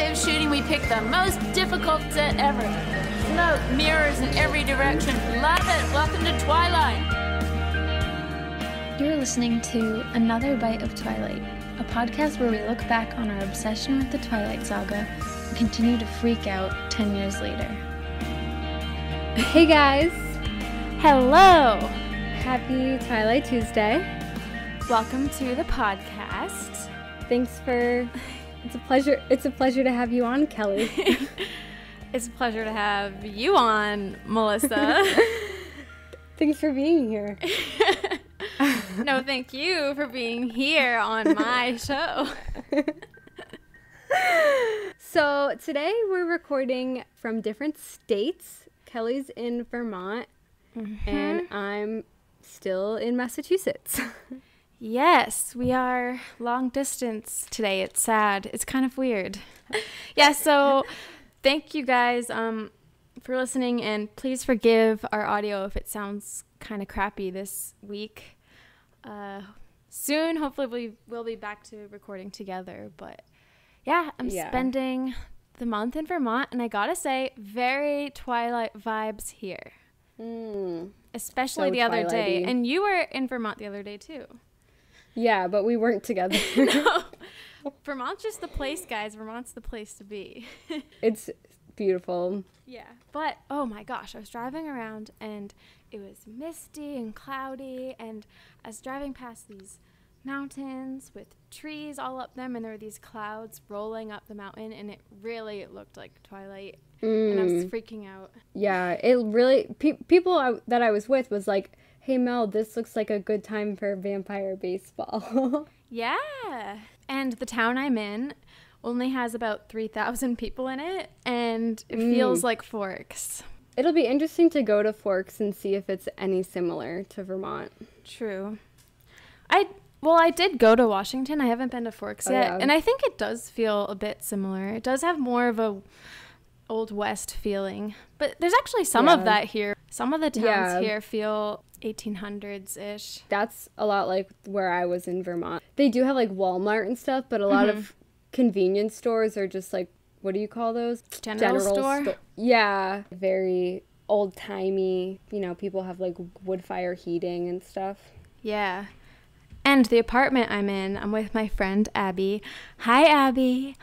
day of shooting, we picked the most difficult set ever. Smoke, mirrors in every direction. Love it. Welcome to Twilight. You're listening to Another Bite of Twilight, a podcast where we look back on our obsession with the Twilight Saga and continue to freak out 10 years later. Hey guys, Hello! happy Twilight Tuesday. Welcome to the podcast. Thanks for it's a pleasure it's a pleasure to have you on, Kelly. It's a pleasure to have you on, Melissa. Thanks for being here. no, thank you for being here on my show. So, today we're recording from different states. Kelly's in Vermont mm-hmm. and I'm still in Massachusetts. Yes, we are long distance today. It's sad. It's kind of weird. yeah, so thank you guys um, for listening and please forgive our audio if it sounds kind of crappy this week. Uh, soon, hopefully, we will be back to recording together. But yeah, I'm Yeah. spending the month in Vermont and I gotta say, very Twilight vibes here. Mm. Especially So the other day. And you were in Vermont the other day too. Yeah, but we weren't together. no. Vermont's just the place, guys. Vermont's the place to be. it's beautiful. yeah. But oh my gosh, I was driving around and it was misty and cloudy and I was driving past these mountains with trees all up them and there were these clouds rolling up the mountain and it really looked like twilight and I was Mm. freaking out. Yeah, it really pe- people I, that I was with was like, "Hey Mel, this looks like a good time for vampire baseball." Yeah. And the town I'm in only has about 3,000 people in it and it mm. feels like Forks. It'll be interesting to go to Forks and see if it's any similar to Vermont. True. I well, I did go to Washington. I haven't been to Forks Oh, yet, yeah. and I think it does feel a bit similar. It does have more of a old west feeling, but there's actually some Yeah. of that here. Some of the towns Yeah. here feel 1800s ish. That's a lot like where I was in Vermont. They do have like Walmart and stuff, but a lot mm-hmm. of convenience stores are just like what do you call those? General store? sto- yeah, very old timey. You know, people have like wood fire heating and stuff. Yeah. And the apartment I'm in, I'm with my friend Abby. Hi Abby.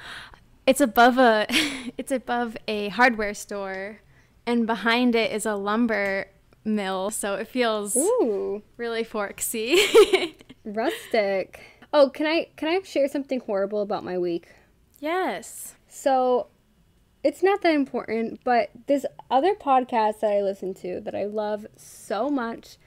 It's above a it's above a hardware store and behind it is a lumber mill, so it feels Ooh, really forksy. rustic. Oh, can I can I share something horrible about my week? yes. So it's not that important, but this other podcast that I listen to that I love so much,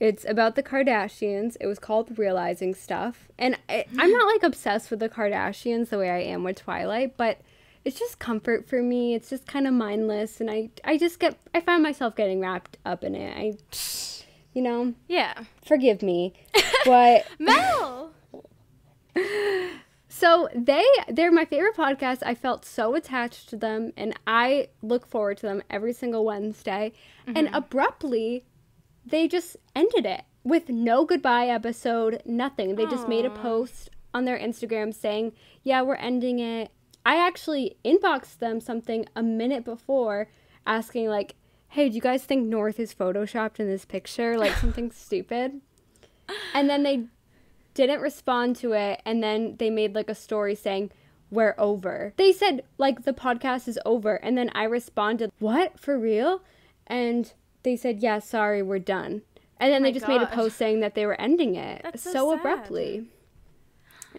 it's about the Kardashians. It was called Realizing Stuff. And I, I'm not like obsessed with the Kardashians the way I am with Twilight, but it's just comfort for me. It's just kind of mindless and I I just get I find myself getting wrapped up in it. I you know, Yeah. forgive me. But Mel. So they they're my favorite podcast. I felt so attached to them and I look forward to them every single Wednesday. And mm-hmm. abruptly they just ended it with no goodbye episode, nothing. They just made a post on their Instagram saying, "Yeah, we're ending it." I actually inboxed them something a minute before asking like, "Hey, do you guys think North is photoshopped in this picture?" Like something stupid. And then they didn't respond to it and then they made like a story saying we're over they said like the podcast is over and then i responded what for real and they said yeah sorry we're done. And then my they just made a post saying that they were ending it That's so so abruptly.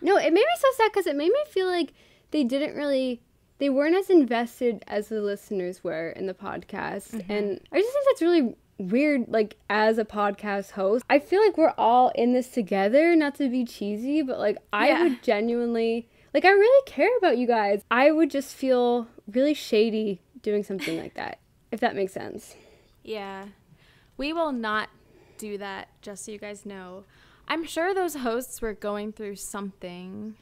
No it made me so sad because it made me feel like they didn't really they weren't as invested as the listeners were in the podcast. Mm-hmm. and i just think that's really weird like as a podcast host i feel like we're all in this together not to be cheesy but like i Yeah. would genuinely like i really care about you guys. I would just feel really shady doing something like that if that makes sense Yeah. We will not do that, just so you guys know. I'm sure those hosts were going through something.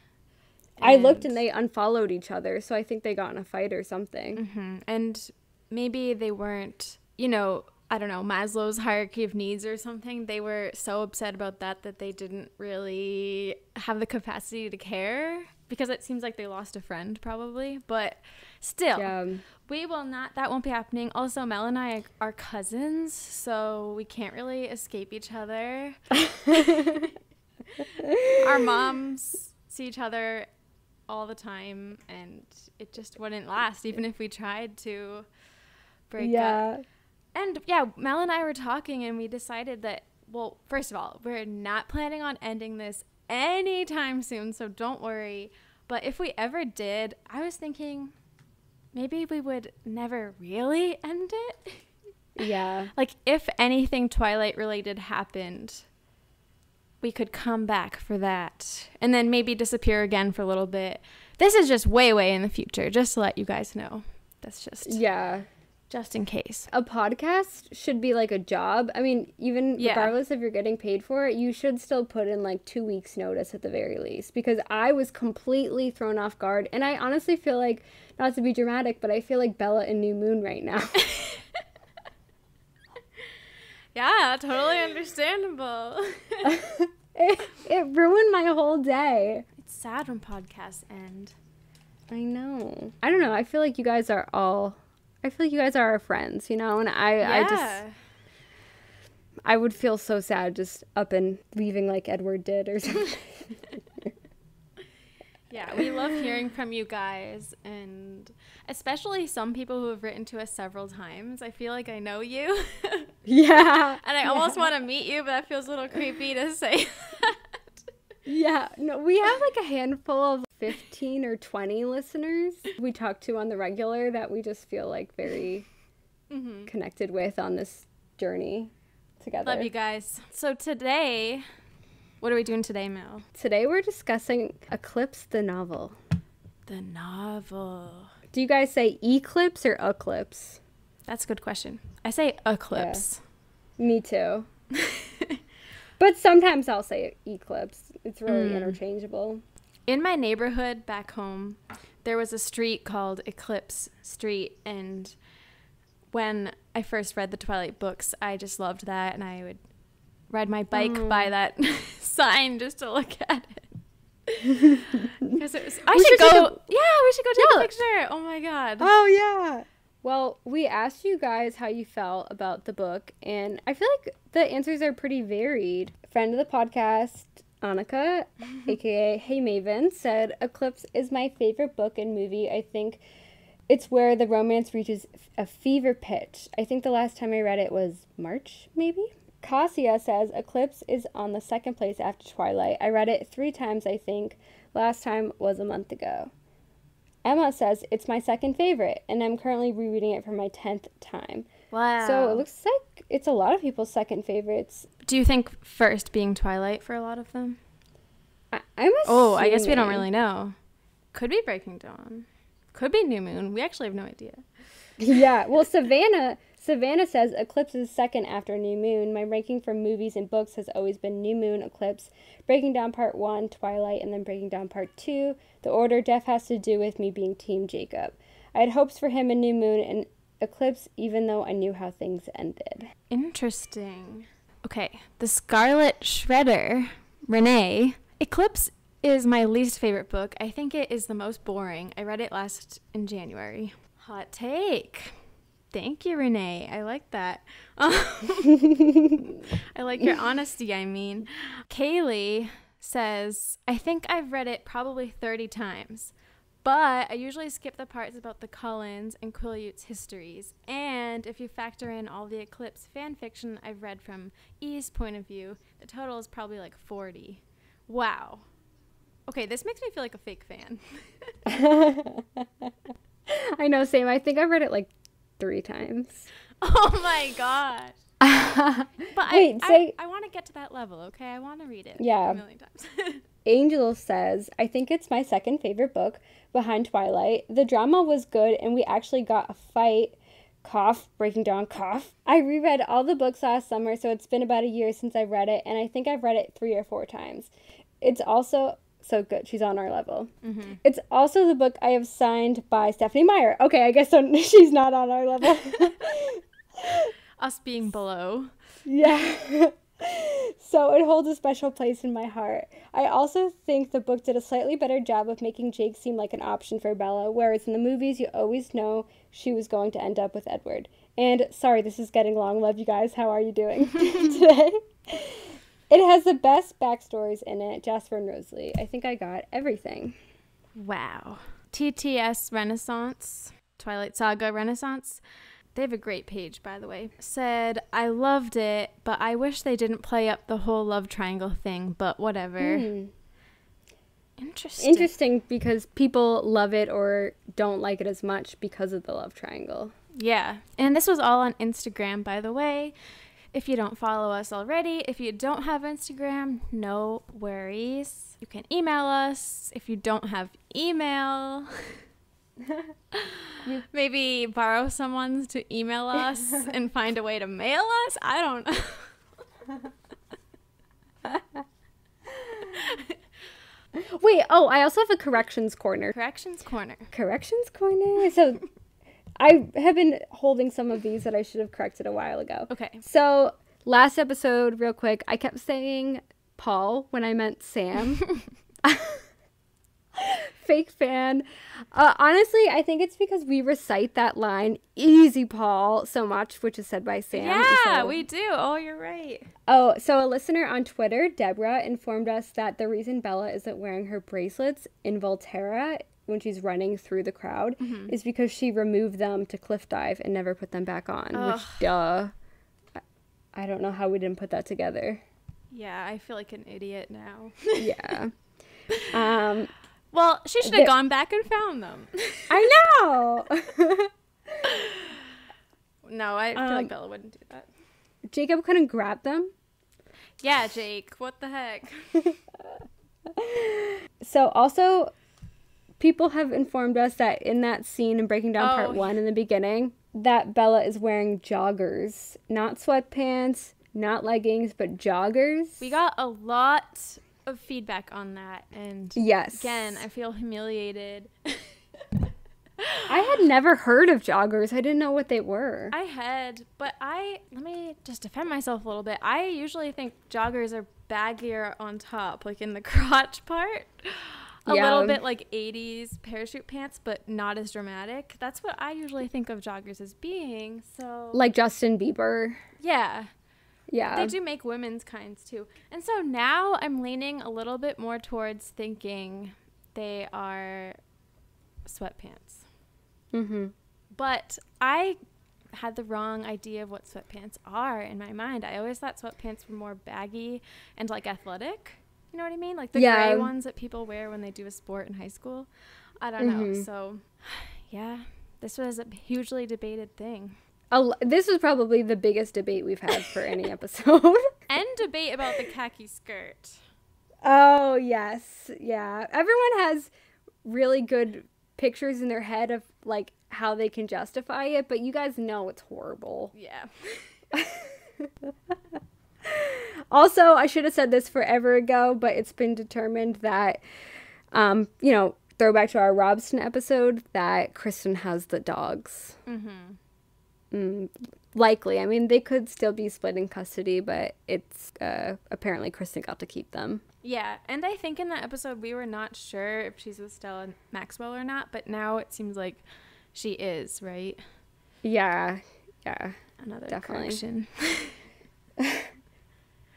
i looked and they unfollowed each other so i think they got in a fight or something Mhm. And maybe they weren't, you know, I don't know, Maslow's hierarchy of needs or something. They were so upset about that that they didn't really have the capacity to care because it seems like they lost a friend probably. But still, Yeah. we will not. That won't be happening. Also, Mel and I are cousins, so we can't really escape each other. Our moms see each other all the time, and it just wouldn't last, even if we tried to break up. Yeah. And yeah, Mel and I were talking, and we decided that, well, first of all, we're not planning on ending this anytime soon, so don't worry. But if we ever did, I was thinking maybe we would never really end it. Yeah. like, if anything Twilight related happened, we could come back for that and then maybe disappear again for a little bit. This is just way, way in the future, just to let you guys know. That's just Yeah. Just in case. A podcast should be like a job. I mean, even Yeah. regardless if you're getting paid for it, you should still put in like two weeks' notice at the very least. Because I was completely thrown off guard. And I honestly feel like, not to be dramatic, but I feel like Bella and New Moon right now. Yeah, totally understandable. it, it ruined my whole day. it's sad when podcasts end. I know. I don't know. I feel like you guys are all. I feel like you guys are our friends, you know, and I, I just, I would feel so sad just up and leaving like Edward did or something. yeah, we love hearing from you guys, and especially some people who have written to us several times. I feel like I know you, yeah. and I almost want to meet you, but that feels a little creepy to say. Yeah. No, we have like a handful of 15 or 20 listeners we talk to on the regular that we just feel like very mm-hmm. connected with on this journey together. Love you guys. So today, what are we doing today, Mel? Today we're discussing Eclipse the novel. The novel. Do you guys say eclipse or eclipse? That's a good question. I say eclipse. Me too. but sometimes I'll say eclipse. It's really Mm. interchangeable. In my neighborhood back home, there was a street called Eclipse Street, and when I first read the Twilight books, I just loved that, and I would ride my bike Oh. by that sign just to look at it. Because it was, I should should go. a- yeah, we should go take Yeah. a picture. Oh my god. Oh yeah. Well, we asked you guys how you felt about the book, and I feel like the answers are pretty varied. Friend of the podcast, Annika, mm-hmm. aka Hey Maven, said Eclipse is my favorite book and movie. I think it's where the romance reaches a fever pitch. I think the last time I read it was March, maybe. Cassia says Eclipse is on the second place after Twilight. I read it three times, I think. Last time was a month ago. Emma says it's my second favorite, and I'm currently rereading it for my 10th time. Wow. So it looks like it's a lot of people's second favorites. Do you think first being Twilight for a lot of them? I- I'm Oh, I guess we don't really know. Could be Breaking Dawn. Could be New Moon. We actually have no idea. yeah. Well, Savannah Savannah says Eclipse is second after New Moon. My ranking for movies and books has always been New Moon, Eclipse, Breaking Dawn Part 1, Twilight, and then Breaking Dawn Part 2. The order Jeff has to do with me being Team Jacob. I had hopes for him in New Moon and Eclipse even though I knew how things ended. Interesting. Okay, the Scarlet Shredder, Renee. Eclipse is my least favorite book. I think it is the most boring. I read it last in January. Hot take. Thank you, Renee. I like that. I like your honesty, I mean. Kaylee says, I think I've read it probably 30 times, but I usually skip the parts about the Cullens and Quileute's histories. And if you factor in all the Eclipse fan fiction I've read from E's point of view, the total is probably like 40. Wow. Okay, this makes me feel like a fake fan. I know, same. I think I've read it like three times. oh my gosh. But Wait, I, say- I, I want to get to that level, okay? I want to read it Yeah. a million times. Angel says, I think it's my second favorite book behind Twilight. The drama was good and we actually got a fight. Cough, breaking dawn cough. I reread all the books last summer, so it's been about a year since I read it, and I think I've read it three or four times. It's also so good. She's on our level. Mhm. It's also the book I have signed by Stephenie Meyer. Okay, I guess so she's not on our level. Us being below. Yeah. So it holds a special place in my heart. I also think the book did a slightly better job of making Jake seem like an option for Bella, whereas in the movies you always know she was going to end up with Edward. And sorry, this is getting long. Love you guys. How are you doing today? It has the best backstories in it, Jasper and Rosalie. I think I got everything. Wow. TTS Renaissance, Twilight Saga Renaissance. They have a great page, by the way. Said, I loved it, but I wish they didn't play up the whole love triangle thing, but whatever. Hmm. Interesting. Interesting because people love it or don't like it as much because of the love triangle. Yeah. And this was all on Instagram, by the way. If you don't follow us already, if you don't have Instagram, no worries. You can email us if you don't have email. Maybe borrow someone's to email us and find a way to mail us. I don't know. Wait, oh, I also have a corrections corner. Corrections corner. Corrections corner? So I have been holding some of these that I should have corrected a while ago. Okay. So last episode, real quick, I kept saying Paul when I meant Sam. Fake fan. Uh, honestly, I think it's because we recite that line "Easy, Paul" so much, which is said by Sam. Yeah, so- we do. Oh, you're right. Oh, so a listener on Twitter, Deborah, informed us that the reason Bella isn't wearing her bracelets in Volterra when she's running through the crowd is because she removed them to cliff dive and never put them back on. Which, duh. I- I don't know how we didn't put that together. Yeah, I feel like an idiot now. Yeah. um, Well, she should have gone back and found them. I know. No, I feel Um, like Bella wouldn't do that. Jacob couldn't grab them. Yeah, Jake, what the heck? So also people have informed us that in that scene in Breaking Dawn Oh. Part 1 in the beginning, that Bella is wearing joggers, not sweatpants, not leggings, but joggers. We got a lot of feedback on that, and Yes. again, I feel humiliated. I had never heard of joggers. I didn't know what they were. I had, but I let me just defend myself a little bit. I usually think joggers are baggier on top, like in the crotch part. A Yeah. little bit like 80s parachute pants, but not as dramatic. That's what I usually think of joggers as being. So, like Justin Bieber. yeah, Yeah. they do make women's kinds too. And so now I'm leaning a little bit more towards thinking they are sweatpants. Mm-hmm. But I had the wrong idea of what sweatpants are in my mind. I always thought sweatpants were more baggy and like athletic. You know what I mean? Like the Yeah. gray ones that people wear when they do a sport in high school. I don't know. Mhm. So, yeah, this was a hugely debated thing. L- this was probably the biggest debate we've had for any episode. And debate about the khaki skirt. Oh, yes. Yeah. Everyone has really good pictures in their head of like how they can justify it, but you guys know it's horrible. Yeah. Also, I should have said this forever ago, but it's been determined that um, you know, throwback to our Robsten episode that Kristen has the dogs. Mm Mhm. Mm, likely. I mean, they could still be split in custody, but it's uh, apparently Kristen got to keep them. Yeah, and I think in that episode we were not sure if she's with Stella Maxwell or not, but now it seems like she is, right? Yeah. Yeah. Another Definitely. correction.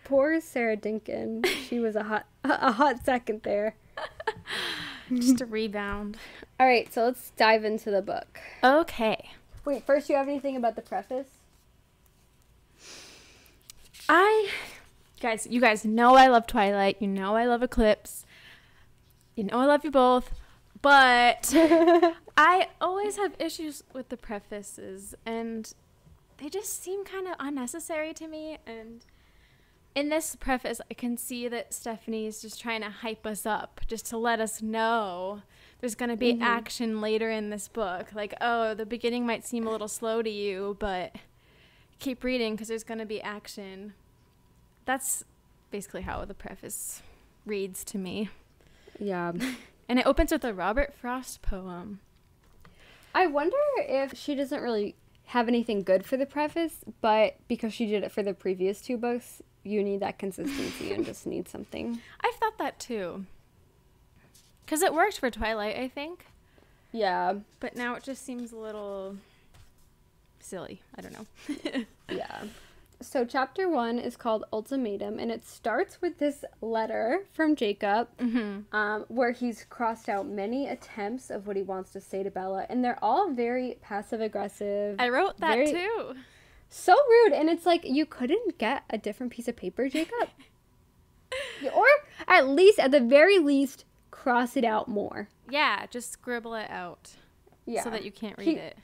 Poor Sara Dinkin. She was a hot a hot second there. Just a rebound. All right, so let's dive into the book. Okay. Wait, first you have anything about the preface? I guys, you guys know I love Twilight. You know I love Eclipse. You know I love you both. But I always have issues with the prefaces and they just seem kind of unnecessary to me and in this preface I can see that Stephenie is just trying to hype us up just to let us know there's going to be mm-hmm. action later in this book. Like, oh, the beginning might seem a little slow to you, but keep reading because there's going to be action. That's basically how the preface reads to me. Yeah. And it opens with a Robert Frost poem. I wonder if she doesn't really have anything good for the preface, but because she did it for the previous two books, you need that consistency and just need something. I've thought that too. Because it worked for Twilight, I think. Yeah. But now it just seems a little silly. I don't know. Yeah. So chapter one is called Ultimatum, and it starts with this letter from Jacob, mm-hmm. um, where he's crossed out many attempts of what he wants to say to Bella, and they're all very passive aggressive. I wrote that Very- too. so rude, and it's like you couldn't get a different piece of paper, Jacob, or at least, at the very least, cross it out more. Yeah, just scribble it out Yeah. so that you can't read He- it.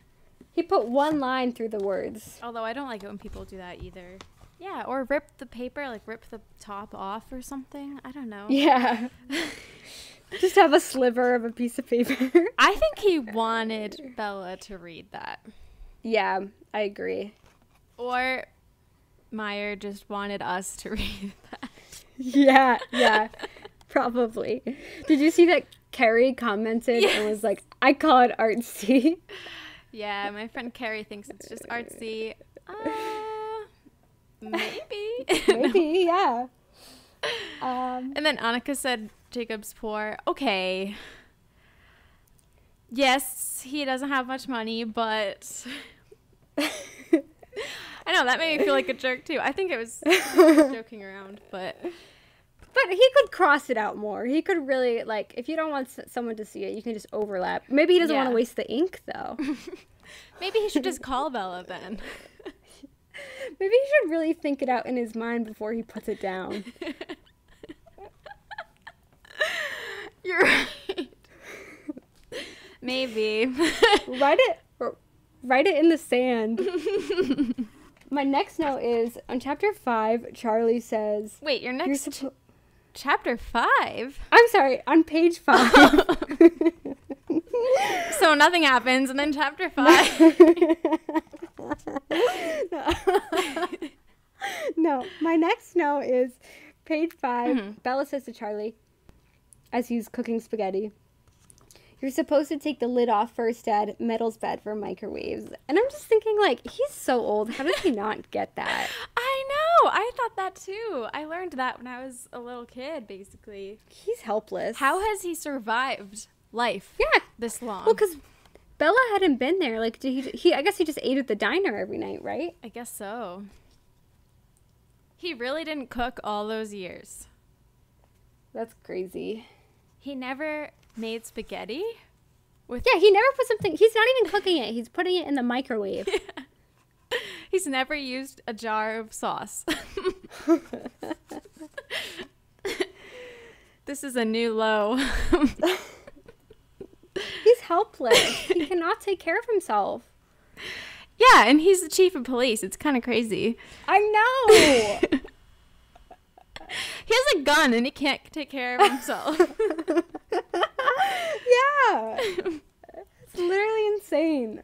He put one line through the words. Although I don't like it when people do that either. Yeah, or rip the paper, like rip the top off or something. I don't know. Yeah. Just have a sliver of a piece of paper. I think he wanted Bella to read that. yeah, I agree. Or Meyer just wanted us to read that. Yeah, yeah, probably. Did you see that Carrie commented and was like, I call it artsy? Yeah, my friend Carrie thinks it's just artsy. Uh, maybe. Maybe, yeah. Um, And then Annika said Jacob's poor. Okay. Yes, he doesn't have much money, but I know that made me feel like a jerk too. I think it was joking around, but but he could cross it out more. He could really, like, if you don't want someone to see it, you can just overlap. Maybe he doesn't want to waste the ink, though. maybe he should just call Bella then. Maybe he should really think it out in his mind before he puts it down. You're right. Maybe. write it write it in the sand. My next note is on chapter five. Charlie says, Wait, your "You're next supposed." Chapter five. I'm sorry. On page five. So nothing happens, and then chapter five. no, my next note is page 5 Mhm. Bella says to Charlie, as he's cooking spaghetti, "You're supposed to take the lid off first, Dad. Metal's bad for microwaves." And I'm just thinking, like, he's so old. How did he not get that? I know. I thought that too. I learned that when I was a little kid, basically. He's helpless. How has he survived life Yeah. this long? Well, because Bella hadn't been there. Like, did he? He, I guess he just ate at the diner every night, right? I guess so. He really didn't cook all those years. That's crazy. He never made spaghetti. With Yeah, he never put something. He's not even cooking it. He's putting it in the microwave. He's never used a jar of sauce. this is a new low. He's helpless. he cannot take care of himself. yeah, and he's the chief of police. It's kind of crazy. I know. He has a gun and he can't take care of himself. yeah. It's literally insane.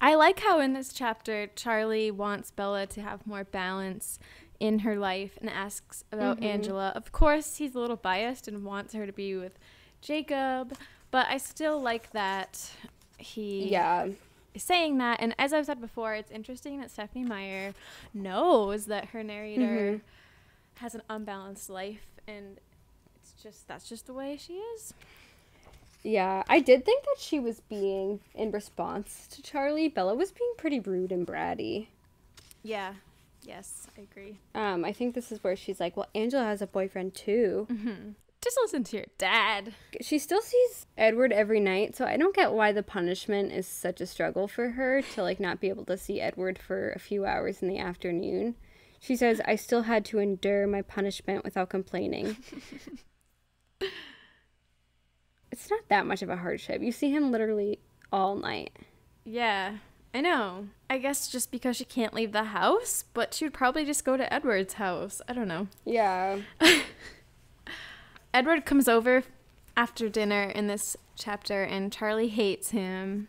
I like how in this chapter Charlie wants Bella to have more balance in her life and asks about Mhm. Angela. Of course, he's a little biased and wants her to be with Jacob, but I still like that he Yeah. is saying that. And as I've said before, it's interesting that Stephenie Meyer knows that her narrator Mhm. Has an unbalanced life and it's just that's just the way she is. Yeah. I did think that she was being, in response to Charlie, Bella was being pretty rude and bratty. Yeah. Yes, I agree. Um, I think this is where she's like, well, Angela has a boyfriend too. hmm Just listen to your dad. She still sees Edward every night, so I don't get why the punishment is such a struggle for her to like not be able to see Edward for a few hours in the afternoon. She says, I still had to endure my punishment without complaining. it's not that much of a hardship. You see him literally all night. Yeah, I know. I guess just because she can't leave the house, but she would probably just go to Edward's house. I don't know. Yeah. Edward comes over after dinner in this chapter, and Charlie hates him.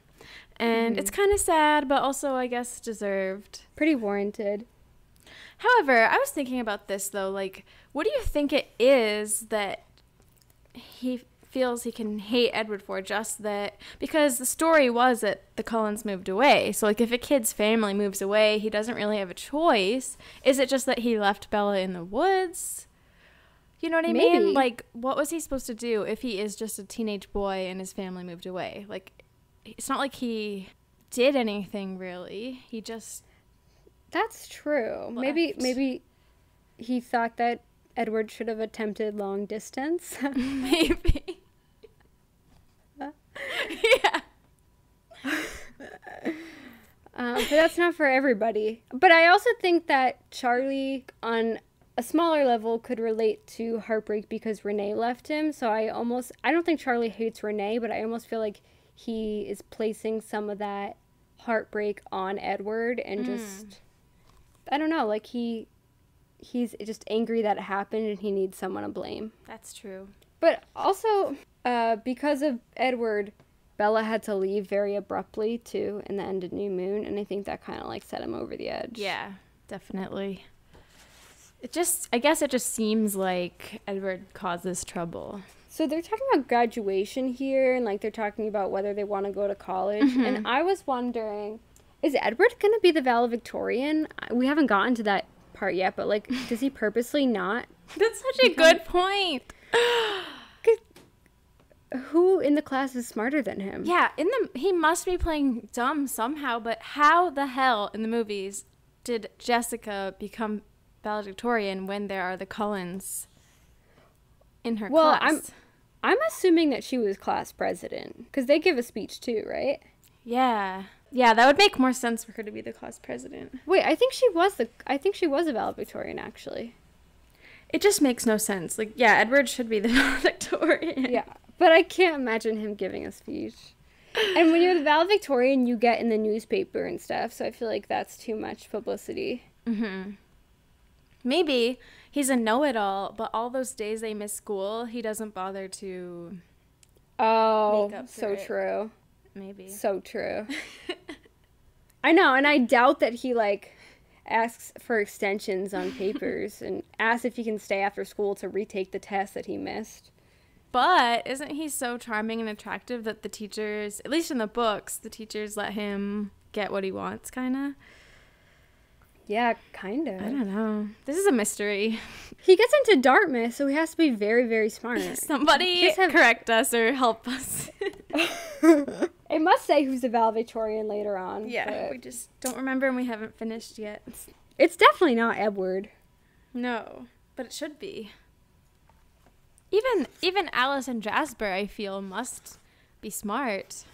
And it's mm. kind of sad, but also, I guess, deserved. Pretty warranted. However, I was thinking about this though. Like, what do you think it is that he feels he can hate Edward for just that because the story was that the Cullens moved away. So like if a kid's family moves away, he doesn't really have a choice. Is it just that he left Bella in the woods? You know what I Maybe. mean? Like what was he supposed to do if he is just a teenage boy and his family moved away? Like it's not like he did anything really. He just That's true. Maybe Left. maybe he thought that Edward should have attempted long distance. maybe Yeah. Um, but that's not for everybody. But I also think that Charlie, on a smaller level, could relate to heartbreak because Renee left him. So I almost, I don't think Charlie hates Renee, but I almost feel like he is placing some of that heartbreak on Edward and just, I don't know, like he, he's just angry that it happened and he needs someone to blame. That's true. But also, uh, because of Edward, Bella had to leave very abruptly too in the end of New Moon, and I think that kind of like set him over the edge. Yeah, definitely. It just, I guess it just seems like Edward causes trouble. So they're talking about graduation here, and like they're talking about whether they want to go to college. Mm-hmm. And I was wondering, is Edward gonna be the valedictorian? We haven't gotten to that part yet, but like, does he purposely not? That's such a good point. Who in the class is smarter than him? Yeah, in the he must be playing dumb somehow, but how the hell in the movies did Jessica become valedictorian when there are the Cullens in her Well, class? I'm- I'm assuming that she was class president because they give a speech too, right? Yeah. Yeah, that would make more sense for her to be the class president. Wait, I think she was the. I think she was a valedictorian actually. It just makes no sense. Like, yeah, Edward should be the valedictorian. Yeah, but I can't imagine him giving a speech. And when you're the valedictorian, you get in the newspaper and stuff. So I feel like that's too much publicity. Mm-hmm. Maybe he's a know-it-all, but all those days they miss school, he doesn't bother to. Oh, Make up for so it. true. Maybe. So true. I know, and I doubt that he like asks for extensions on papers and asks if he can stay after school to retake the test that he missed. But isn't he so charming and attractive that the teachers, at least in the books, the teachers let him get what he wants, kind of? Yeah, kind of. I don't know. This is a mystery. He gets into Dartmouth, so he has to be very, very smart. Somebody have- correct us or help us. it must say who's the valedictorian later on. yeah, but we just don't remember and we haven't finished yet. it's definitely not Edward. No, but it should be. Even even Alice and Jasper, I feel, must be smart.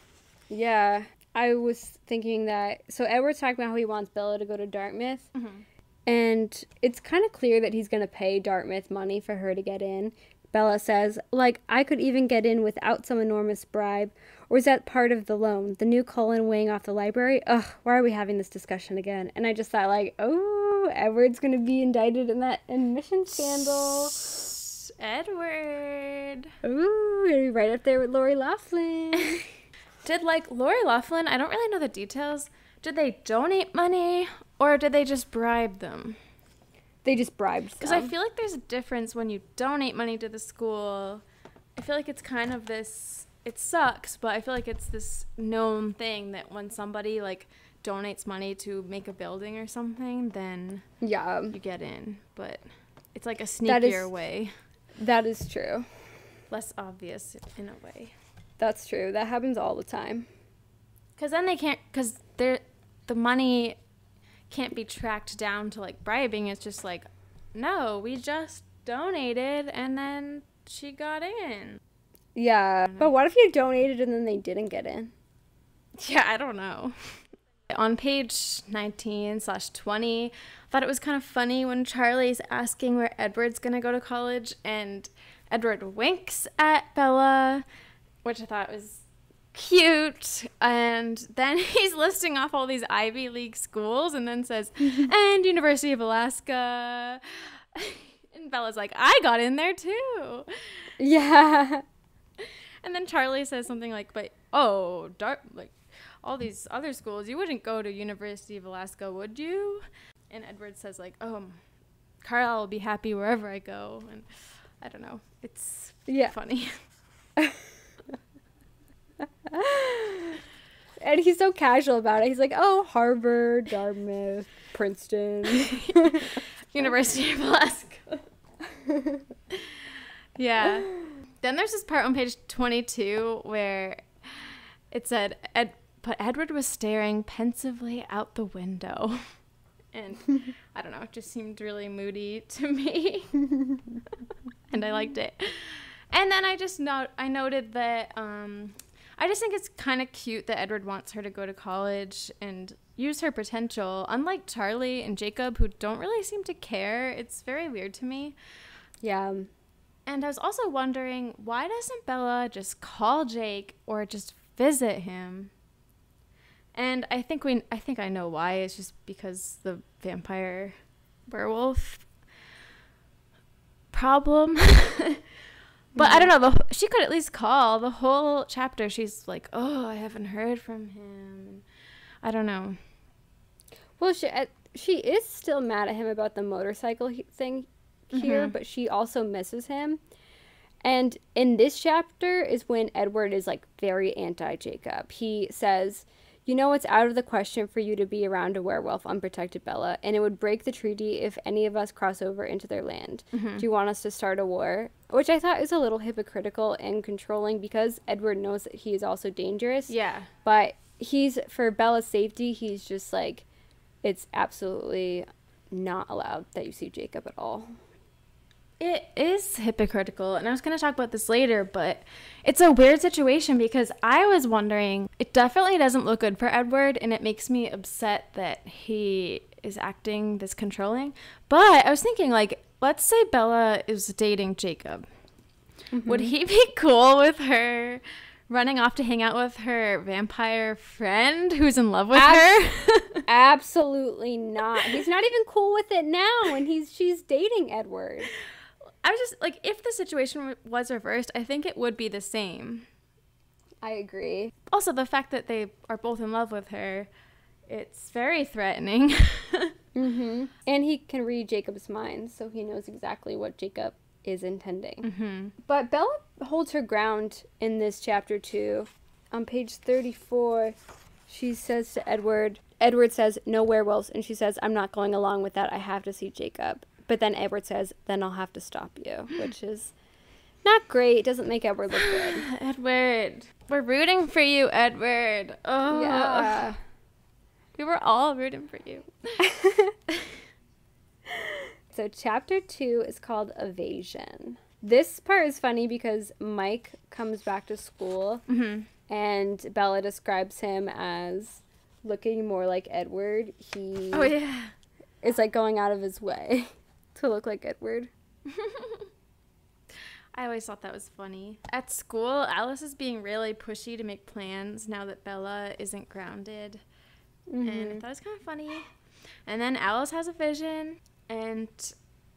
Yeah, I was thinking that. So Edward's talking about how he wants Bella to go to Dartmouth, Mhm. and it's kind of clear that he's going to pay Dartmouth money for her to get in. Bella says, like, I could even get in without some enormous bribe. Or is that part of the loan? The new Cullen weighing off the library? Ugh, why are we having this discussion again? And I just thought, like, oh, Edward's going to be indicted in that admission scandal. Edward. Ooh, gonna be right up there with Lori Loughlin. Did like Lori Loughlin, I don't really know the details. Did they donate money or did they just bribe them? they just bribed Because I feel like there's a difference when you donate money to the school. I feel like it's kind of this. It sucks, but I feel like it's this known thing that when somebody like donates money to make a building or something, then yeah, you get in. But it's like a That is- sneakier way, that is true. less obvious in a way. That's true. That happens all the time. Because then they can't. Because they're the money can't be tracked down to like bribing. It's just like, no, we just donated and then she got in. Yeah. Mm-hmm. But what if you donated and then they didn't get in? Yeah, I don't know. On page 19 slash 20, I thought it was kind of funny when Charlie's asking where Edward's going to go to college, and Edward winks at Bella, which I thought was cute. And then he's listing off all these Ivy League schools and then says, and University of Alaska. And Bella's like, I got in there too. Yeah. And then Charlie says something like, "But oh, Dart, like all these other schools, you wouldn't go to University of Alaska, would you?" And Edward says like, "Oh, Carlisle will be happy wherever I go." And I don't know, it's Yeah. funny. And he's so casual about it. He's like, "Oh, Harvard, Dartmouth, Princeton." University of Alaska. yeah. Then there's this part on page 22 where it said, Ed- but Edward was staring pensively out the window. And I don't know, it just seemed really moody to me. and I liked it. And then I just note I noted that um, I just think it's kind of cute that Edward wants her to go to college and use her potential. Unlike Charlie and Jacob, who don't really seem to care, it's very weird to me. yeah. And I was also wondering why doesn't Bella just call Jake or just visit him? And I think we I think I know why. It's just because the vampire werewolf problem. but I don't know, the, she could at least call the whole chapter. She's like, "Oh, I haven't heard from him." I don't know. Well, she uh, she is still mad at him about the motorcycle he- thing here, Mhm. but she also misses him. And in this chapter is when Edward is like very anti Jacob. He says, "You know it's out of the question for you to be around a werewolf unprotected, Bella, and it would break the treaty if any of us cross over into their land. Mm-hmm. Do you want us to start a war?" Which I thought is a little hypocritical and controlling because Edward knows that he is also dangerous Yeah. but he's for Bella's safety he's just like it's absolutely not allowed that you see Jacob at all. It is hypocritical, and I was going to talk about this later, but it's a weird situation because I was wondering, it definitely doesn't look good for Edward, and it makes me upset that he is acting this controlling. But I was thinking, like, let's say Bella is dating Jacob. Would mm-hmm. he be cool with her running off to hang out with her vampire friend who's in love with Abs- her? Absolutely not. He's not even cool with it now and he's she's dating Edward. I was just like, if the situation was reversed, I think it would be the same. I agree. also the fact that they are both in love with her it's very threatening Mhm. And he can read Jacob's mind so he knows exactly what Jacob is intending. hmm But Bella holds her ground in this chapter too. On page 34, she says to Edward, Edward says, No werewolves. And she says, I'm not going along with that. I have to see Jacob. But then Edward says, Then I'll have to stop you, which is not great. It doesn't make Edward look good. edward we're rooting for you edward oh Yeah. we were all rooting for you So, chapter two is called Evasion. This part is funny because Mike comes back to school hmm and Bella describes him as looking more like Edward. He oh yeah is like going out of his way to look like Edward. I always thought that was funny. At school, Alice is being really pushy to make plans now that Bella isn't grounded. And I thought it was kind of funny. And then Alice has a vision, and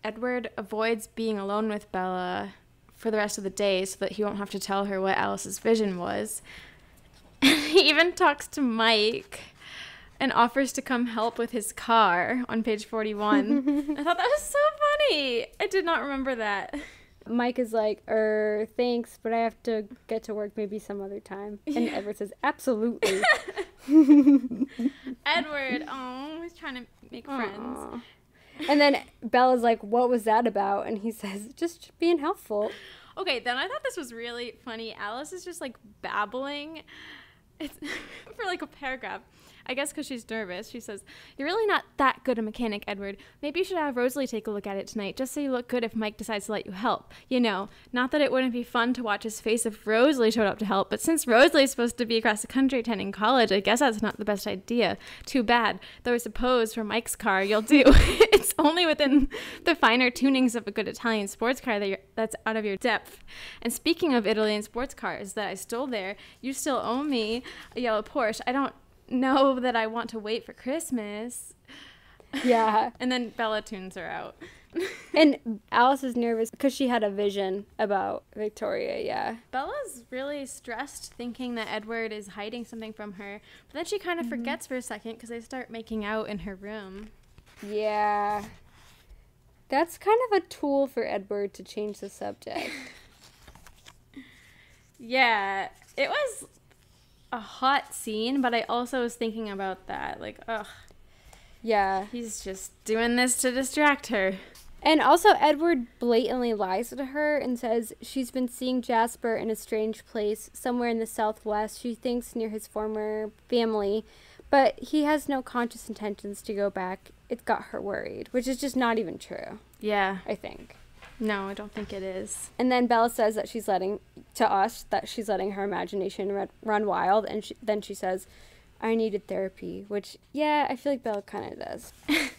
Edward avoids being alone with Bella for the rest of the day so that he won't have to tell her what Alice's vision was. And he even talks to Mike and offers to come help with his car on page 41. I thought that was so funny. I did not remember that. Mike is like, er, thanks, but I have to get to work maybe some other time. And Yeah. Edward says, absolutely. Edward, oh, he's trying to make friends. And then Bella's like, what was that about? And he says, just being helpful. Okay, then I thought this was really funny. Alice is just like babbling it's for like a paragraph. I guess because she's nervous. She says, You're really not that good a mechanic, Edward. Maybe you should have Rosalie take a look at it tonight, just so you look good if Mike decides to let you help. You know, not that it wouldn't be fun to watch his face if Rosalie showed up to help, but since Rosalie's supposed to be across the country attending college, I guess that's not the best idea. Too bad. Though I suppose for Mike's car, you'll do. it's only within the finer tunings of a good Italian sports car that that's out of your depth. And speaking of Italian sports cars that I stole there, you still owe me a yellow Porsche. I don't know that I want to wait for Christmas. Yeah. And then Bella tunes her out. And Alice is nervous because she had a vision about Victoria. Yeah. Bella's really stressed thinking that Edward is hiding something from her, but then she kind of mm-hmm. forgets for a second because they start making out in her room. Yeah. That's kind of a tool for Edward to change the subject. Yeah, it was a hot scene, but I also was thinking about that. Like, ugh, Yeah. he's just doing this to distract her. And also, Edward blatantly lies to her and says she's been seeing Jasper in a strange place somewhere in the southwest. She thinks near his former family, but he has no conscious intentions to go back. It got her worried, which is just not even true, Yeah. I think. No, I don't think it is. And then Bella says that she's letting to us that she's letting her imagination run, run wild, and she, then she says, "I needed therapy," which yeah, I feel like Bella kind of does.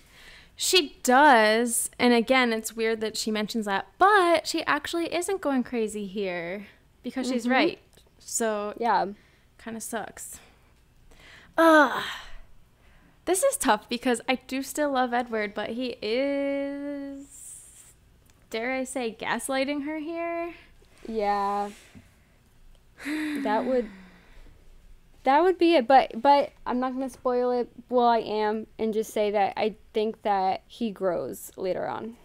She does, and again, it's weird that she mentions that, but she actually isn't going crazy here because she's Mhm. right. So Yeah, kind of sucks. Ugh. This is tough because I do still love Edward, but he is, dare I say, gaslighting her here. yeah. That would that would be it. But but I'm not gonna spoil it. Well, I am, and just say that I think that he grows later on.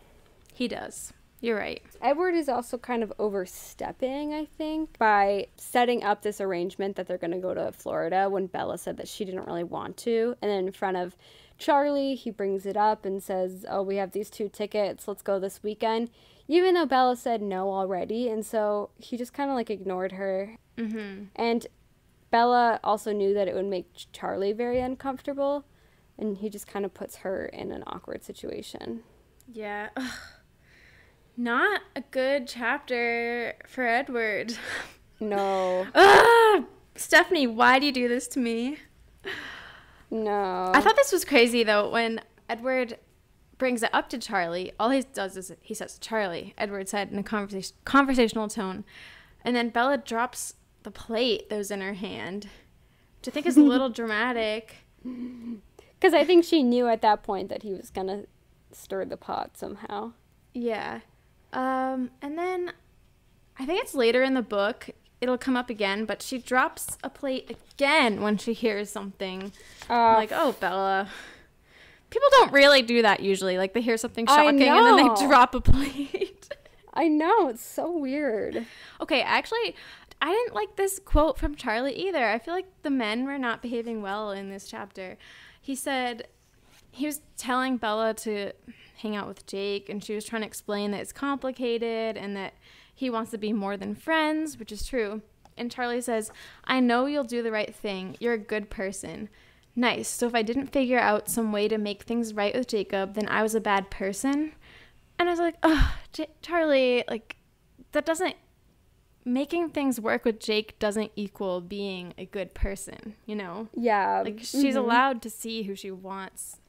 He does. You're right. Edward is also kind of overstepping, I think, by setting up this arrangement that they're going to go to Florida when Bella said that she didn't really want to. And then in front of Charlie, he brings it up and says, Oh, we have these two tickets. Let's go this weekend. Even though Bella said no already. And so he just kind of like ignored her. Mm-hmm. And Bella also knew that it would make Charlie very uncomfortable. And he just kind of puts her in an awkward situation. Yeah. Ugh. Not a good chapter for Edward. No, Ugh! Stephenie, why do you do this to me? No. I thought this was crazy though when Edward brings it up to Charlie. All he does is he says Charlie. Edward said in a conversation conversational tone, and then Bella drops the plate that was in her hand, which I think is a little dramatic. Because I think she knew at that point that he was gonna stir the pot somehow. Yeah, um, and then I think it's later in the book. It'll come up again, but she drops a plate again when she hears something. Uh, like, oh, Bella. People don't really do that usually. Like they hear something shocking and then they drop a plate. I know it's so weird. okay, actually, I didn't like this quote from Charlie either. I feel like the men were not behaving well in this chapter. He said he was telling Bella to hang out with Jake, and she was trying to explain that it's complicated and that he wants to be more than friends, which is true. And Charlie says, I know you'll do the right thing. You're a good person. Nice. So if I didn't figure out some way to make things right with Jacob, then I was a bad person. And I was like, oh, J- Charlie, like, that doesn't. Making things work with Jake doesn't equal being a good person, you know? Yeah. Like, she's mhm. allowed to see who she wants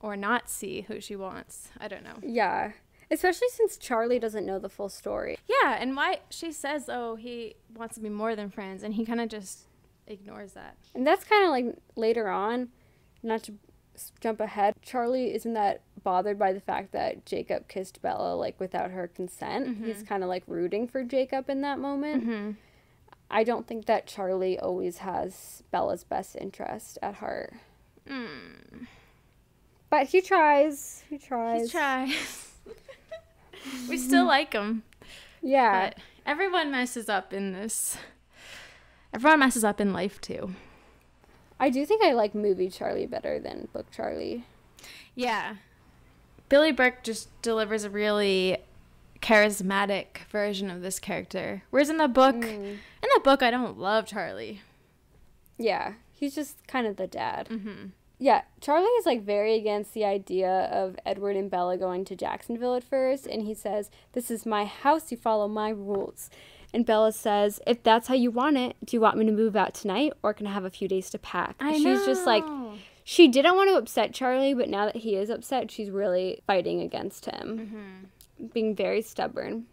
or not see who she wants. I don't know. Yeah. Especially since Charlie doesn't know the full story. Yeah, and why she says, oh, he wants to be more than friends, and he kind of just ignores that. And that's kind of like later on, not to jump ahead, Charlie isn't that bothered by the fact that Jacob kissed Bella like without her consent. He's kind of like rooting for Jacob in that moment. Mm-hmm. I don't think that Charlie always has Bella's best interest at heart. Mm. But he tries. He tries. He tries. We still like him. Yeah. But everyone messes up in this. Everyone messes up in life too. I do think I like movie Charlie better than book Charlie. Yeah. Billy Burke just delivers a really charismatic version of this character. Whereas in the book, Mm. in the book, I don't love Charlie. Yeah, he's just kind of the dad. Mm-hmm. Yeah, Charlie is like very against the idea of Edward and Bella going to Jacksonville at first, and he says, This is my house, you follow my rules. And Bella says, If that's how you want it, do you want me to move out tonight or can I have a few days to pack? I she's just like, she didn't want to upset Charlie, but now that he is upset, she's really fighting against him, mm-hmm. being very stubborn.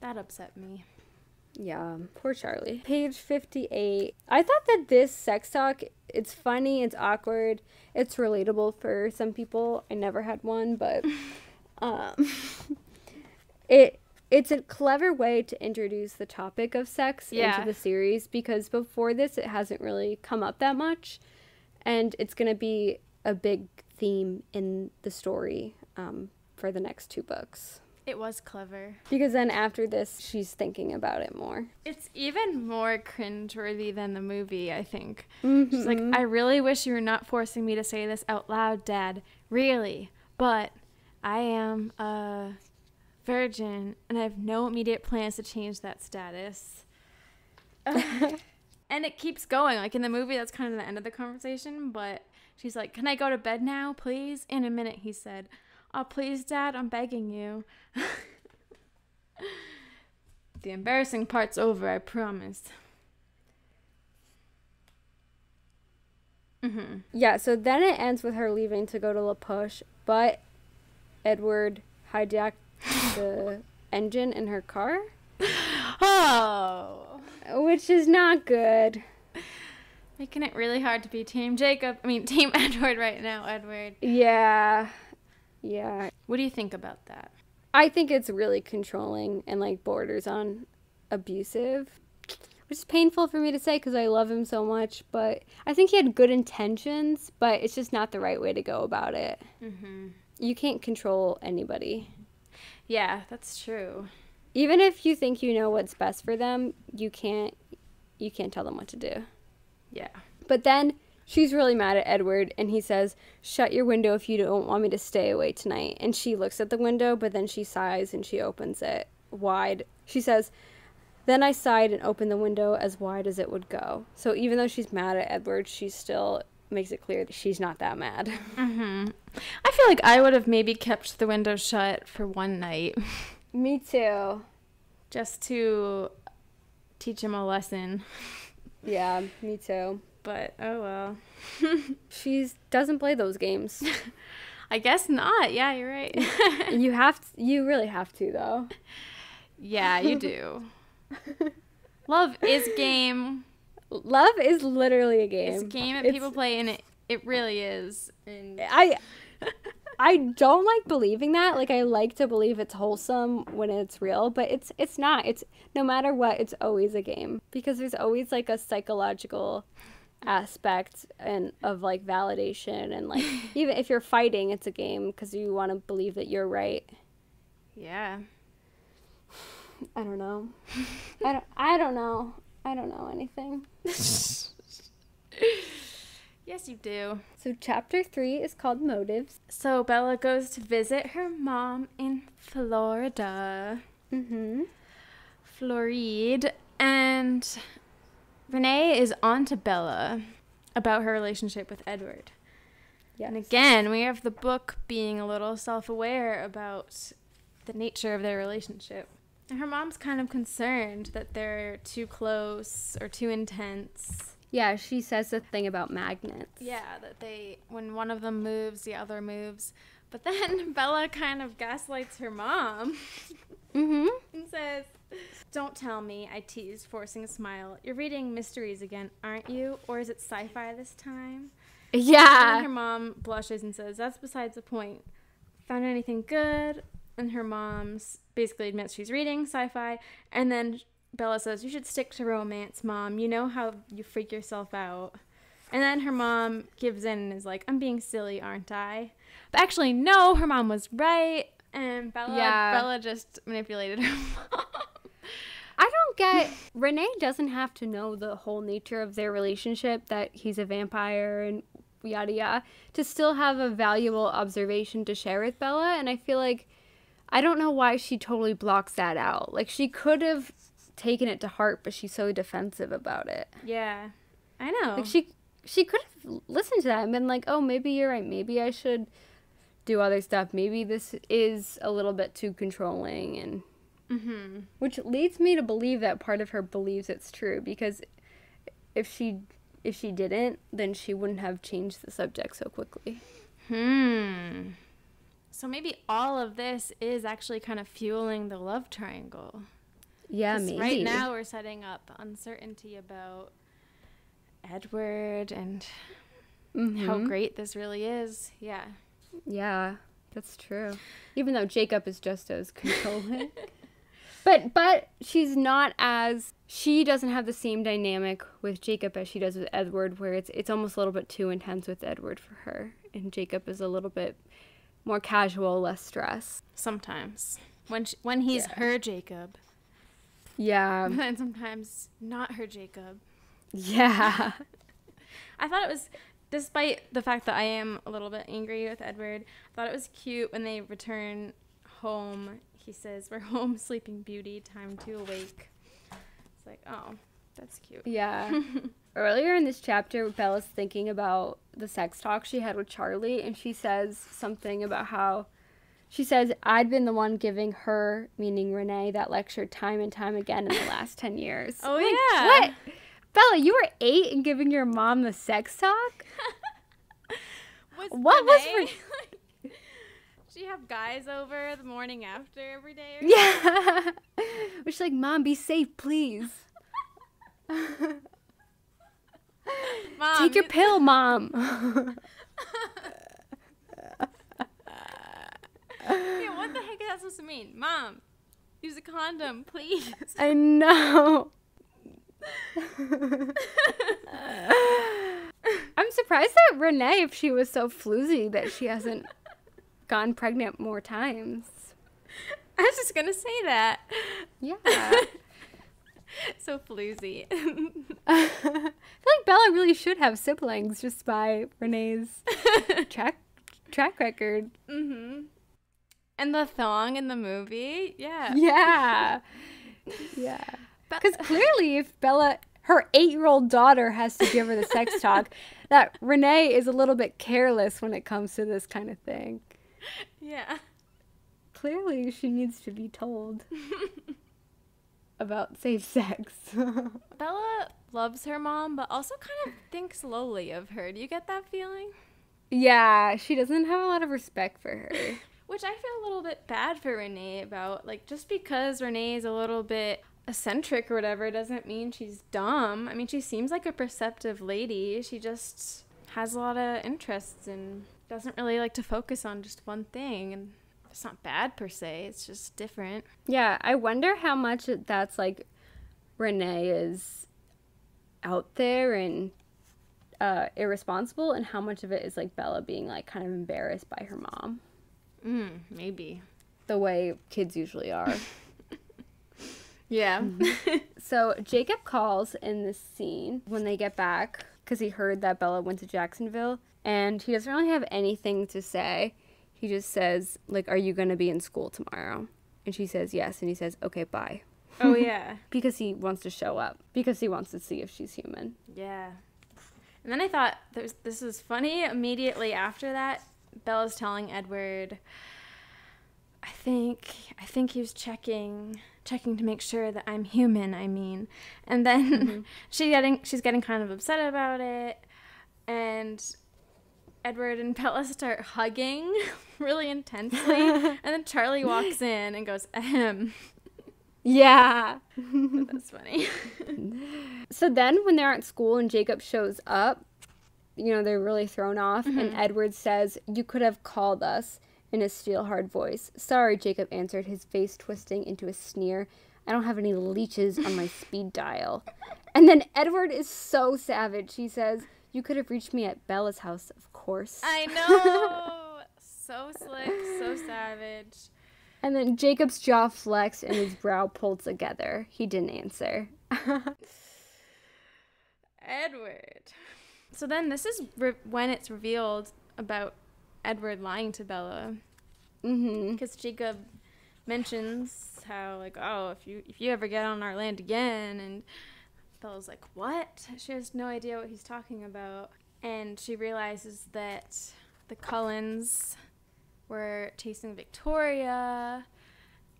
that upset me. Yeah, poor Charlie. Page 58. I thought that this sex talk, it's funny, it's awkward, it's relatable for some people. I never had one, but um it it's a clever way to introduce the topic of sex Yeah. into the series because before this it hasn't really come up that much and it's going to be a big theme in the story um, for the next two books. It was clever. Because then after this, she's thinking about it more. It's even more cringeworthy than the movie, I think. Mhm. She's like, I really wish you were not forcing me to say this out loud, Dad. Really. But I am a virgin and I have no immediate plans to change that status. and it keeps going. Like in the movie, that's kind of the end of the conversation. But she's like, Can I go to bed now, please? In a minute, he said, Oh, please, Dad, I'm begging you. the embarrassing part's over, I promise. Mm-hmm. Yeah, so then it ends with her leaving to go to La Push, but Edward hijacked the engine in her car, Oh. which is not good. Making it really hard to be Team Jacob. I mean, Team Edward right now, Edward. Yeah. Yeah. What do you think about that? I think it's really controlling and like borders on abusive, which is painful for me to say because I love him so much. But I think he had good intentions, but it's just not the right way to go about it. Mm-hmm. You can't control anybody. Yeah, that's true. Even if you think you know what's best for them, you can't you can't tell them what to do. Yeah. But then she's really mad at Edward and he says, "Shut your window if you don't want me to stay away tonight." And she looks at the window, but then she sighs and she opens it wide. She says, "Then I sighed and opened the window as wide as it would go." So even though she's mad at Edward, she still makes it clear that she's not that mad. Mm-hmm. I feel like I would have maybe kept the window shut for one night Me too. just to teach him a lesson. Yeah, me too. But oh well. She doesn't play those games. I guess not. Yeah, you're right. you have to, you really have to though. yeah, you do. Love is game. Love is literally a game. It's a game that It's- people play, and it, it really is. And I I don't like believing that. Like I like to believe it's wholesome when it's real, but it's it's not. It's no matter what, it's always a game because there's always like a psychological aspect and of like validation and like even if you're fighting, it's a game because you want to believe that you're right. yeah. I don't know. I don't I don't know. I don't know anything. Yes, you do. So chapter 3 is called Motives. So Bella goes to visit her mom in Florida, Mhm. Floride, and Renee is on to Bella about her relationship with Edward. Yes. And again, we have the book being a little self aware about the nature of their relationship. And her mom's kind of concerned that they're too close or too intense. Yeah, she says the thing about magnets. Yeah, that they, when one of them moves, the other moves. But then Bella kind of gaslights her mom mm-hmm. and says, Don't tell me, I teased, forcing a smile. You're reading mysteries again, aren't you? Or is it sci fi this time? Yeah. And her mom blushes and says, That's besides the point. Found anything good? And her mom's basically admits she's reading sci fi. And then Bella says, You should stick to romance, mom. You know how you freak yourself out. And then her mom gives in and is like, I'm being silly, aren't I? But actually, no, her mom was right. And Bella, Yeah. Bella just manipulated her mom. I don't get Renee doesn't have to know the whole nature of their relationship that he's a vampire and yada yada to still have a valuable observation to share with Bella and I feel like I don't know why she totally blocks that out. Like she could have taken it to heart but she's so defensive about it. yeah, I know. Like she she could have listened to that and been like, "Oh, maybe you're right. Maybe I should do other stuff. Maybe this is a little bit too controlling and mm-hmm. which leads me to believe that part of her believes it's true because if she if she didn't then she wouldn't have changed the subject so quickly Hmm. So maybe all of this is actually kind of fueling the love triangle. yeah maybe Right now we're setting up uncertainty about Edward and how Mhm. great this really is. Yeah. yeah that's true even though jacob is just as controlling but but she's not as she doesn't have the same dynamic with jacob as she does with edward where it's it's almost a little bit too intense with edward for her and jacob is a little bit more casual less stress Sometimes. when she, when he's Yeah. her Jacob, Yeah. and sometimes not her Jacob. Yeah. I thought it was, despite the fact that I am a little bit angry with Edward, I thought it was cute when they return home. He says, "We're home, Sleeping Beauty. Time to awake." It's like, oh, that's cute. Yeah. Earlier in this chapter, Bella's thinking about the sex talk she had with Charlie, and she says something about how she says, I'd been the one giving her, meaning Renee, that lecture time and time again in the last 10 years. Oh, like, yeah. What? Bella, you were eight and giving your mom the sex talk? What was Renee, like, she have guys over the morning after every day? Or Yeah. Which, like, mom, be safe, please. Mom, Take your pill, mom. Yeah, what the heck is that supposed to mean? Mom, use a condom, please. I know. I'm surprised that Renee, if she was so floozy, that she hasn't gotten pregnant more times. I was just gonna say that. Yeah. so floozy. I feel like Bella really should have siblings just by Renee's track track record. mm-hmm. And the thong in the movie, yeah. Yeah. Yeah. Because clearly, if Bella, her eight year old daughter, has to give her the sex talk, that Renee is a little bit careless when it comes to this kind of thing. Yeah. Clearly, she needs to be told about safe sex. Bella loves her mom, but also kind of thinks lowly of her. Do you get that feeling? yeah, she doesn't have a lot of respect for her. Which I feel a little bit bad for Renee about. Like, just because Renee is a little bit eccentric or whatever doesn't mean she's dumb. I mean, she seems like a perceptive lady. She just has a lot of interests and doesn't really like to focus on just one thing. And it's not bad per se, it's just different. Yeah, I wonder how much that's like Renee is out there and uh, irresponsible, and how much of it is like Bella being like kind of embarrassed by her mom, Mm, maybe. the way kids usually are. Yeah. so Jacob calls in this scene when they get back because he heard that Bella went to Jacksonville, and he doesn't really have anything to say. He just says like, "Are you gonna be in school tomorrow?" And she says yes, and he says, "Okay, bye." oh, yeah. because he wants to show up because he wants to see if she's human. Yeah. And then I thought this is funny. Immediately after that, Bella's telling Edward, I think I think he was checking checking to make sure that I'm human, I mean. And then mm-hmm. she getting she's getting kind of upset about it. And Edward and Bella start hugging really intensely. and then Charlie walks in and goes, ahem. Yeah. That's funny. So then when they're at school and Jacob shows up, you know, they're really thrown off and mm-hmm. Edward says, "You could have called us." In a steel hard voice. Sorry, Jacob answered, his face twisting into a sneer. I don't have any leeches on my speed dial. And then Edward is so savage. He says, You could have reached me at Bella's house, of course. I know. so slick, so savage. And then Jacob's jaw flexed and his brow pulled together. He didn't answer. Edward. So then this is re- when it's revealed about Edward lying to Bella. Mm-hmm. because Jacob mentions how like oh if you if you ever get on our land again and Bella's like what? She has no idea what he's talking about. And she realizes that the Cullens were chasing Victoria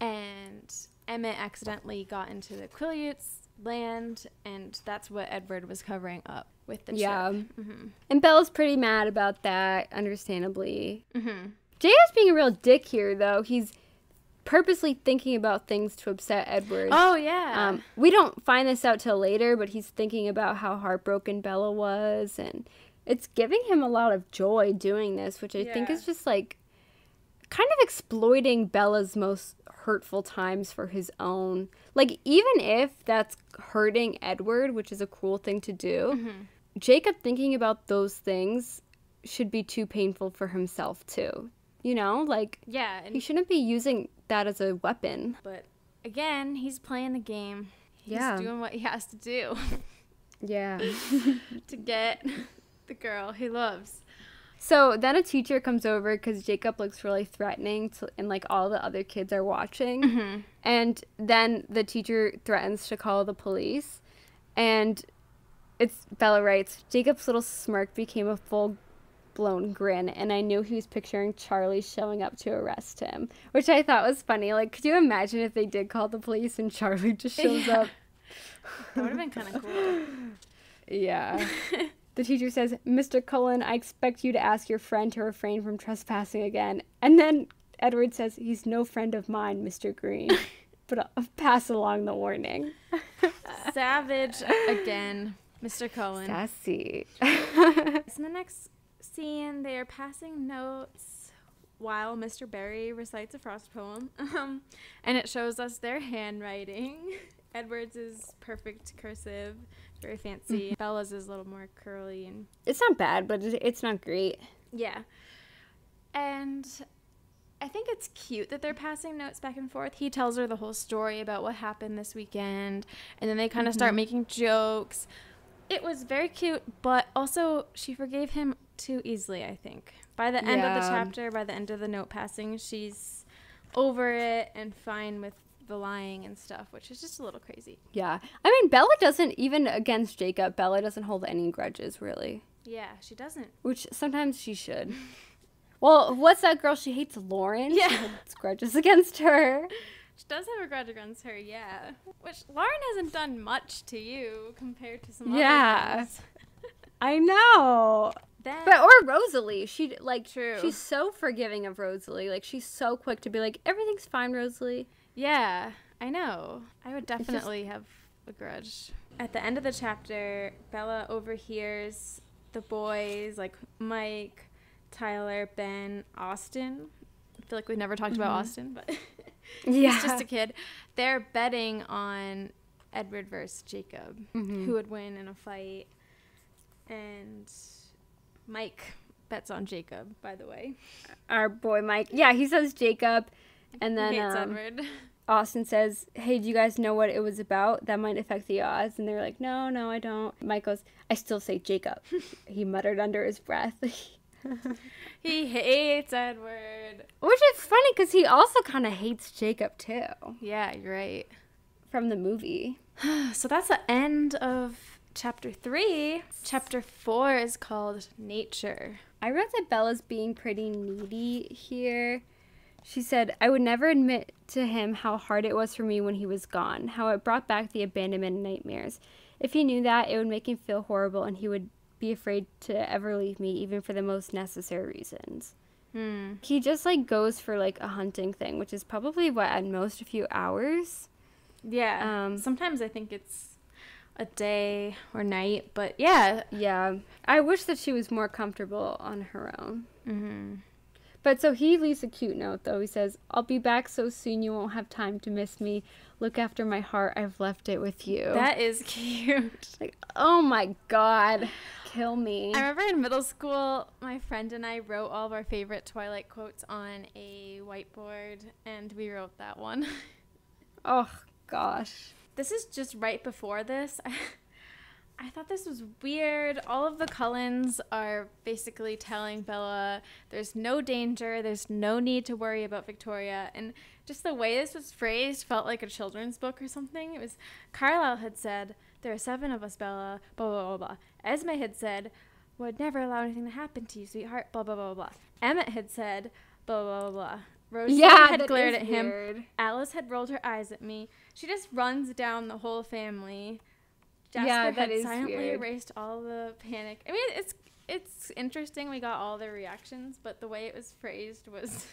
and Emmett accidentally got into the Quileutes land and that's what Edward was covering up with the Yeah. Mm-hmm. And Bella's pretty mad about that, understandably. Mm-hmm. Jacob's being a real dick here, though. He's purposely thinking about things to upset Edward. Oh yeah. Um, we don't find this out till later, but he's thinking about how heartbroken Bella was, and it's giving him a lot of joy doing this, which I think is just like kind of exploiting Bella's most hurtful times for his own. Like, even if that's hurting Edward, which is a cruel thing to do, Mm-hmm. Jacob thinking about those things should be too painful for himself, too. You know, like yeah, he shouldn't be using that as a weapon. But again, he's playing the game. He's Yeah. doing what he has to do Yeah. to get the girl he loves. So then a teacher comes over because Jacob looks really threatening, to, and like all the other kids are watching. Mm-hmm. And then the teacher threatens to call the police. And it's Bella writes Jacob's little smirk became a full blown grin, and I knew he was picturing Charlie showing up to arrest him, which I thought was funny. Like, could you imagine if they did call the police and Charlie just shows Yeah. up? That would have been kind of cool. Yeah. the teacher says, Mr. Cullen, I expect you to ask your friend to refrain from trespassing again. And then Edward says, He's no friend of mine, Mr. Green. but I'll pass along the warning. Savage again, Mr. Cullen. Sassy. So in the next scene, they are passing notes while Mr. Berty recites a frost poem, um, and it shows us their handwriting. Edward's is perfect cursive, very fancy. Mm-hmm. Bella's is a little more curly and it's not bad, but it's not great. yeah. And I think it's cute that they're passing notes back and forth. He tells her the whole story about what happened this weekend, and then they kind of start mm-hmm. making jokes. It was very cute, but also she forgave him too easily, I think. By the end of the chapter, by the end of the note passing, she's over it and fine with the lying and stuff, which is just a little crazy. Yeah. I mean, Bella doesn't, even against Jacob, Bella doesn't hold any grudges, really. Yeah, she doesn't. Which sometimes she should. Well, what's that girl? She hates Lauren. She Yeah. holds grudges against her. She does have a grudge against her, yeah. Which Lauren hasn't done much to you compared to some Yeah. I know. Then, But or Rosalie, she like True. she's so forgiving of Rosalie. Like she's so quick to be like everything's fine, Rosalie. Yeah, I know. I would just- definitely have a grudge. At the end of the chapter, Bella overhears the boys, like Mike, Tyler, Ben, Austin. I feel like we've never talked about Austin, but Yeah. he's just a kid. They're betting on Edward versus Jacob, Mhm. who would win in a fight. And Mike bets on Jacob, by the way. Our boy Mike. Yeah, he says Jacob, and then um. Austin says, "Hey, do you guys know what it was about? That might affect the odds." And they're like, "No, no, I don't." Mike goes, "I still say Jacob." he muttered under his breath. He hates Edward. Which is funny because he also kind of hates Jacob too Yeah, you're right. from the movie. So that's the end of chapter three. Chapter four is called Nature. I read that Bella's being pretty needy here. She said, I would never admit to him how hard it was for me when he was gone, how it brought back the abandonment and nightmares. If he knew that, it would make him feel horrible and he would be afraid to ever leave me, even for the most necessary reasons. Hmm. He just like goes for like a hunting thing, which is probably what at most a few hours. Yeah. Um, Sometimes I think it's a day or night, but yeah. Yeah. I wish that she was more comfortable on her own. Mm-hmm. But so he leaves a cute note though. He says, I'll be back so soon you won't have time to miss me. Look after my heart. I've left it with you. That is cute. like, oh my god. Kill me. I remember in middle school, my friend and I wrote all of our favorite Twilight quotes on a whiteboard, and we wrote that one. Oh gosh. this is just right before this. I thought this was weird. All of the Cullens are basically telling Bella there's no danger, there's no need to worry about Victoria. And just the way this was phrased felt like a children's book or something. It was Carlisle had said, There are seven of us, Bella, blah, blah, blah, blah. Esme had said, Would never allow anything to happen to you, sweetheart, blah, blah, blah, blah. Emmett had said, blah, blah, blah, blah. Rose Yeah, had glared at him. weird. Alice had rolled her eyes at me. She just runs down the whole family. Jasper Yeah, had that is silently weird. erased all the panic. I mean, it's it's interesting. We got all their reactions, but the way it was phrased was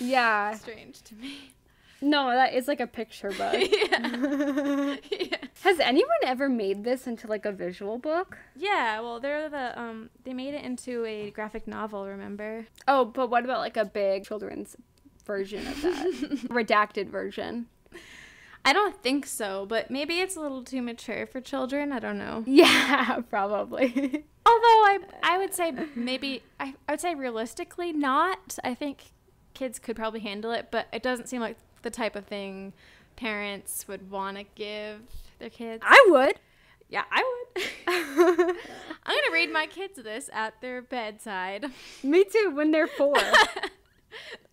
Yeah. strange to me. No, that is like a picture book. yeah. yeah. Has anyone ever made this into like a visual book? Yeah. Well, they're the um. They made it into a graphic novel. Remember? Oh, but what about like a big children's version of that? Redacted version. I don't think so, but maybe it's a little too mature for children. I don't know. Yeah, probably. Although I I would say maybe I, I would say realistically not. I think kids could probably handle it, but it doesn't seem like the type of thing parents would want to give their kids. I would. yeah, I would. I'm gonna read my kids this at their bedside. Me too. When they're four.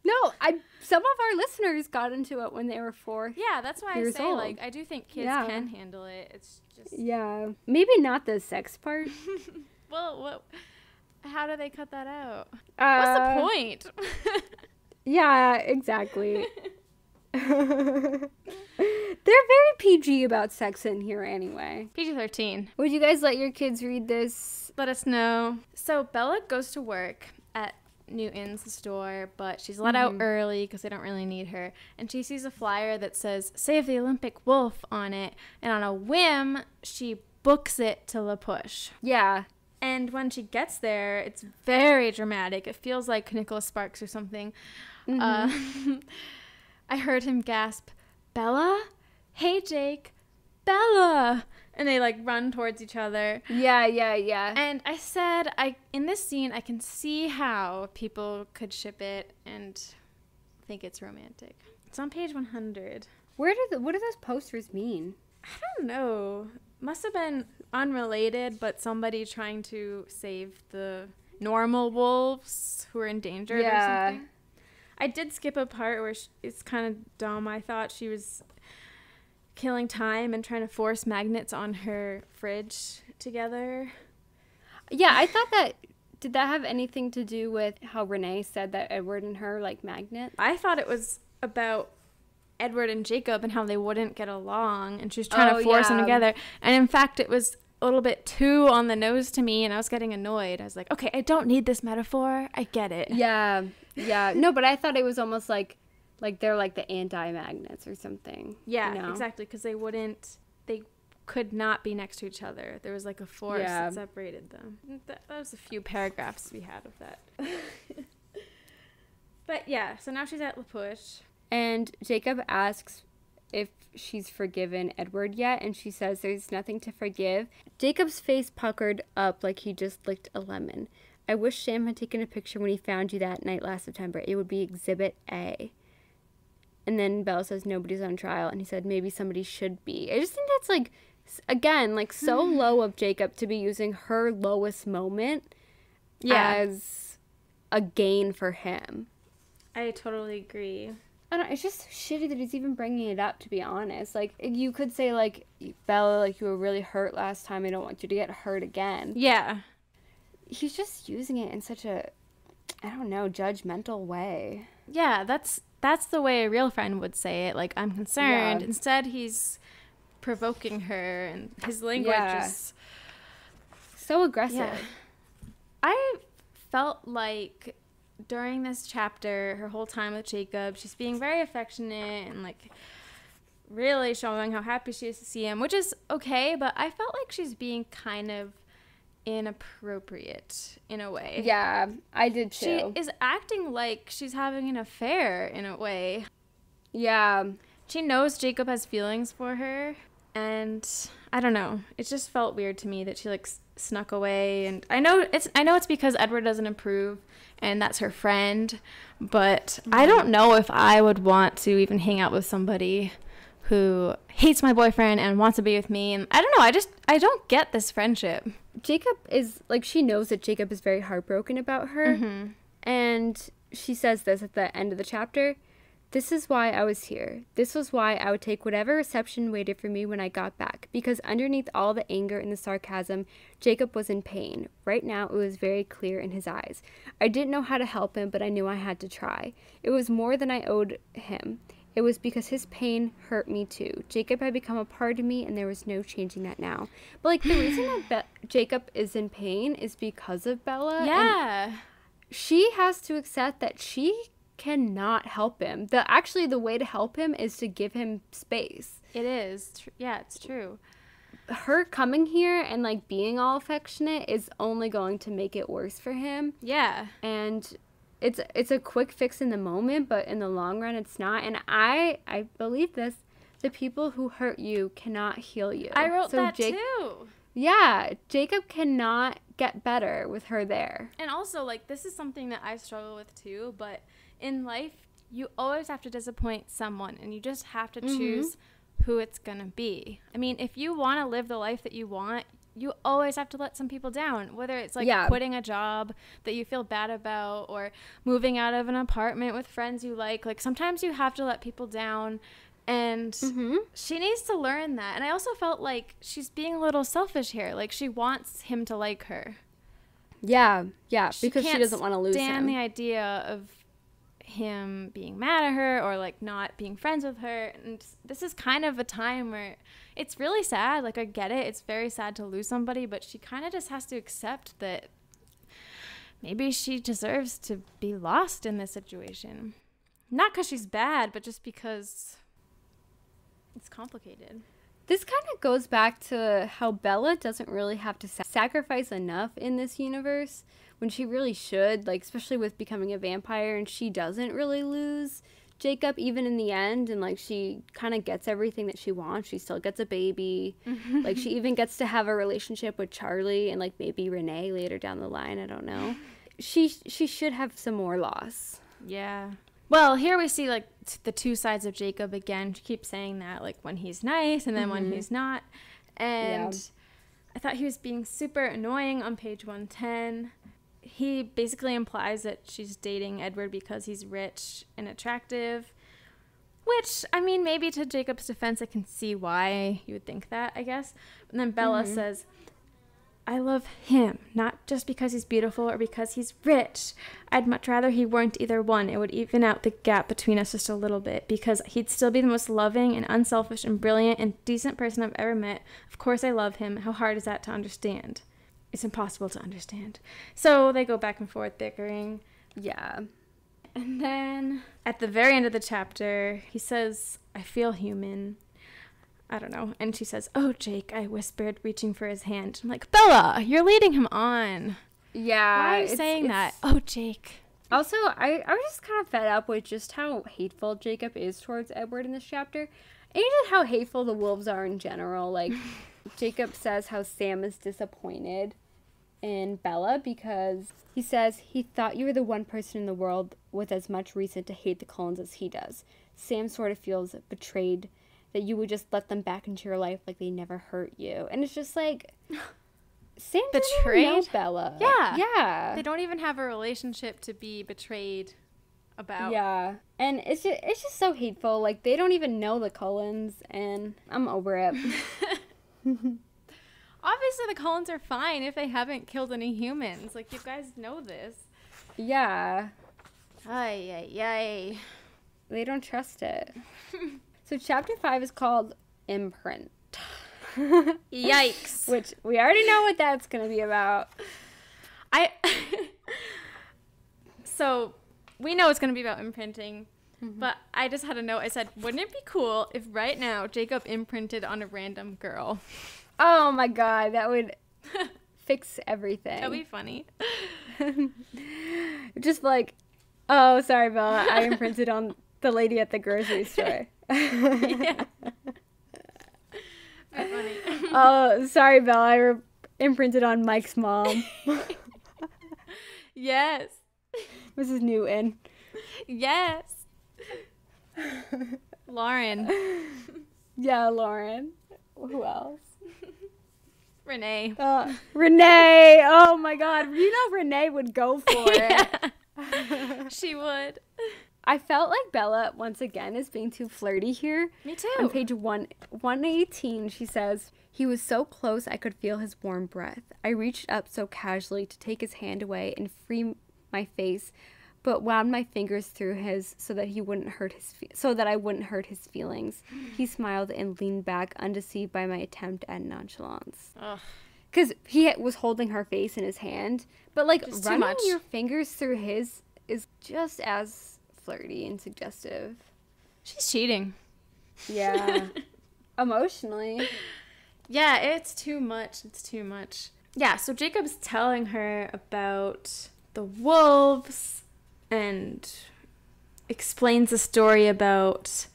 No, I. Some of our listeners got into it when they were four. Yeah, that's why I say old. like I do think kids Yeah. can handle it. It's just Yeah, maybe not the sex part. well, what? How do they cut that out? Uh, What's the point? Yeah, exactly. They're very PG about sex in here anyway. PG-13. Would you guys let your kids read this? Let us know. So Bella goes to work at Newton's store, but she's let out early because they don't really need her. And she sees a flyer that says "Save the Olympic Wolf" on it, and on a whim, she books it to La Push. Yeah. And when she gets there, it's very dramatic. It feels like Nicholas Sparks or something. Uh, I heard him gasp, Bella? Hey, Jake. Bella! And they like run towards each other. Yeah, yeah, yeah. And I said, I in this scene, I can see how people could ship it and think it's romantic. It's on page 100. Where do the, what do those posters mean? I don't know. Must have been unrelated, but somebody trying to save the normal wolves who are endangered Yeah. or something. I did skip a part where sh it's kind of dumb. I thought she was killing time and trying to force magnets on her fridge together. Yeah, I thought that. Did that have anything to do with how Renee said that Edward and her like magnet? I thought it was about Edward and Jacob and how they wouldn't get along, and she was trying Oh, to force them together. And in fact, it was a little bit too on the nose to me, and I was getting annoyed. I was like, okay, I don't need this metaphor. I get it. Yeah, yeah. No, but I thought it was almost like, like they're like the anti-magnets or something. Yeah, you know? exactly, because they wouldn't, they could not be next to each other. There was like a force Yeah. that separated them. That, that was a few paragraphs we had of that. but yeah, so now she's at La Push. And Jacob asks if she's forgiven Edward yet, and she says there's nothing to forgive. Jacob's face puckered up like he just licked a lemon. I wish Sam had taken a picture when he found you that night last September. It would be Exhibit A. And then Bella says nobody's on trial, and he said maybe somebody should be. I just think that's like, again, like so hmm. low of Jacob to be using her lowest moment Yeah. as a gain for him. I totally agree. I don't. It's just shitty that he's even bringing it up. To be honest, like you could say like Bella, like you were really hurt last time. I don't want you to get hurt again. Yeah. He's just using it in such a, I don't know, judgmental way. Yeah, that's that's the way a real friend would say it. Like I'm concerned. Yeah. Instead, he's provoking her, and his language Yeah. is. So aggressive. Yeah. I felt like during this chapter, her whole time with Jacob, she's being very affectionate and like really showing how happy she is to see him, which is okay. But I felt like she's being kind of inappropriate in a way. Yeah, I did too. She is acting like she's having an affair in a way. yeah, She knows Jacob has feelings for her, and I don't know. It just felt weird to me that she like s- snuck away. And I know it's I know it's because Edward doesn't approve, and that's her friend. But I mm-hmm. don't know if I would want to even hang out with somebody who hates my boyfriend and wants to be with me. And I don't know. I just I don't get this friendship. Jacob is like she knows that Jacob is very heartbroken about her, Mm-hmm. and she says this at the end of the chapter. This is why I was here. This was why I would take whatever reception waited for me when I got back, because underneath all the anger and the sarcasm, Jacob was in pain. Right now, it was very clear in his eyes. I didn't know how to help him, but I knew I had to try. It was more than I owed him. It was because his pain hurt me too. Jacob had become a part of me, and there was no changing that now. But like the reason that Be- Jacob is in pain is because of Bella. Yeah. she has to accept that she cannot help him. The actually the way to help him is to give him space. It is. Tr- yeah, it's true. Her coming here and like being all affectionate is only going to make it worse for him. Yeah. And it's it's a quick fix in the moment, but in the long run it's not. And I I believe this. The people who hurt you cannot heal you. I wrote So that Jake- too. Yeah, Jacob cannot get better with her there. And also, like, this is something that I struggle with too, but in life, you always have to disappoint someone and you just have to mm-hmm. choose who it's going to be. I mean, if you want to live the life that you want, you always have to let some people down, whether it's like Yeah. quitting a job that you feel bad about or moving out of an apartment with friends you like. Like sometimes you have to let people down and Mm-hmm. she needs to learn that. And I also felt like she's being a little selfish here. Like she wants him to like her. Yeah, yeah, because she doesn't want to lose stand him. the idea of him being mad at her or like not being friends with her. And this is kind of a time where it's really sad. Like i get it. It's very sad to lose somebody but she kind of just has to accept that maybe she deserves to be lost in this situation. Not because she's bad but just because it's complicated. This kind of goes back to how Bella doesn't really have to sa- sacrifice enough in this universe when she really should, like, especially with becoming a vampire, and she doesn't really lose Jacob even in the end, and like, she kind of gets everything that she wants. She still gets a baby. like, she even gets to have a relationship with Charlie and, like, maybe Renee later down the line. I don't know. She, she should have some more loss. Yeah. Well, here we see like t- the two sides of Jacob again. She keeps saying that like when he's nice and then when mm-hmm. he's not. And Yeah. I thought he was being super annoying on page 110. He basically implies that she's dating Edward because he's rich and attractive. Which, I mean, maybe to Jacob's defense, I can see why you would think that, I guess. And then Bella mm-hmm. says, I love him, not just because he's beautiful or because he's rich. I'd much rather he weren't either one. It would even out the gap between us just a little bit because he'd still be the most loving and unselfish and brilliant and decent person I've ever met. Of course, I love him. How hard is that to understand? It's impossible to understand. So they go back and forth bickering. Yeah. And then at the very end of the chapter, he says, I feel human. I don't know. And she says, Oh, Jake, I whispered, reaching for his hand. I'm like, Bella, you're leading him on. Yeah. Why are you saying that? Oh, Jake. Also, I, I was just kind of fed up with just how hateful Jacob is towards Edward in this chapter. And just how hateful the wolves are in general. Like, Jacob says how Sam is disappointed in Bella because he says he thought you were the one person in the world with as much reason to hate the Cullens as he does. Sam sort of feels betrayed that you would just let them back into your life like they never hurt you. And it's just like. Sam Betrayed? Bella. Yeah. Yeah. They don't even have a relationship to be betrayed about. Yeah, and it's just it's just so hateful. Like they don't even know the Cullens, and I'm over it. Obviously, the Cullens are fine if they haven't killed any humans. Like, you guys know this. yeah, Ay, ay, ay. they don't trust it. so chapter five is called Imprint, Yikes. which we already know what that's gonna be about. I so we know it's going to be about imprinting, Mm-hmm. but I just had a note. I said, wouldn't it be cool if right now Jacob imprinted on a random girl? Oh my god, that would fix everything. That'd be funny. just like, oh sorry, Bella, I imprinted on the lady at the grocery store. yeah. Funny. oh sorry, Bella, I re- imprinted on Mike's mom, yes. Mrs. Newton. Yes. Lauren. Yeah, Lauren. Who else? Renee. Uh, Renee. Oh my God. You know Renee would go for it. she would. I felt like Bella once again is being too flirty here. Me too. On page one, 118, she says, He was so close I could feel his warm breath. I reached up so casually to take his hand away and free my face, but wound my fingers through his so that he wouldn't hurt his fe- so that I wouldn't hurt his feelings. He smiled and leaned back, undeceived by my attempt at nonchalance. Because he was holding her face in his hand, but like Just running your fingers through his is just as flirty and suggestive. She's cheating. Yeah. Emotionally. Yeah, it's too much. It's too much. Yeah, so Jacob's telling her about the wolves and explains a story about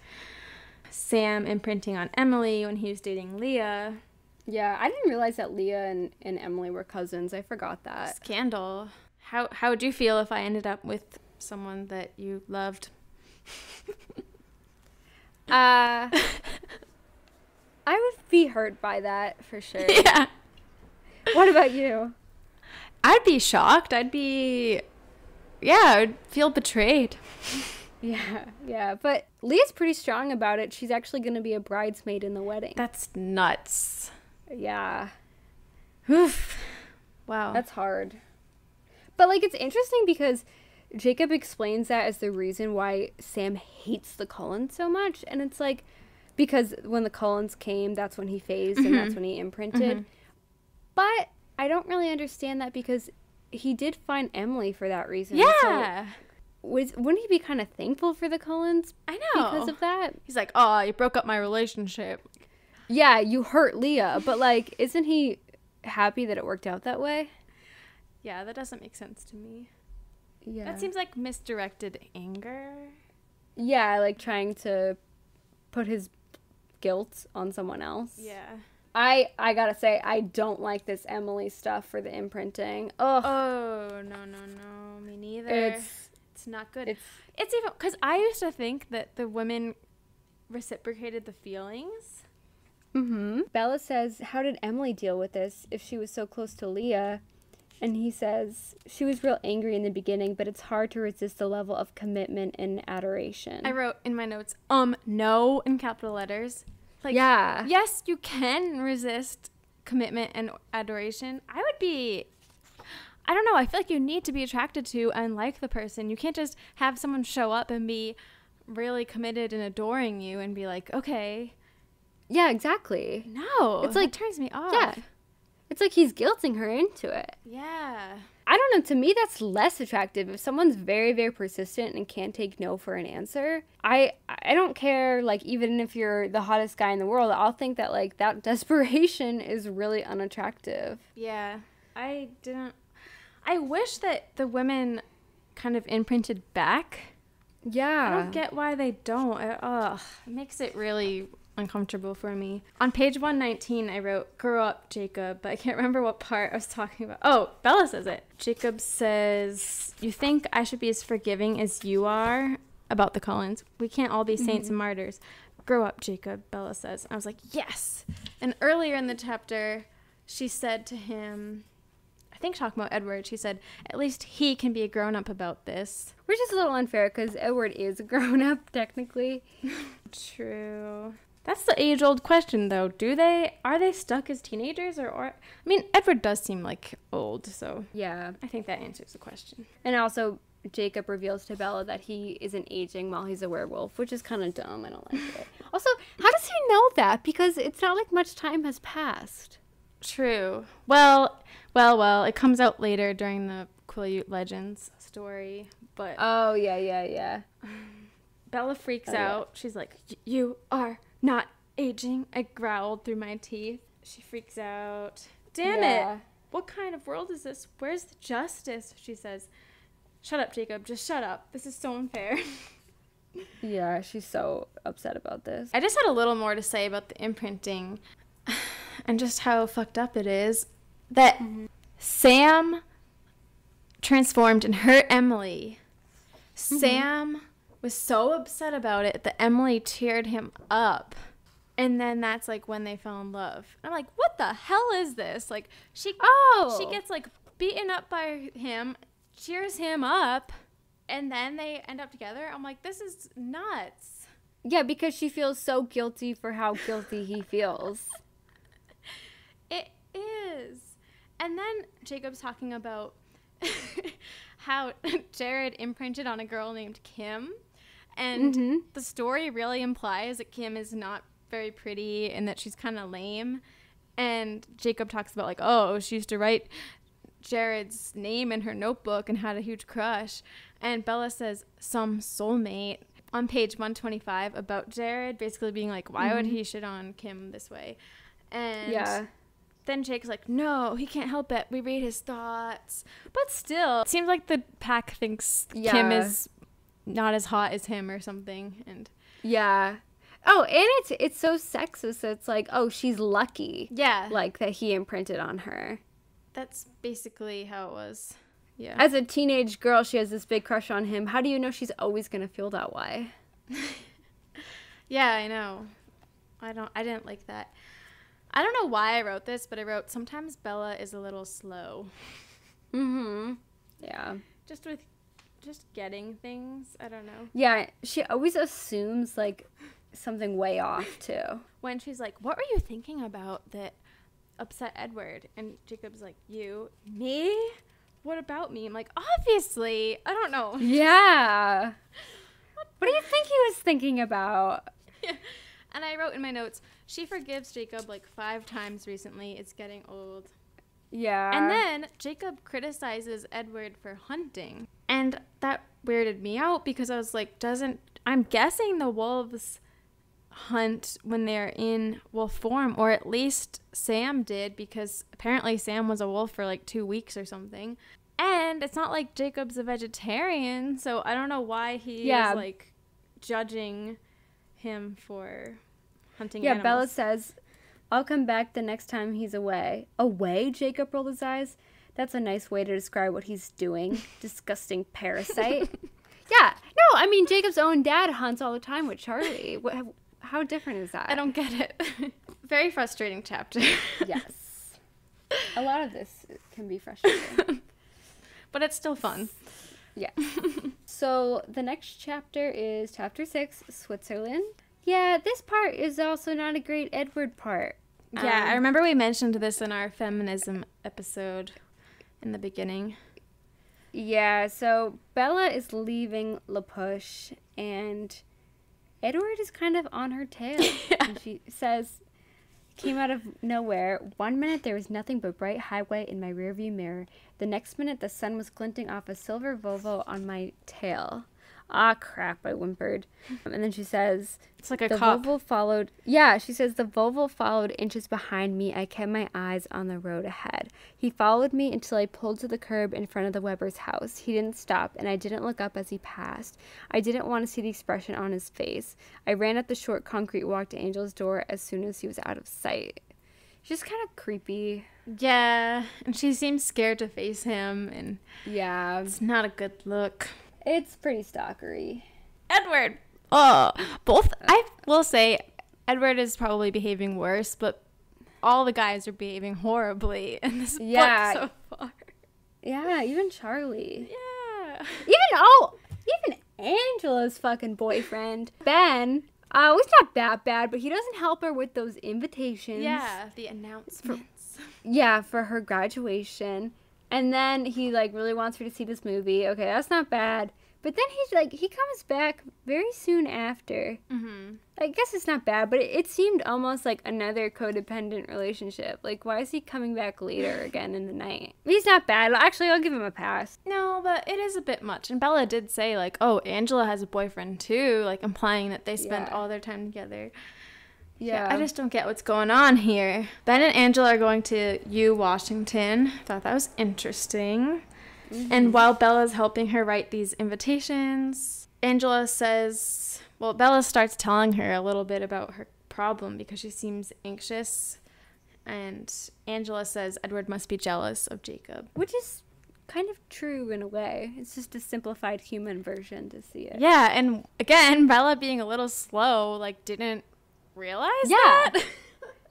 Sam imprinting on Emily when he was dating Leah. Yeah, I didn't realize that Leah and, and Emily were cousins. I forgot that. Scandal. How how would you feel if I ended up with someone that you loved? Uh, I would be hurt by that for sure. yeah. What about you? I'd be shocked. I'd be, yeah, I'd feel betrayed. Yeah, yeah. But Leah's pretty strong about it. She's actually going to be a bridesmaid in the wedding. That's nuts. yeah, Oof. Wow. that's hard. But like, it's interesting because Jacob explains that as the reason why Sam hates the Cullens so much, and it's like because when the Cullens came, that's when he phased and that's mm-hmm. when he imprinted. Mm-hmm. But I don't really understand that because he did find Emily for that reason. So yeah. was wouldn't he be kind of thankful for the Cullens I know. because of that? He's like, oh, you broke up my relationship. Yeah, you hurt Leah, but like, isn't he happy that it worked out that way? Yeah, that doesn't make sense to me. Yeah. That seems like misdirected anger. yeah, like trying to put his guilt on someone else. Yeah. I I gotta say, I don't like this Emily stuff for the imprinting. Ugh, Oh, no, no, no. Me neither. it's It's not good. it's It's even because I used to think that the women reciprocated the feelings. Mm-hmm. Bella says, How did Emily deal with this if she was so close to Leah? And he says, She was real angry in the beginning, but it's hard to resist the level of commitment and adoration. I wrote in my notes, um, no in capital letters. Like, yeah. yes, you can resist commitment and adoration. I would be. I don't know. I feel like you need to be attracted to and like the person. You can't just have someone show up and be really committed and adoring you and be like, okay, Yeah, exactly. no. It's like- turns me off. Yeah. It's like he's guilting her into it. Yeah. I don't know. To me, that's less attractive. If someone's very, very persistent and can't take no for an answer, I I don't care. Like even if you're the hottest guy in the world, I'll think that like that desperation is really unattractive. Yeah. I didn't. I wish that the women kind of imprinted back. Yeah. I don't get why they don't. I- Ugh, it makes it really uncomfortable for me. On page 119, I wrote, Grow up, Jacob, but I can't remember what part I was talking about. Oh, Bella says it. Jacob says, You think I should be as forgiving as you are about the Cullens? We can't all be mm-hmm. saints and martyrs. Grow up, Jacob, Bella says. I was like, Yes. And earlier in the chapter, she said to him, I think talking about Edward, she said, At least he can be a grown up about this. Which is a little unfair because Edward is a grown up technically. True. That's the age old question though. Do they are they stuck as teenagers or, or I mean Edward does seem like old, so Yeah. I think that answers the question. And also, Jacob reveals to Bella that he isn't aging while he's a werewolf, which is kind of dumb. I don't like it. Also, how does he know that? Because it's not like much time has passed. True. Well, well, well, it comes out later during the Quileute Legends story, but Oh, yeah, yeah, yeah. Bella freaks Oh, yeah. out. She's like, "Y- "You are not aging." I growled through my teeth. She freaks out. Damn Yeah. it. What kind of world is this? Where's the justice? She says. Shut up, Jacob. Just shut up. This is so unfair. Yeah, she's so upset about this. I just had a little more to say about the imprinting and just how fucked up it is that mm-hmm. Sam transformed and hurt Emily. Mm-hmm. Sam was so upset about it that Emily cheered him up. And then that's like when they fell in love. I'm like, what the hell is this? Like she Oh! she gets like beaten up by him, cheers him up, and then they end up together. I'm like, this is nuts. Yeah, because she feels so guilty for how guilty he feels. It is. And then Jacob's talking about how Jared imprinted on a girl named Kim. And Mhm. the story really implies that Kim is not very pretty and that she's kind of lame. And Jacob talks about, like, oh, she used to write Jared's name in her notebook and had a huge crush. And Bella says, some soulmate on page 125 about Jared, basically being like, why would he shit on Kim this way? And Yeah. then Jake's like, no, he can't help it. We read his thoughts. But still, it seems like the pack thinks Kim is not as hot as him or something. And Yeah. Oh, and it's it's so sexist. So it's like, oh, she's lucky, yeah, like that he imprinted on her. that's basically how it was. Yeah. As a teenage girl, she has this big crush on him. How do you know she's always gonna feel that way? yeah, I know. I don't I didn't like that. I don't know why I wrote this, but I wrote sometimes Bella is a little slow. Mm-hmm. Yeah. Just with just getting things. I don't know. Yeah, she always assumes like something way off too. When she's like, "What were you thinking about that upset Edward?" and Jacob's like, "You, me? What about me?" I'm like, "Obviously, I don't know." Yeah. What do you think he was thinking about? Yeah. And I wrote in my notes, she forgives Jacob like five times recently. It's getting old. Yeah. And then Jacob criticizes Edward for hunting. And that weirded me out because I was like, doesn't I'm guessing the wolves hunt when they're in wolf form, or at least Sam did, because apparently Sam was a wolf for like two weeks or something. And it's not like Jacob's a vegetarian, so I don't know why he Yeah. is like judging him for hunting yeah, animals. Bella says, I'll come back the next time he's away. Away? Jacob rolled his eyes. That's a nice way to describe what he's doing. Disgusting parasite. yeah. No, I mean, Jacob's own dad hunts all the time with Charlie. What, how different is that? I don't get it. Very frustrating chapter. Yes. A lot of this can be frustrating. but it's still fun. Yeah. so the next chapter is chapter six, Switzerland. Yeah, this part is also not a great Edward part. Yeah, I Um, remember we mentioned this in our feminism episode in the beginning. Yeah, so Bella is leaving La Push and Edward is kind of on her tail. And she says, came out of nowhere. One minute there was nothing but bright highway in my rearview mirror. The next minute the sun was glinting off a silver Volvo on my tail. Ah, crap, I whimpered. And then she says, It's like a the cop. Volvo followed. Yeah, she says the Volvo followed inches behind me. I kept my eyes on the road ahead. He followed me until I pulled to the curb in front of the Weber's house. He didn't stop, and I didn't look up as he passed. I didn't want to see the expression on his face. I ran up the short concrete walk to Angela's door as soon as he was out of sight. She's kind of creepy. Yeah, and she seems scared to face him, and Yeah, it's not a good look. It's pretty stalkery. Edward. Oh, both. I will say, Edward is probably behaving worse, but all the guys are behaving horribly in this Yeah. book so far. Yeah, even Charlie. Yeah. Even oh, even Angela's fucking boyfriend Ben. Oh, he's not that bad, but he doesn't help her with those invitations. Yeah, the announcements. yeah, for her graduation, and then he like really wants her to see this movie. Okay, that's not bad. But then he's like he comes back very soon after. mm-hmm. I guess it's not bad, but it, it seemed almost like another codependent relationship. Like, why is he coming back later again in the night? He's not bad. Actually, I'll give him a pass. No, but it is a bit much. And Bella did say, like, oh, Angela has a boyfriend too, like implying that they spent Yeah. all their time together. Yeah, I just don't get what's going on here. Ben and Angela are going to U Washington. Thought that was interesting. And mm-hmm. while Bella's helping her write these invitations, Angela says, well, Bella starts telling her a little bit about her problem because she seems anxious. And Angela says Edward must be jealous of Jacob. Which is kind of true in a way. It's just a simplified human version to see it. Yeah, and again, Bella being a little slow, like didn't realize Yeah. that.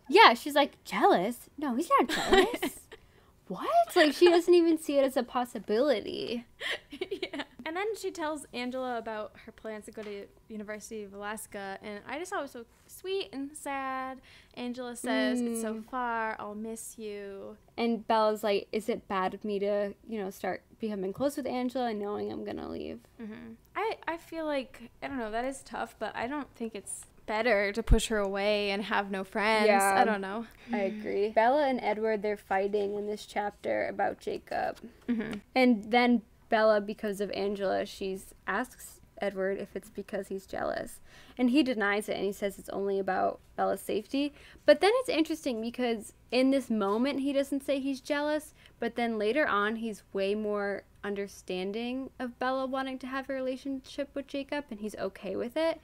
Yeah, she's like, jealous? No, he's not jealous. what? Like, she doesn't even see it as a possibility. yeah. And then she tells Angela about her plans to go to University of Alaska, and I just thought it was so sweet and sad. Angela says, "It's so Mm. far. I'll miss you." And Bella's like, is it bad of me to, you know, start becoming close with Angela and knowing I'm going to leave? hmm I I feel like I don't know that is tough, but I don't think it's better to push her away and have no friends. Yeah. I don't know. I agree. Bella and Edward, they're fighting in this chapter about Jacob. hmm And then Bella, because of Angela, she asks Edward if it's because he's jealous. And he denies it and he says it's only about Bella's safety. But then it's interesting because in this moment he doesn't say he's jealous, but then later on he's way more understanding of Bella wanting to have a relationship with Jacob and he's okay with it.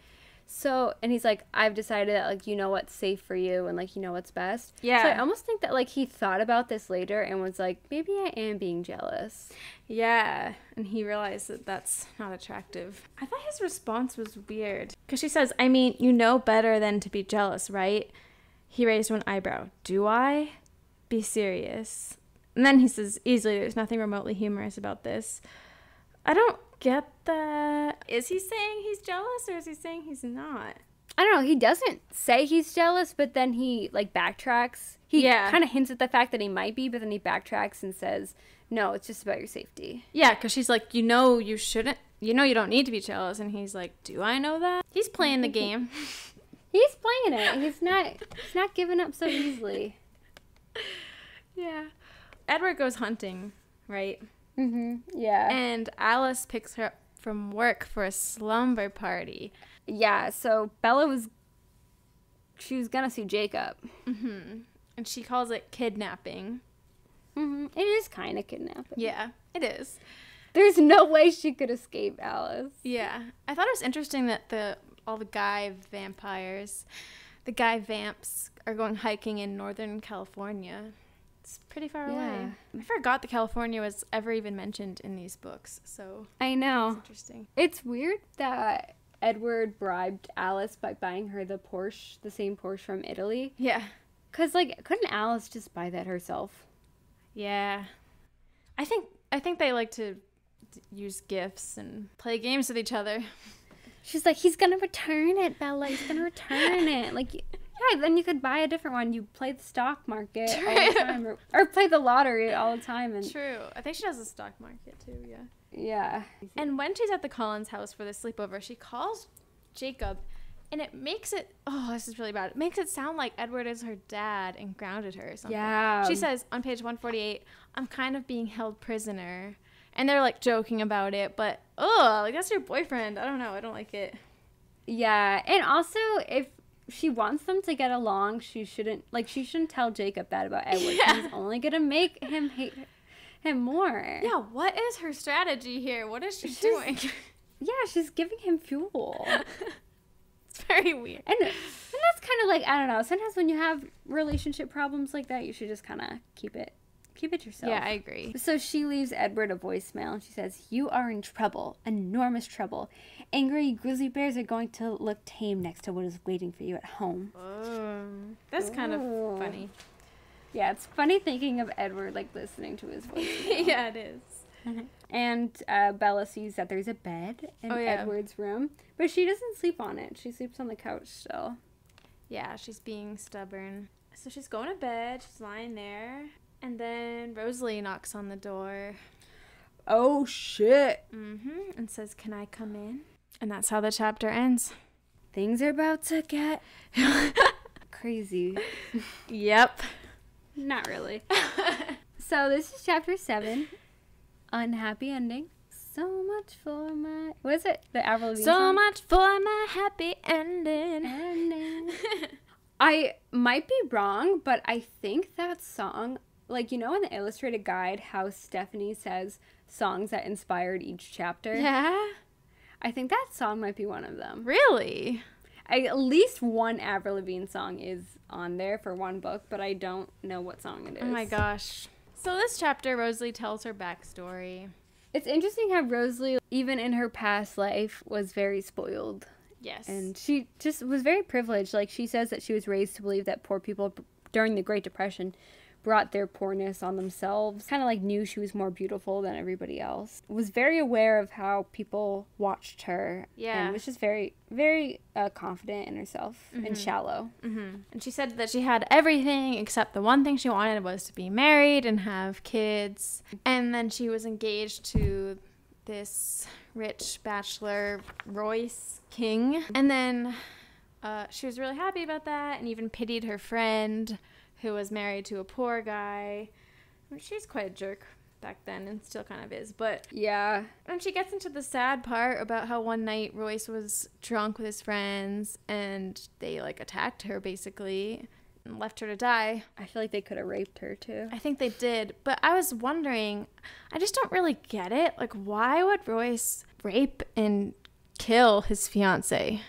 So, and he's like, I've decided that, like, you know what's safe for you and, like, you know what's best. Yeah. So I almost think that, like, he thought about this later and was like, maybe I am being jealous. Yeah, and he realized that that's not attractive. I thought his response was weird. Because she says, I mean, you know better than to be jealous, right? He raised one eyebrow. Do I? Be serious. And then he says, easily, there's nothing remotely humorous about this. I don't get that. Is he saying he's jealous or is he saying he's not? I don't know. He doesn't say he's jealous, but then he, like, backtracks. He Yeah. kind of hints at the fact that he might be, but then he backtracks and says, no, it's just about your safety. Yeah, because she's like, you know, you shouldn't, you know, you don't need to be jealous. And he's like, do I know that? He's playing the game. He's playing it. He's not, he's not giving up so easily. yeah. Edward goes hunting, right? Mm-hmm. Yeah. And Alice picks her up from work for a slumber party. Yeah, so Bella was she was gonna see Jacob. Mhm. And she calls it kidnapping. Mm-hmm. It is kind of kidnapping. Yeah, it is. There's no way she could escape Alice. Yeah. I thought it was interesting that the all the guy vampires, the guy vamps are going hiking in Northern California. It's pretty far away. I forgot that California was ever even mentioned in these books. So I know. interesting. It's weird that Edward bribed Alice by buying her the Porsche, the same Porsche from Italy. Yeah. Cause like, couldn't Alice just buy that herself? Yeah. I think I think they like to d- use gifts and play games with each other. She's like, he's gonna return it, Bella. He's gonna return it. Like, yeah, then you could buy a different one. You play the stock market all the time, or, or play the lottery all the time, and True. I think she does the stock market too, yeah. yeah. And when she's at the Cullens house for the sleepover, she calls Jacob and it makes it oh, this is really bad. It makes it sound like Edward is her dad and grounded her or something. Yeah. She says on page 148, I'm kind of being held prisoner. And they're like joking about it, but oh, like that's your boyfriend. I don't know. I don't like it. Yeah, and also if she wants them to get along, she shouldn't like she shouldn't tell Jacob that about Edward. Yeah. He's only gonna make him hate him more. Yeah, what is her strategy here? What is she She's- doing? Yeah, she's giving him fuel. it's very weird. And, and that's kind of like I don't know. Sometimes when you have relationship problems like that, you should just kind of keep it keep it yourself. Yeah, I agree. So she leaves Edward a voicemail and she says, You are in trouble, enormous trouble. Angry grizzly bears are going to look tame next to what is waiting for you at home. Oh, that's kind of funny. Yeah, it's funny thinking of Edward like listening to his voice. yeah, it is. And uh, Bella sees that there's a bed in Oh, yeah. Edward's room, but she doesn't sleep on it. She sleeps on the couch still. Yeah, she's being stubborn. So she's going to bed. She's lying there. And then Rosalie knocks on the door Oh shit! mm-hmm, and says, Can I come in? And that's how the chapter ends. Things are about to get crazy. Yep. Not really. so this is chapter seven. Unhappy ending. So much for my. What is it? The Avril Lavigne so song? much for my happy ending. Ending. I might be wrong, but I think that song, like you know, in the illustrated guide, how Stephenie says songs that inspired each chapter. yeah? I think that song might be one of them. Really? I, at least one Avril Lavigne song is on there for one book, but I don't know what song it is. Oh my gosh. So this chapter, Rosalie tells her backstory. It's interesting how Rosalie, even in her past life, was very spoiled. Yes. And she just was very privileged. Like, she says that she was raised to believe that poor people during the Great Depression brought their poorness on themselves. Kind of like knew she was more beautiful than everybody else. Was very aware of how people watched her. Yeah. And was just very, very uh, confident in herself and shallow. hmm And she said that she had everything except the one thing she wanted was to be married and have kids. And then she was engaged to this rich bachelor, Royce King. And then uh, she was really happy about that and even pitied her friend who was married to a poor guy. I mean, she's quite a jerk back then and still kind of is. But Yeah. and she gets into the sad part about how one night Royce was drunk with his friends and they like attacked her basically and left her to die. I feel like they could have raped her too. I think they did, but I was wondering, I just don't really get it. Like why would Royce rape and kill his fiance?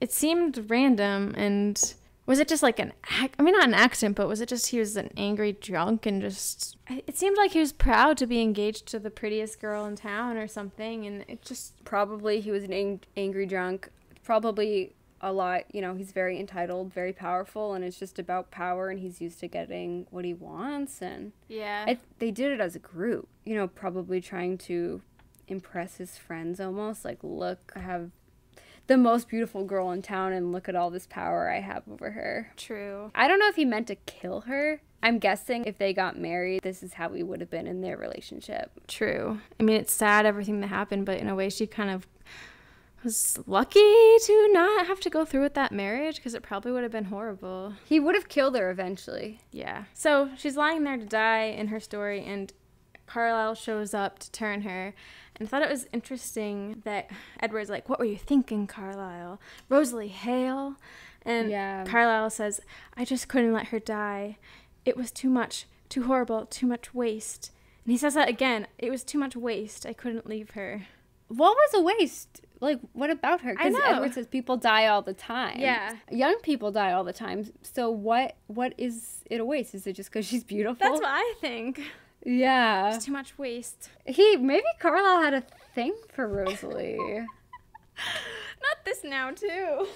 it seemed random and was it just like an ac- I mean not an accident, but was it just he was an angry drunk and just it seemed like he was proud to be engaged to the prettiest girl in town or something and it just Probably he was an ang- angry drunk. Probably a lot, you know, he's very entitled, very powerful, and it's just about power, and he's used to getting what he wants. And yeah. I, they did it as a group, you know, probably trying to impress his friends almost. Like, look, I have the most beautiful girl in town, and look at all this power I have over her. True. I don't know if he meant to kill her. I'm guessing if they got married, this is how we would have been in their relationship. True. I mean, it's sad everything that happened, but in a way, she kind of was lucky to not have to go through with that marriage because it probably would have been horrible. He would have killed her eventually. Yeah. So she's lying there to die in her story, and Carlisle shows up to turn her. And I thought it was interesting that Edward's like, What were you thinking, Carlisle? Rosalie Hale? And Yeah. Carlisle says, I just couldn't let her die. It was too much, too horrible, too much waste. And he says that again. It was too much waste. I couldn't leave her. What was a waste? Like, what about her? Because. Edward says people die all the time. Yeah. young people die all the time. So what? What is it a waste? Is it just because she's beautiful? That's what I think. Yeah. It's too much waste. He maybe Carlisle had a thing for Rosalie. Not this now, too.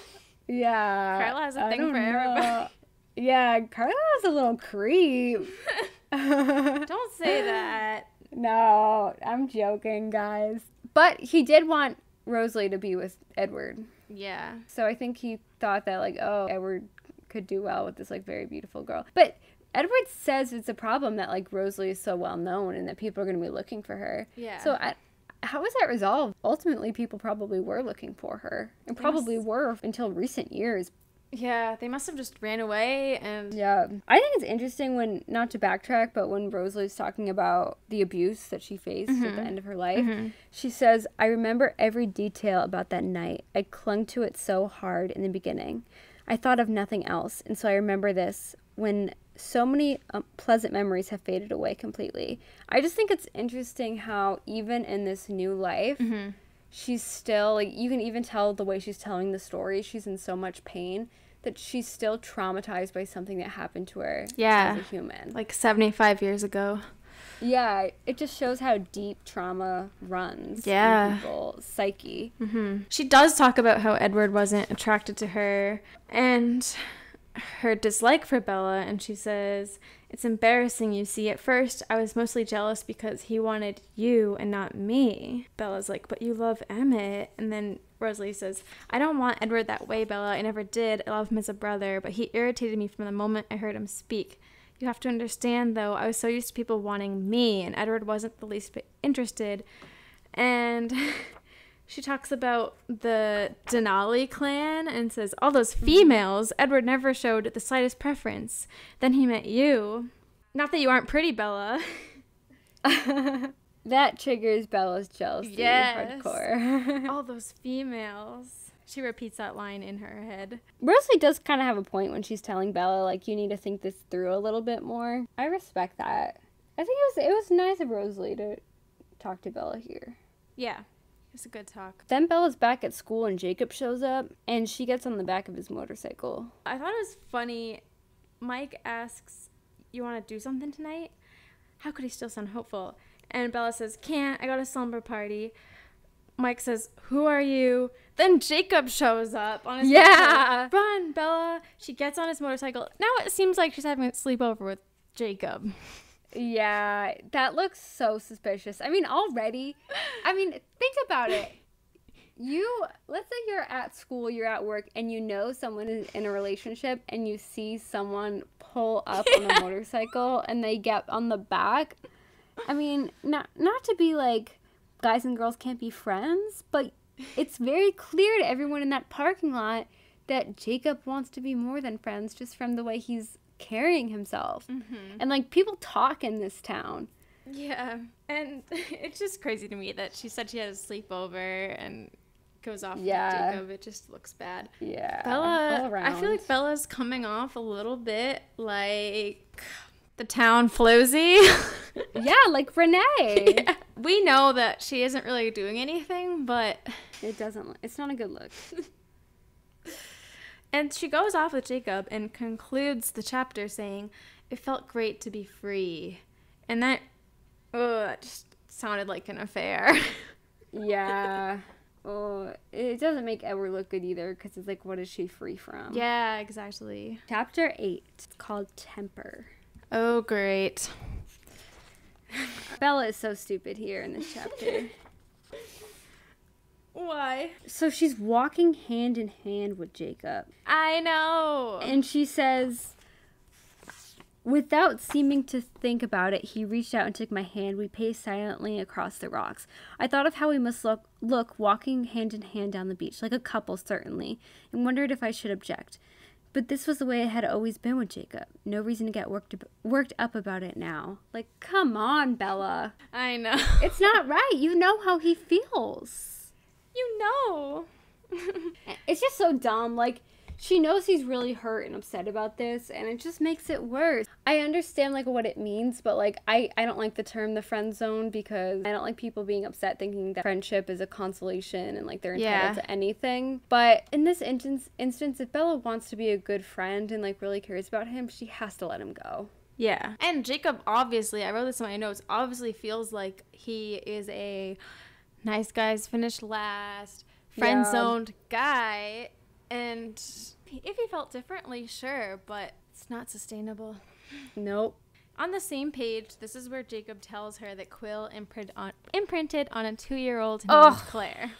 yeah. Carlisle has a I thing for everybody. know. Yeah, Carlisle's a little creep. Don't say that. no, I'm joking, guys. But he did want Rosalie to be with Edward. Yeah. So I think he thought that like, oh, Edward could do well with this like very beautiful girl. But Edward says it's a problem that like Rosalie is so well known and that people are going to be looking for her. Yeah. So I, how was that resolved? Ultimately, people probably were looking for her and probably must- were until recent years. Yeah, they must have just ran away and Yeah. I think it's interesting when, not to backtrack, but when Rosalie's talking about the abuse that she faced at the mm-hmm. end of her life, mm-hmm. she says, I remember every detail about that night. I clung to it so hard in the beginning. I thought of nothing else. And so I remember this when so many um, pleasant memories have faded away completely. I just think it's interesting how, even in this new life, she's still like you can even tell the way she's telling the story she's in so much pain that she's still traumatized by something that happened to her Yeah. as a human like 75 years ago. yeah it just shows how deep trauma runs Yeah. people's psyche She does talk about how Edward wasn't attracted to her and her dislike for Bella, and she says, It's embarrassing, you see. At first, I was mostly jealous because he wanted you and not me. Bella's like, But you love Emmett. And then Rosalie says, I don't want Edward that way, Bella. I never did. I love him as a brother, but he irritated me from the moment I heard him speak. You have to understand, though, I was so used to people wanting me, and Edward wasn't the least bit interested. And she talks about the Denali clan and says, All those females, Edward never showed the slightest preference. Then he met you. Not that you aren't pretty, Bella. that triggers bella's jealousy Yes. hardcore All those females. She repeats that line in her head. rosalie does kind of have a point when she's telling bella like you need to think this through a little bit more i respect that i think it was it was nice of rosalie to talk to bella here Yeah, it's a good talk. Then Bella's back at school and Jacob shows up and she gets on the back of his motorcycle. I thought it was funny. Mike asks, You want to do something tonight? How could he still sound hopeful? And Bella says, Can't. I got a slumber party. Mike says, Who are you? Then Jacob shows up on his Yeah. motorcycle. Run, Bella. She gets on his motorcycle. Now it seems like she's having a sleepover with Jacob. Yeah, that looks so suspicious. I mean, already. I mean, think about it. You, let's say you're at school, you're at work, and you know someone is in a relationship, and you see someone pull up on a motorcycle and they get on the back. I mean, not not to be like guys and girls can't be friends, but it's very clear to everyone in that parking lot that Jacob wants to be more than friends just from the way he's carrying himself. Mm-hmm. And like people talk in this town. Yeah. And it's just crazy to me that she said she had a sleepover and goes off Yeah. Jacob. It just looks bad. Yeah. Bella, I feel like Bella's coming off a little bit like the town flowsy. yeah, like Renee. we know that she isn't really doing anything, but It doesn't. It's not a good look. And she goes off with Jacob and concludes the chapter saying, It felt great to be free. And that, oh, that just sounded like an affair. Yeah. Oh, it doesn't make Edward look good either because it's like, what is she free from? yeah, exactly. Chapter 8. It's called Temper. Oh, great. Bella is so stupid here in this chapter. Why? so she's walking hand in hand with Jacob. I know. And she says, Without seeming to think about it, he reached out and took my hand. We paced silently across the rocks. I thought of how we must look, look walking hand in hand down the beach, like a couple, certainly, and wondered if I should object. But this was the way it had always been with Jacob. No reason to get worked, ab- worked up about it now. Like, come on, Bella. I know. It's not right. You know how he feels. You know. It's just so dumb. Like, she knows he's really hurt and upset about this, and it just makes it worse. I understand like what it means, but like I I don't like the term the friend zone because I don't like people being upset thinking that friendship is a consolation and like they're entitled Yeah. to anything. But in this instance, instance, if Bella wants to be a good friend and like really cares about him, she has to let him go. Yeah. And Jacob obviously, I wrote this in my notes, obviously feels like he is a nice guys finish last, friend zoned guy. And if he felt differently, sure, but it's not sustainable. Nope. On the same page, this is where Jacob tells her that Quil imprint on, imprinted on a two year old named Claire.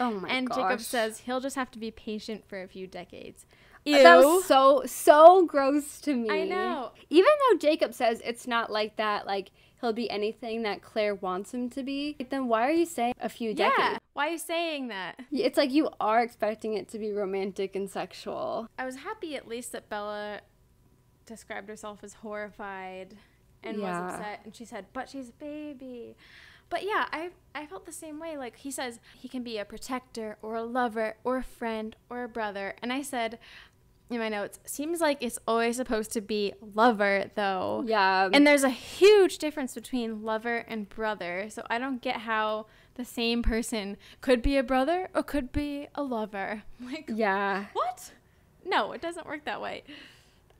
Oh my and gosh. Jacob says he'll just have to be patient for a few decades. That was so so gross to me. I know. Even though Jacob says it's not like that, like he'll be anything that Claire wants him to be, then why are you saying a few decades? Yeah. Why are you saying that? It's like you are expecting it to be romantic and sexual. I was happy at least that Bella described herself as horrified and Yeah. was upset and she said, "But she's a baby." But yeah, I I felt the same way. Like he says he can be a protector or a lover or a friend or a brother. And I said in my notes, seems like it's always supposed to be lover though. Yeah. And there's a huge difference between lover and brother. So I don't get how the same person could be a brother or could be a lover. Like yeah. what? No, it doesn't work that way.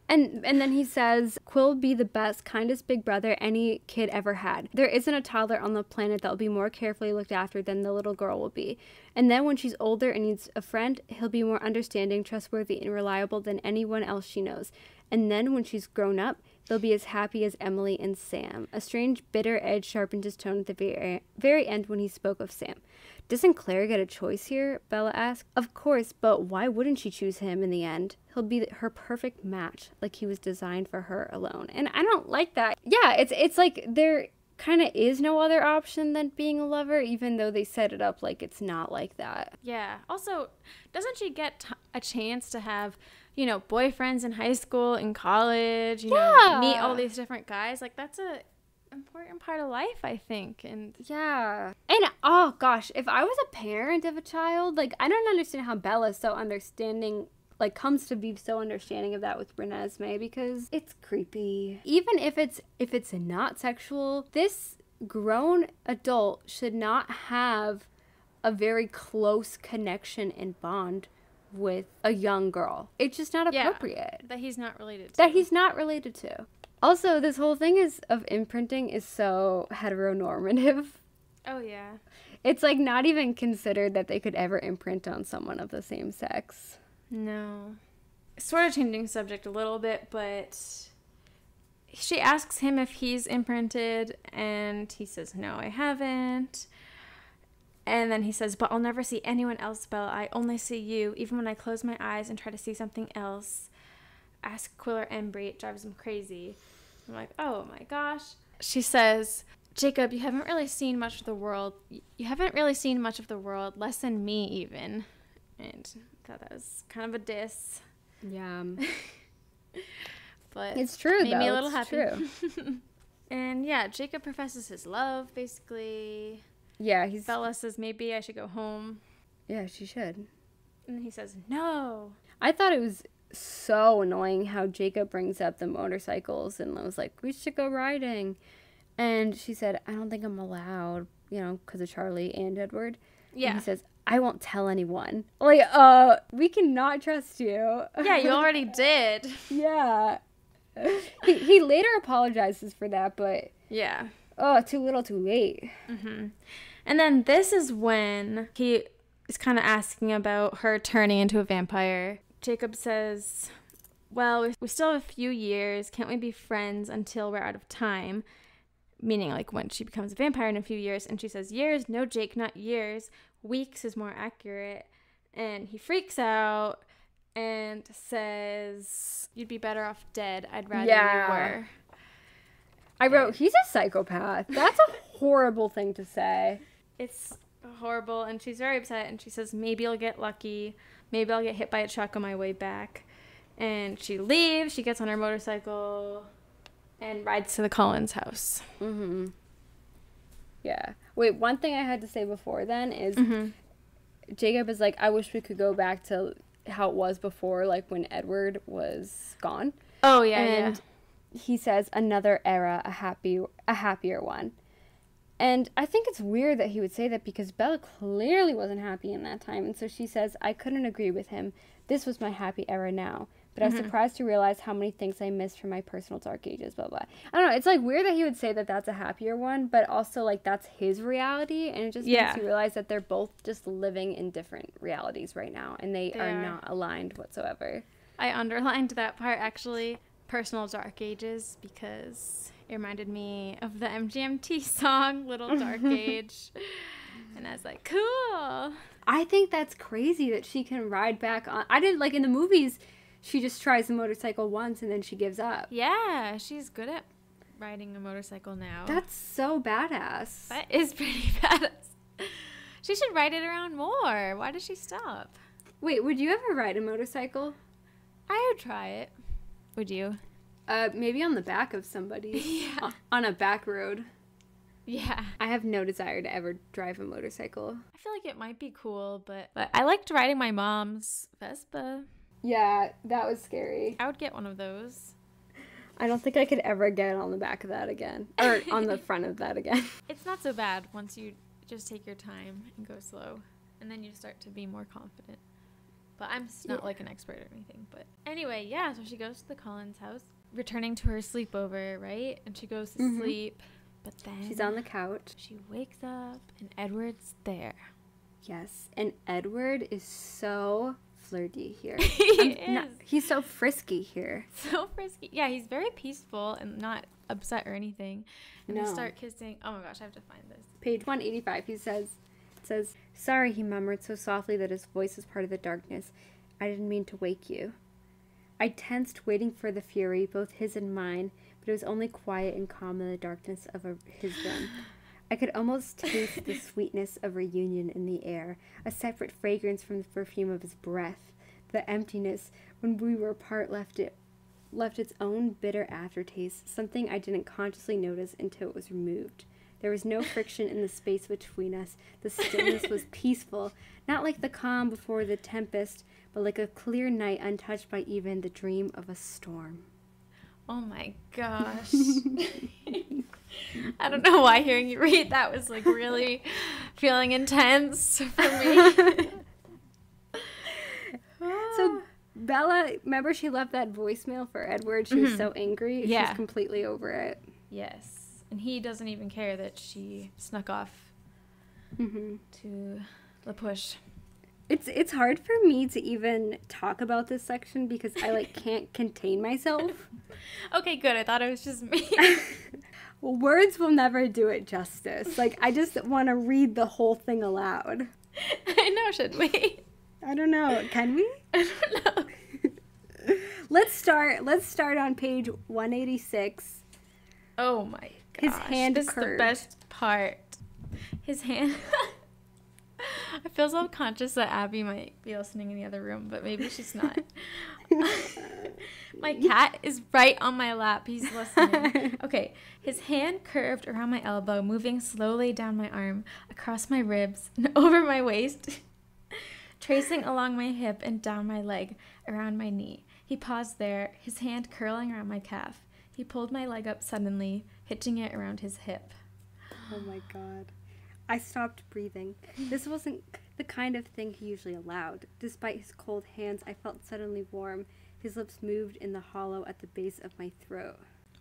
And and then he says, Quil be the best, kindest big brother any kid ever had. There isn't a toddler on the planet that will be more carefully looked after than the little girl will be. And then when she's older and needs a friend, he'll be more understanding, trustworthy, and reliable than anyone else she knows. And then when she's grown up, they'll be as happy as Emily and Sam. A strange, bitter edge sharpened his tone at the very, very end when he spoke of Sam. Doesn't Claire get a choice here? Bella asked. Of course, but why wouldn't she choose him in the end? He'll be her perfect match, like he was designed for her alone. And I don't like that. Yeah, it's it's like there kind of is no other option than being a lover, even though they set it up like it's not like that. Yeah. Also, doesn't she get t- a chance to have, you know, boyfriends in high school and college? You know, meet all these different guys. Like that's a important part of life, I think. And Yeah. And oh gosh, if I was a parent of a child, like I don't understand how Bella's so understanding like comes to be so understanding of that with Renesmee because it's creepy. Even if it's if it's not sexual, this grown adult should not have a very close connection and bond with a young girl. It's just not Yeah. appropriate that he's not related to. that he's not related to. Also, this whole thing is of imprinting is so heteronormative. Oh yeah. It's like not even considered that they could ever imprint on someone of the same sex. No. Sort of changing subject a little bit, but she asks him if he's imprinted, and he says, No, I haven't. And then he says, But I'll never see anyone else, Bella. I only see you, even when I close my eyes and try to see something else. Ask Quil or Embry. It drives him crazy. I'm like, Oh my gosh. She says, Jacob, you haven't really seen much of the world. You haven't really seen much of the world, less than me, even. And I thought that was kind of a diss, Yeah. but It's true made though. me a little it's happy. True. And yeah, Jacob professes his love, basically. Yeah, he's Bella says, maybe I should go home. Yeah, she should. And he says, no. I thought it was so annoying how Jacob brings up the motorcycles and I was like, "We should go riding." And she said, "I don't think I'm allowed, you know, because of Charlie and Edward." And Yeah. he says, I won't tell anyone. Like, uh, we cannot trust you. Yeah, you already did. yeah. He, he later apologizes for that, but Yeah. oh, too little, too late. And then this is when he is kind of asking about her turning into a vampire. Jacob says, Well, we still have a few years. Can't we be friends until we're out of time? Meaning, like when she becomes a vampire in a few years. And she says, Years? No, Jake, not years. Weeks is more accurate. And he freaks out and says, You'd be better off dead. I'd rather Yeah. you were. I wrote, he's a psychopath. That's a horrible thing to say. it's horrible and she's very upset and she says maybe i'll get lucky maybe i'll get hit by a truck on my way back and she leaves she gets on her motorcycle and rides to the Cullens house Mm-hmm. Yeah. Wait, one thing I had to say before then is mm-hmm. Jacob is like, I wish we could go back to how it was before, like when Edward was gone. oh yeah and he says another era, a happy, a happier one. And I think it's weird that he would say that because Bella clearly wasn't happy in that time, and so she says, "I couldn't agree with him. This was my happy era now." But I was mm-hmm. surprised to realize how many things I missed from my personal dark ages. Blah blah. I don't know. It's like weird that he would say that that's a happier one, but also like that's his reality, and it just Yeah. makes you realize that they're both just living in different realities right now, and they, They are, are. not aligned whatsoever. i underlined that part actually personal dark ages because it reminded me of the mgmt song little dark age and i was like cool I think that's crazy that she can ride back on. I didn't like in the movies. She just tries the motorcycle once and then she gives up. yeah she's good at riding a motorcycle now That's so badass. That is pretty badass. She should ride it around more. Why does she stop? Wait, would you ever ride a motorcycle? I would try it. Would you? Uh, maybe on the back of somebody Yeah. on a back road. Yeah. I have no desire to ever drive a motorcycle. I feel like it might be cool, but but I liked riding my mom's Vespa. Yeah, that was scary. I would get one of those. I don't think I could ever get on the back of that again, or on the front of that again. It's not so bad once you just take your time and go slow, and then you start to be more confident. But I'm not Yeah. like an expert or anything. But anyway, yeah. So she goes to the Cullens house, returning to her sleepover, right? And she goes to Mhm. sleep, but then She's on the couch. She wakes up and Edward's there. Yes, and Edward is so flirty here. he I'm not- is he's so frisky here. so frisky. Yeah, he's very peaceful and not upset or anything. And they start kissing. Oh my gosh, I have to find this. Page 185, he says, it says, Sorry, he murmured so softly that his voice was part of the darkness. I didn't mean to wake you. I tensed, waiting for the fury, both his and mine, but it was only quiet and calm in the darkness of a, his room. I could almost taste the sweetness of reunion in the air, a separate fragrance from the perfume of his breath. The emptiness, when we were apart, left it left its own bitter aftertaste, something I didn't consciously notice until it was removed. There was no friction in the space between us. The stillness was peaceful, not like the calm before the tempest, but like a clear night untouched by even the dream of a storm. Oh my gosh. I don't know why hearing you read that was like really feeling intense for me. So Bella, remember she left that voicemail for Edward? She was Mhm. so angry. Yeah. She's completely over it. yes. And he doesn't even care that she snuck off hmm to La Push. It's it's hard for me to even talk about this section because I like can't contain myself. Okay, good. I thought it was just me. Words will never do it justice. Like I just want to read the whole thing aloud. I know, should we? I don't know. Can we? I don't know. Let's start. Let's start on page 186. Oh my gosh. His hand this is the best part. His hand. I feel self conscious that Abby might be listening in the other room, but maybe she's not. my cat is right on my lap. He's listening. Okay, his hand curved around my elbow, moving slowly down my arm, across my ribs, and over my waist, tracing along my hip and down my leg, around my knee. He paused there, his hand curling around my calf. He pulled my leg up suddenly, hitching it around his hip. Oh my god. I stopped breathing. This wasn't the kind of thing he usually allowed. Despite his cold hands, I felt suddenly warm. His lips moved in the hollow at the base of my throat.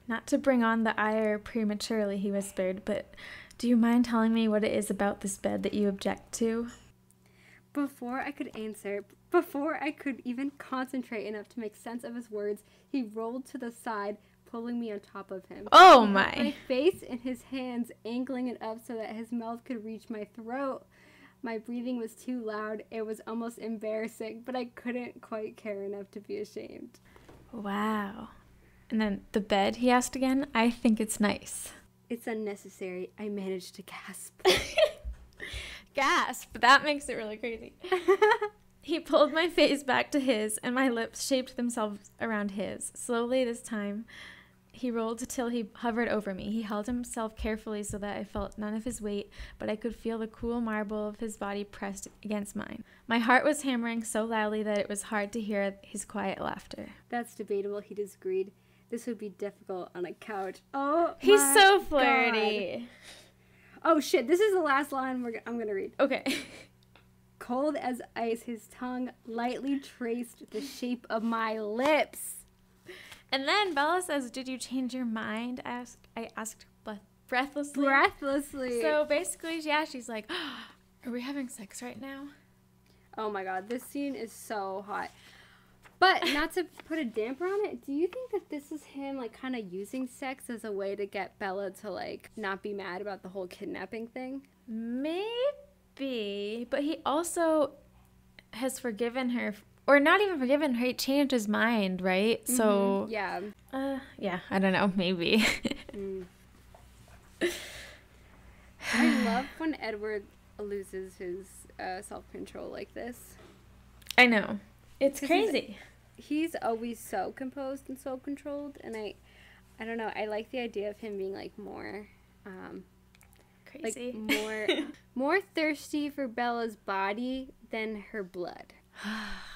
Not to bring on the ire prematurely, he whispered, but do you mind telling me what it is about this bed that you object to? Before I could answer, before I could even concentrate enough to make sense of his words, he rolled to the side, pulling me on top of him. Oh my. My face in his hands, angling it up so that his mouth could reach my throat. My breathing was too loud. It was almost embarrassing, but I couldn't quite care enough to be ashamed. Wow. And then the bed, he asked again. I think it's nice. It's unnecessary. I managed to gasp. Gasp. That makes it really crazy. he pulled my face back to his, and my lips shaped themselves around his. Slowly this time, he rolled till he hovered over me. He held himself carefully so that I felt none of his weight, but I could feel the cool marble of his body pressed against mine. My heart was hammering so loudly that it was hard to hear his quiet laughter. That's debatable, he disagreed. This would be difficult on a couch. Oh, He's so God. flirty. Oh shit! This is the last line we're, g- I'm gonna read. Okay. Cold as ice, his tongue lightly traced the shape of my lips. And then Bella says, "Did you change your mind?" I Asked I asked breathlessly. Breathlessly. So basically, yeah, she's like, "Are we having sex right now?" oh my god, this scene is so hot. But not to put a damper on it, do you think that this is him like kind of using sex as a way to get Bella to like not be mad about the whole kidnapping thing? Maybe, but he also has forgiven her, or not even forgiven. He changed his mind, right? So, Yeah. uh, yeah, I don't know. Maybe. I love when Edward loses his uh, self control like this. I know. It's 'Cause he's- crazy. He's always so composed and so controlled, and I, I don't know. I like the idea of him being like more, um, Crazy. like more, more thirsty for Bella's body than her blood.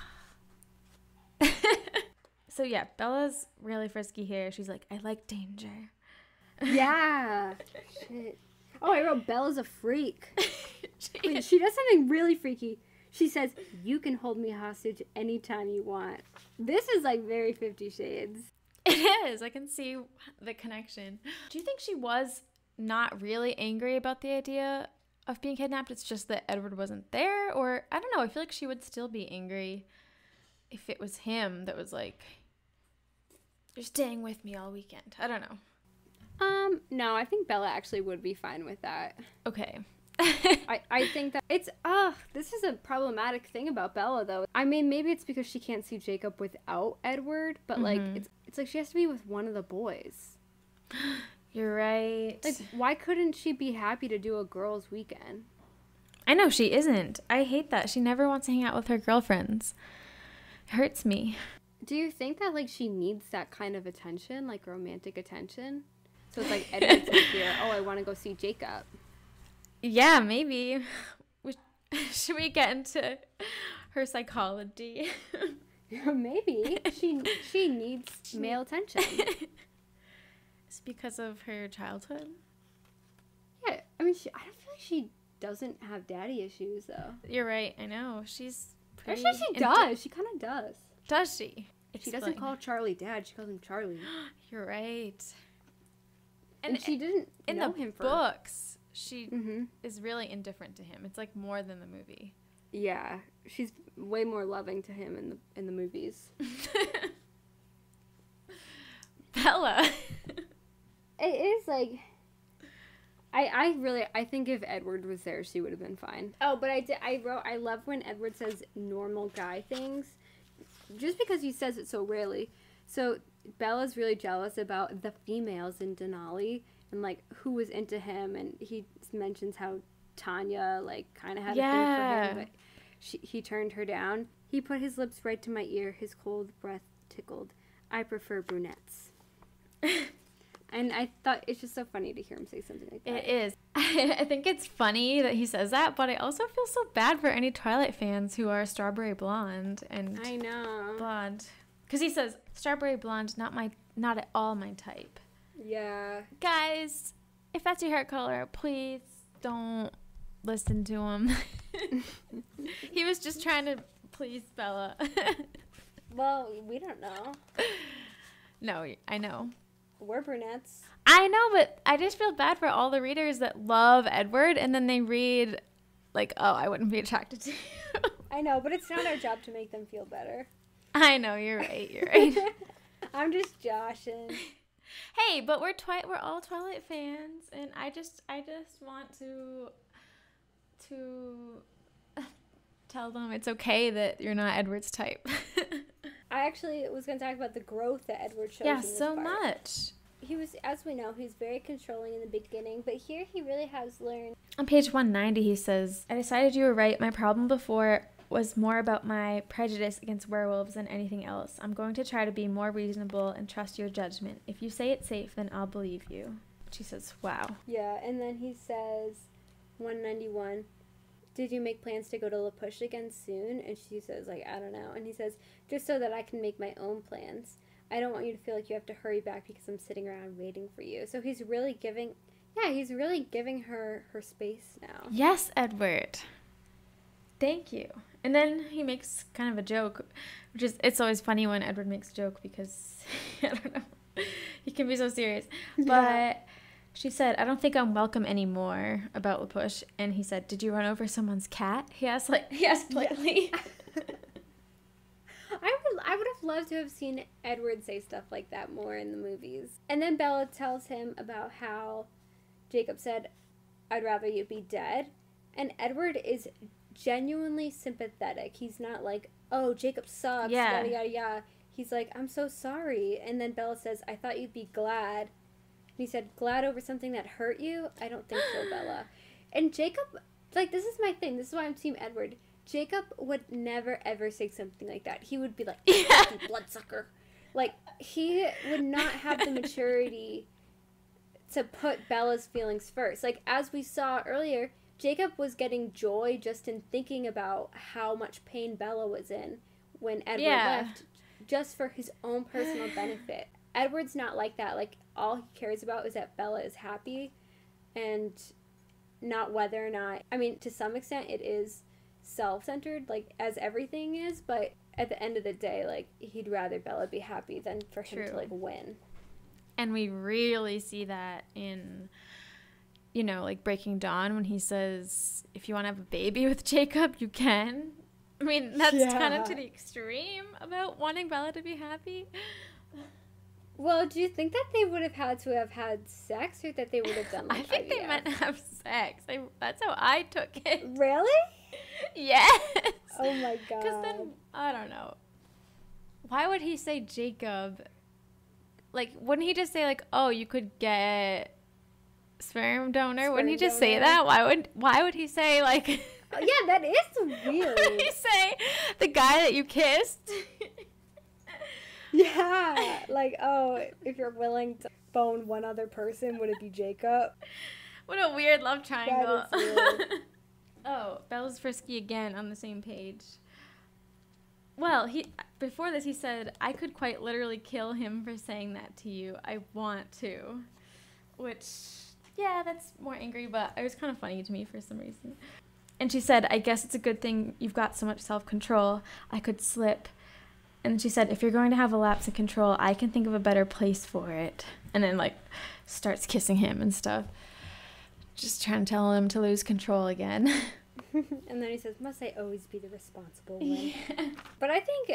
so yeah, Bella's really frisky here. She's like, I like danger. Yeah. Shit. Oh, I wrote Bella's a freak. She Wait, she does something really freaky. She says, "You can hold me hostage anytime you want." This is like very Fifty Shades. It is. I can see the connection. Do you think she was not really angry about the idea of being kidnapped? It's just that Edward wasn't there? Or I don't know. I feel like she would still be angry if it was him that was like, You're staying with me all weekend. I don't know. Um, no, I think Bella actually would be fine with that. Okay. I, I think that it's uh this is a problematic thing about Bella though. I mean maybe it's because she can't see Jacob without Edward, but like Mhm. it's it's like she has to be with one of the boys. You're right. Like why couldn't she be happy to do a girls' weekend? I know she isn't. I hate that. She never wants to hang out with her girlfriends. It hurts me. Do you think that like she needs that kind of attention, like romantic attention? So it's like Edward's like here, oh I wanna go see Jacob. Yeah, maybe. We, should we get into her psychology? maybe. She she needs male attention. it's because of her childhood. Yeah, I mean she I don't feel like she doesn't have daddy issues though. You're right. I know she's pretty. Actually she does. She kinda does. Does she? She doesn't call Charlie dad. She calls him Charlie. You're right. And, And she didn't in know the him for. books, she hmm is really indifferent to him. It's like more than the movie. Yeah, she's way more loving to him in the in the movies. Bella. It is like. I, I really I think if Edward was there she would have been fine. Oh, but I did I wrote I love when Edward says normal guy things, just because he says it so rarely. So Bella's really jealous about the females in Denali and like who was into him, and he mentions how Tanya like kind of had a thing for him, but she, he turned her down. He put his lips right to my ear. His cold breath tickled. I prefer brunettes. and I thought it's just so funny to hear him say something like that. It is. I think it's funny that he says that, but I also feel so bad for any Twilight fans who are strawberry blonde and I know. blonde. Because he says strawberry blonde, not my, not at all my type. Yeah. Guys, if that's your hair color, please don't listen to him. he was just trying to please Bella. Well, we don't know. no, I know. We're brunettes. I know, but I just feel bad for all the readers that love Edward and then they read like, "Oh, I wouldn't be attracted to you." I know, but it's not our job to make them feel better. I know, you're right. You're right. I'm just joshing. hey, but we're twi- we're all Twilight fans and I just I just want to to tell them it's okay that you're not Edward's type. I actually was going to talk about the growth that Edward shows. yeah, so part. much. He was, as we know, he's very controlling in the beginning, but here he really has learned. On page 190, he says, I decided you were right. My problem before was more about my prejudice against werewolves than anything else. I'm going to try to be more reasonable and trust your judgment. If you say it's safe, then I'll believe you. She says, Wow. Yeah, and then he says, 191. Did you make plans to go to La Push again soon? And she says, like, I don't know. And he says, just so that I can make my own plans. I don't want you to feel like you have to hurry back because I'm sitting around waiting for you. So he's really giving, yeah, he's really giving her her space now. Yes, Edward. Thank you. And then he makes kind of a joke, which is, it's always funny when Edward makes a joke because, I don't know, he can be so serious. But Yeah. She said, I don't think I'm welcome anymore about La Push. And he said, Did you run over someone's cat? He asked, like, he asked politely. I would I would have loved to have seen Edward say stuff like that more in the movies. And then Bella tells him about how Jacob said, "I'd rather you be dead." And Edward is genuinely sympathetic. He's not like, "Oh, Jacob sucks." Yeah. Yada yada yada. He's like, "I'm so sorry." And then Bella says, "I thought you'd be glad." And he said, "Glad over something that hurt you?" I don't think so, Bella. And Jacob, like, this is my thing. This is why I'm Team Edward. Jacob would never ever say something like that. He would be like, Yeah. Bloodsucker." Like he would not have the maturity to put Bella's feelings first. Like as we saw earlier, Jacob was getting joy just in thinking about how much pain Bella was in when Edward Yeah. left just for his own personal benefit. Edward's not like that. Like all he cares about is that Bella is happy and not whether or not I mean to some extent it is self-centered like as everything is, but at the end of the day like he'd rather Bella be happy than for him to like win. And we really see that in, you know, like Breaking Dawn when he says, if you want to have a baby with Jacob, you can. I mean, that's kind of to the extreme about wanting Bella to be happy. Well, do you think that they would have had to have had sex or that they would have done I like think they IVF? meant have sex. I, that's how I took it. Really? yes. Oh my god. Because then, I don't know. Why would he say Jacob? Like, wouldn't he just say, like, oh, you could get sperm donor? wouldn't he Sperm just say that? Why would Why would he say, like, Oh, yeah, that is weird. he say the guy that you kissed? Yeah. Like, oh, if you're willing to bone one other person, would it be Jacob? what a weird love triangle. weird. oh, Bella's frisky again on the same page. Well, he before this he said, "I could quite literally kill him for saying that to you. I want to," which yeah, that's more angry, but it was kind of funny to me for some reason. And she said, "I guess it's a good thing you've got so much self-control. I could slip." And she said, "If you're going to have a lapse in control, I can think of a better place for it." And then like starts kissing him and stuff. Just trying to tell him to lose control again. and then he says, Must I always be the responsible one? Yeah. But I think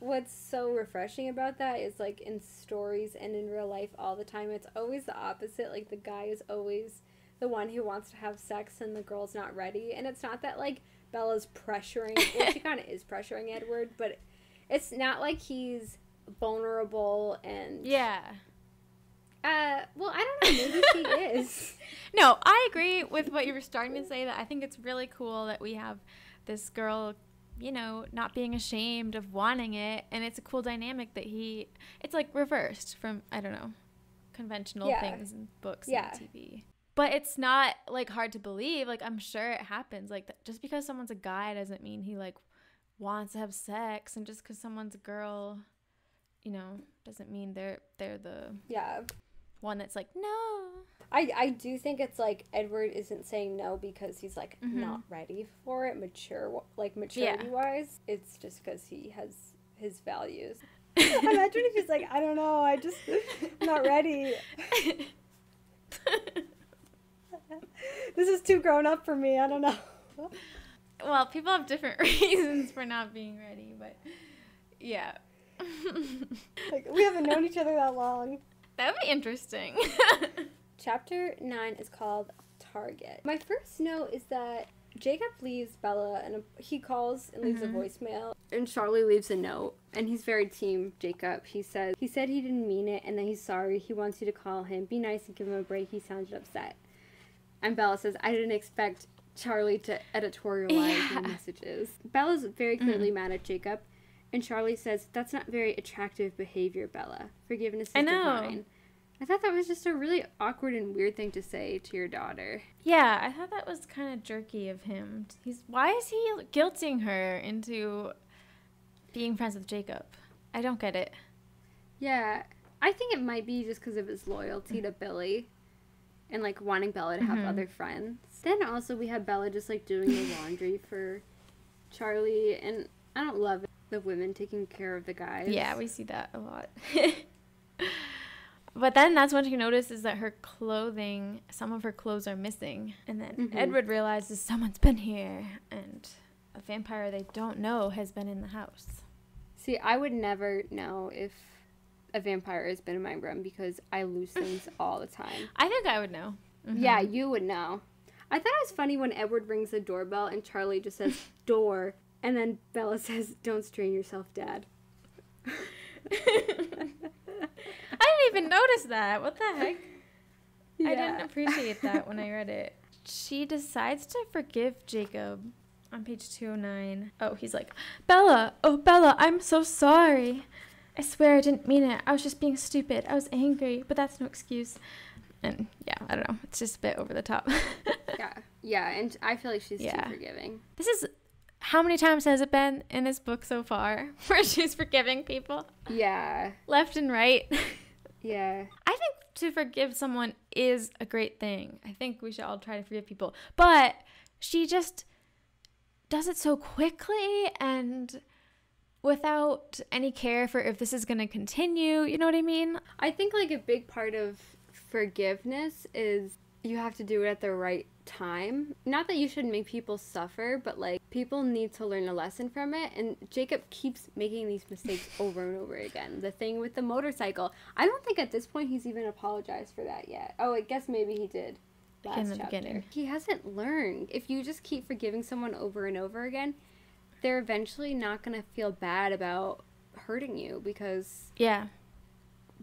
what's so refreshing about that is like in stories and in real life all the time, it's always the opposite. Like the guy is always the one who wants to have sex and the girl's not ready. And it's not that like Bella's pressuring, well, she kind of is pressuring Edward, but it's not like he's vulnerable and. yeah. Uh, well, I don't know. Maybe he is. No, I agree with what you were starting to say that I think it's really cool that we have this girl, you know, not being ashamed of wanting it and it's a cool dynamic that he it's like reversed from I don't know, conventional Yeah. things and books Yeah. and TV. But it's not like hard to believe. Like I'm sure it happens. Like just because someone's a guy doesn't mean he like wants to have sex and just cuz someone's a girl, you know, doesn't mean they're they're the Yeah. one that's like, "No." I, I do think it's like Edward isn't saying no because he's like mm-hmm. not ready for it, mature like maturity wise. It's just because he has his values. Imagine if he's like, I don't know, I just not ready. This is too grown up for me. I don't know. Well, people have different reasons for not being ready, but yeah. Like we haven't known each other that long. that would be interesting. Chapter 9 is called Target. My first note is that Jacob leaves Bella and a, he calls and leaves a mm-hmm. voicemail. And Charlie leaves a note. And he's very team Jacob. He says, He said he didn't mean it and that he's sorry. He wants you to call him. Be nice and give him a break. He sounded upset. And Bella says, I didn't expect Charlie to editorialize Yeah. the messages. Bella's very clearly mad at Jacob. And Charlie says, That's not very attractive behavior, Bella. Forgiveness is I know. divine. I thought that was just a really awkward and weird thing to say to your daughter. yeah, I thought that was kind of jerky of him. He's why is he guilting her into being friends with Jacob? I don't get it. Yeah, I think it might be just because of his loyalty to Billy and like wanting Bella to have Mhm. other friends. Then also we have Bella just like doing the laundry for Charlie, and I don't love the women taking care of the guys. Yeah, we see that a lot. but then that's when she notices that her clothing, some of her clothes are missing. And then Mhm. Edward realizes someone's been here and a vampire they don't know has been in the house. See, I would never know if a vampire has been in my room because I lose things all the time. I think I would know. Mhm. Yeah, you would know. I thought it was funny when Edward rings the doorbell and Charlie just says door, and then Bella says, "Don't strain yourself, Dad." I didn't even notice that. What the heck? I didn't appreciate that when I read it. She decides to forgive Jacob on page 209. Oh, he's like, Bella, oh, Bella, I'm so sorry. I swear I didn't mean it. I was just being stupid. I was angry, but that's no excuse. And yeah, I don't know. It's just a bit over the top. yeah, yeah, and I feel like she's Yeah. too forgiving. this is how many times has it been in this book so far where she's forgiving people Yeah, left and right? yeah, I think to forgive someone is a great thing. I think we should all try to forgive people. But she just does it so quickly and without any care for if this is going to continue. You know what I mean? I think like a big part of forgiveness is you have to do it at the right time. Not that you should make people suffer, but like people need to learn a lesson from it. And Jacob keeps making these mistakes over and over again. The thing with the motorcycle, I don't think at this point he's even apologized for that yet. Oh, I guess maybe he did. In the chapter. beginning. He hasn't learned. If you just keep forgiving someone over and over again, they're eventually not going to feel bad about hurting you because Yeah.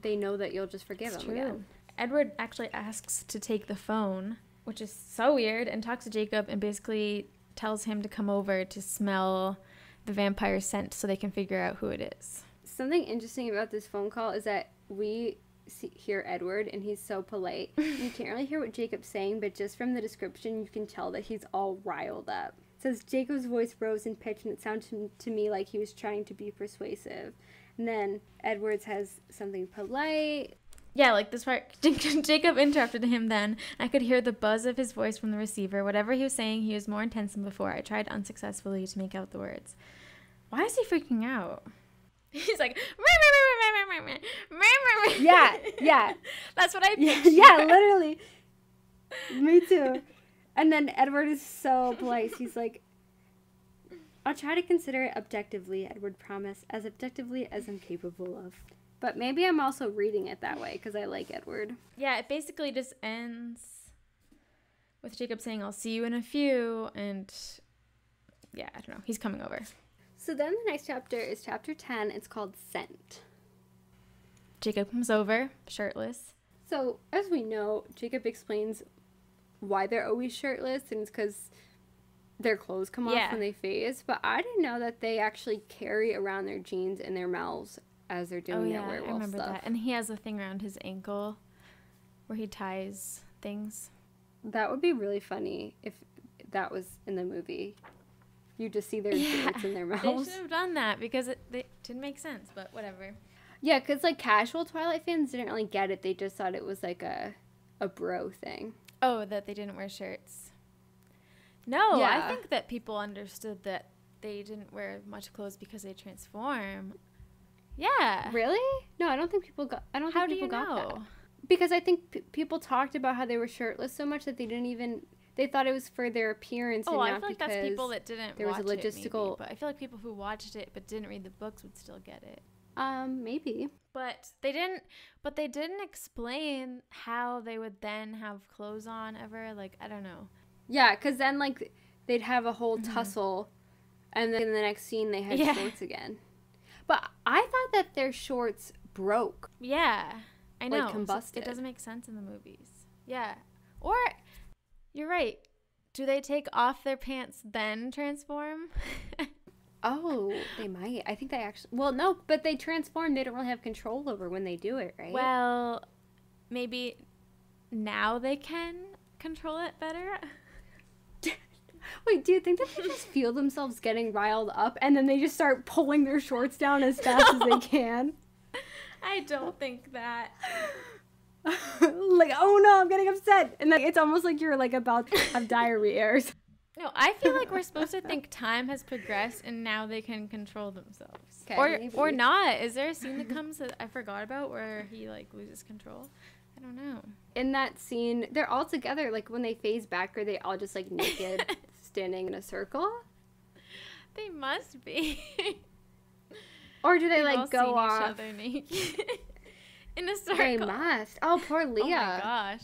they know that you'll just forgive It's them true. again. Edward actually asks to take the phone, which is so weird, and talks to Jacob and basically tells him to come over to smell the vampire scent so they can figure out who it is. Something interesting about this phone call is that we see, hear Edward and he's so polite. you can't really hear what Jacob's saying, but just from the description, you can tell that he's all riled up. It says Jacob's voice rose in pitch and it sounded to, to me like he was trying to be persuasive. And then Edwards has something polite. Yeah, like this part. Jacob interrupted him then. I could hear the buzz of his voice from the receiver. Whatever he was saying, he was more intense than before. I tried unsuccessfully to make out the words. Why is he freaking out? He's like, Yeah, yeah. That's what I Yeah, yeah, literally. Me too. And then Edward is so polite. He's like, I'll try to consider it objectively, Edward promised, as objectively as I'm capable of. But maybe I'm also reading it that way because I like Edward. Yeah, it basically just ends with Jacob saying, I'll see you in a few. And yeah, I don't know. He's coming over. So then the next chapter is chapter 10. It's called Scent. Jacob comes over, shirtless. So, as we know, Jacob explains why they're always shirtless, and it's because their clothes come off Yeah. when they phase. But I didn't know that they actually carry around their jeans in their mouths as they're oh, doing their Oh, I remember stuff. that. And he has a thing around his ankle where he ties things. That would be really funny if that was in the movie. You just see their Yeah. in their mouths. They should have done that because it, it didn't make sense, but whatever. Yeah, because like casual Twilight fans didn't really get it. They just thought it was like a a bro thing. Oh, that they didn't wear shirts. No, Yeah. I think that people understood that they didn't wear much clothes because they transform. Yeah. Really? No, I don't think people got. I don't How think do people you got know? that because I think p- people talked about how they were shirtless so much that they didn't even. They thought it was for their appearance. Oh, I feel like that's people that didn't there was a watch it, maybe, logistical- but I feel like people who watched it but didn't read the books would still get it. Um, maybe. But they didn't. But they didn't explain how they would then have clothes on ever. Like I don't know. Yeah, because then like they'd have a whole tussle, and then in the next scene they had Mm-hmm. Yeah. shorts again. But I thought that their shorts broke. Yeah, I know. Like, combusted. It doesn't make sense in the movies. Yeah, or you're right. Do they take off their pants then transform? Oh, they might. I think they actually. Well, no, but they transform. They don't really have control over when they do it, right? well, maybe now they can control it better. Wait, do you think that they just feel themselves getting riled up and then they just start pulling their shorts down as fast as they can? I don't think that. like, oh no, I'm getting upset. And then it's almost like you're like about to have diarrhea or something. No, I feel like we're supposed to think time has progressed and now they can control themselves. 'Kay, or maybe. or not. Is there a scene that comes that I forgot about where he like loses control? I don't know. In that scene, they're all together. Like when they phase back, are they all just like naked, standing in a circle? They must be. Or do they They've like go off? in a circle. They must. Oh, poor Leah. Oh my gosh,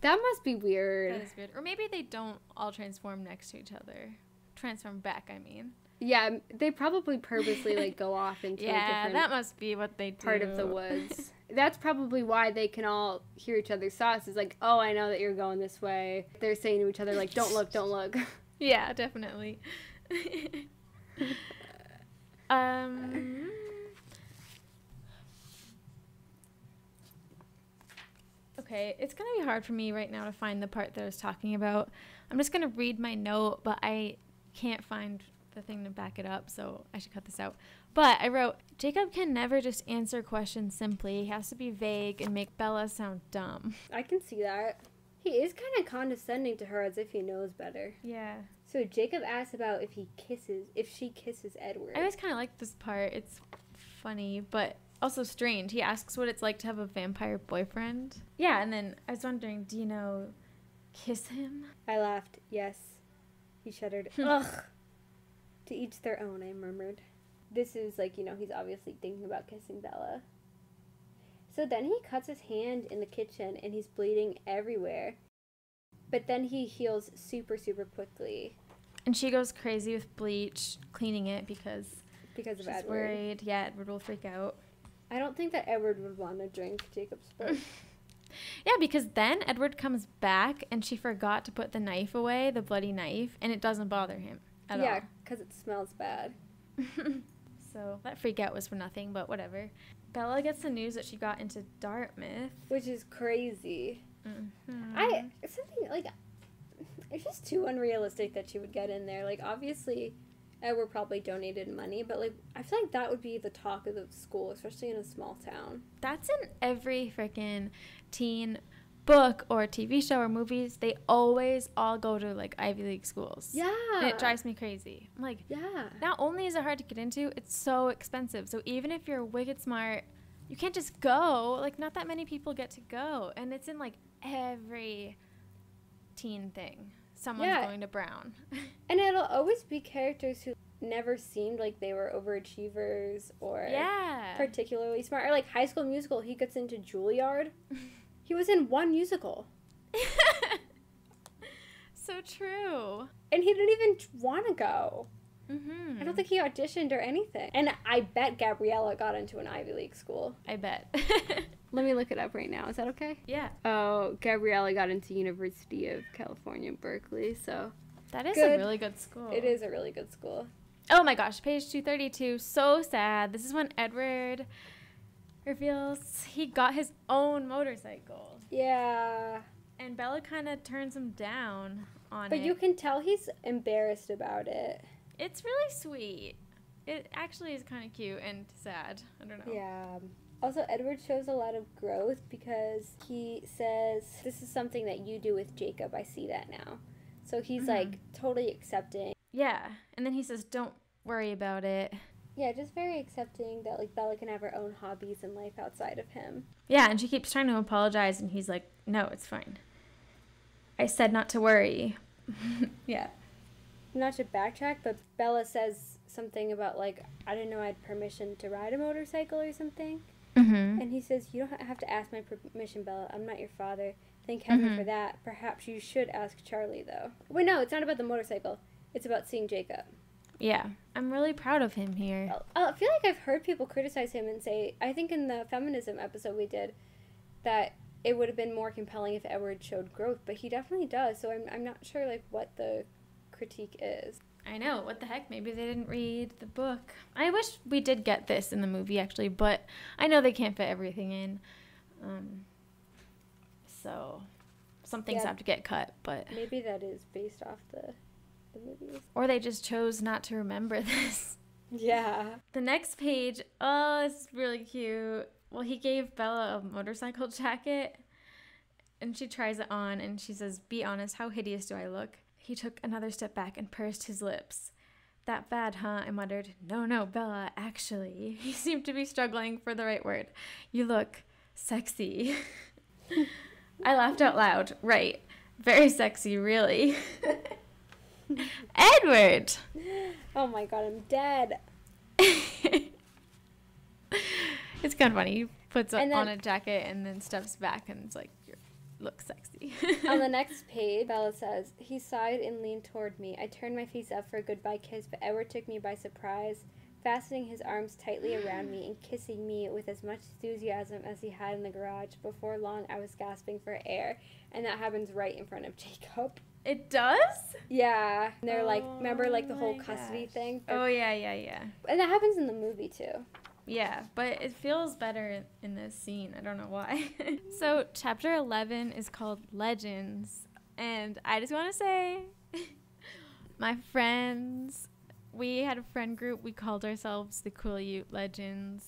That must be weird. that is weird. Or maybe they don't all transform next to each other. Transform back, I mean. Yeah, they probably purposely like go off into a Yeah, different that must be what they do. part of the woods. That's probably why they can all hear each other's thoughts. Is like, oh, I know that you're going this way. They're saying to each other like, don't look, don't look. Yeah, definitely. um. Okay, it's gonna be hard for me right now to find the part that I was talking about. I'm just gonna read my note, but I can't find the thing to back it up, so I should cut this out. But I wrote Jacob can never just answer questions simply. He has to be vague and make Bella sound dumb. I can see that. He is kind of condescending to her as if he knows better. Yeah. So Jacob asks about if he kisses, if she kisses Edward. I always kind of like this part. It's funny, but also strange. He asks what it's like to have a vampire boyfriend. Yeah, and then I was wondering, do you know, kiss him? I laughed. Yes. He shuddered. Ugh. To each their own, I murmured. This is like, you know, he's obviously thinking about kissing Bella. So then he cuts his hand in the kitchen and he's bleeding everywhere. But then he heals super, super quickly And she goes crazy with bleach, cleaning it because because of she's Edward. worried. Yeah, Edward will freak out. I don't think that Edward would want to drink Jacob's blood. Yeah, because then Edward comes back and she forgot to put the knife away, the bloody knife, and it doesn't bother him at yeah, because it smells bad. so that freak out was for nothing, but whatever. Bella gets the news that she got into Dartmouth. Which is crazy. Mhm. I something like it's just too unrealistic that she would get in there. Like obviously, Edward probably donated money, but like I feel like that would be the talk of the school, especially in a small town. That's in every freaking teen book or TV show or movies. They always all go to like Ivy League schools. Yeah, And it drives me crazy. I'm like, Yeah, not only is it hard to get into, it's so expensive. So even if you're wicked smart, you can't just go. Like, not that many people get to go. And it's in like every teen thing. Someone's Yeah. going to Brown. and it'll always be characters who never seemed like they were overachievers or yeah. particularly smart. Or like High School Musical, he gets into Juilliard. he was in one musical, so true. and he didn't even want to go. hmm I don't think he auditioned or anything. And I bet Gabriella got into an Ivy League school. I bet. Let me look it up right now. Is that okay? yeah. Oh, Gabriella got into University of California, Berkeley. So That is Good. a really good school. it is a really good school. Oh my gosh, page 232. So sad. This is when Edward reveals he got his own motorcycle. Yeah, And Bella kind of turns him down on but it. you can tell he's embarrassed about it. It's really sweet. It actually is kind of cute and sad. I don't know. Yeah. Also, Edward shows a lot of growth because he says, This is something that you do with Jacob. I see that now. So he's Mhm. like totally accepting. Yeah. And then he says, don't worry about it. Yeah, just very accepting that like Bella can have her own hobbies and life outside of him. Yeah, and she keeps trying to apologize, and he's like, no, it's fine. I said not to worry. yeah. Not to backtrack, but Bella says something about like I didn't know I had permission to ride a motorcycle or something. Mm-hmm. And he says, You don't have to ask my permission, Bella. I'm not your father. Thank heaven Mhm. for that. Perhaps you should ask Charlie, though. Wait, no, it's not about the motorcycle. It's about seeing Jacob. Yeah. I'm really proud of him here. I feel like I've heard people criticize him and say, I think in the feminism episode we did, that it would have been more compelling if Edward showed growth, but he definitely does. So I'm, I'm not sure like what the critique is. I know. What the heck? Maybe they didn't read the book. I wish we did get this in the movie, actually, but I know they can't fit everything in. Um, so some things Yeah. have to get cut, but. Maybe that is based off the the movies. Or they just chose not to remember this. Yeah. The next page, oh, this is really cute. Well, he gave Bella a motorcycle jacket, and she tries it on, and she says, Be honest, how hideous do I look? He took another step back and pursed his lips. That bad, huh? I muttered. No, no, Bella, actually. He seemed to be struggling for the right word. You look sexy. I laughed out loud. Right. Very sexy, really. Edward! Oh my god, I'm dead. it's kind of funny. He puts And on a jacket and then steps back and it's like, you look sexy. On the next page, Bella says, He sighed and leaned toward me. I turned my face up for a goodbye kiss, but Edward took me by surprise, fastening his arms tightly around me and kissing me with as much enthusiasm as he had in the garage. Before long, I was gasping for air, and that happens right in front of Jacob. It does? Yeah. And they're like, remember, like, the Oh whole custody gosh. thing? Oh, yeah, yeah, yeah. And that happens in the movie, too. Yeah, but it feels better in- this scene. I don't know why. so, chapter 11 is called Legends. And I just want to say, my friends, we had a friend group. We called ourselves the Quileute Legends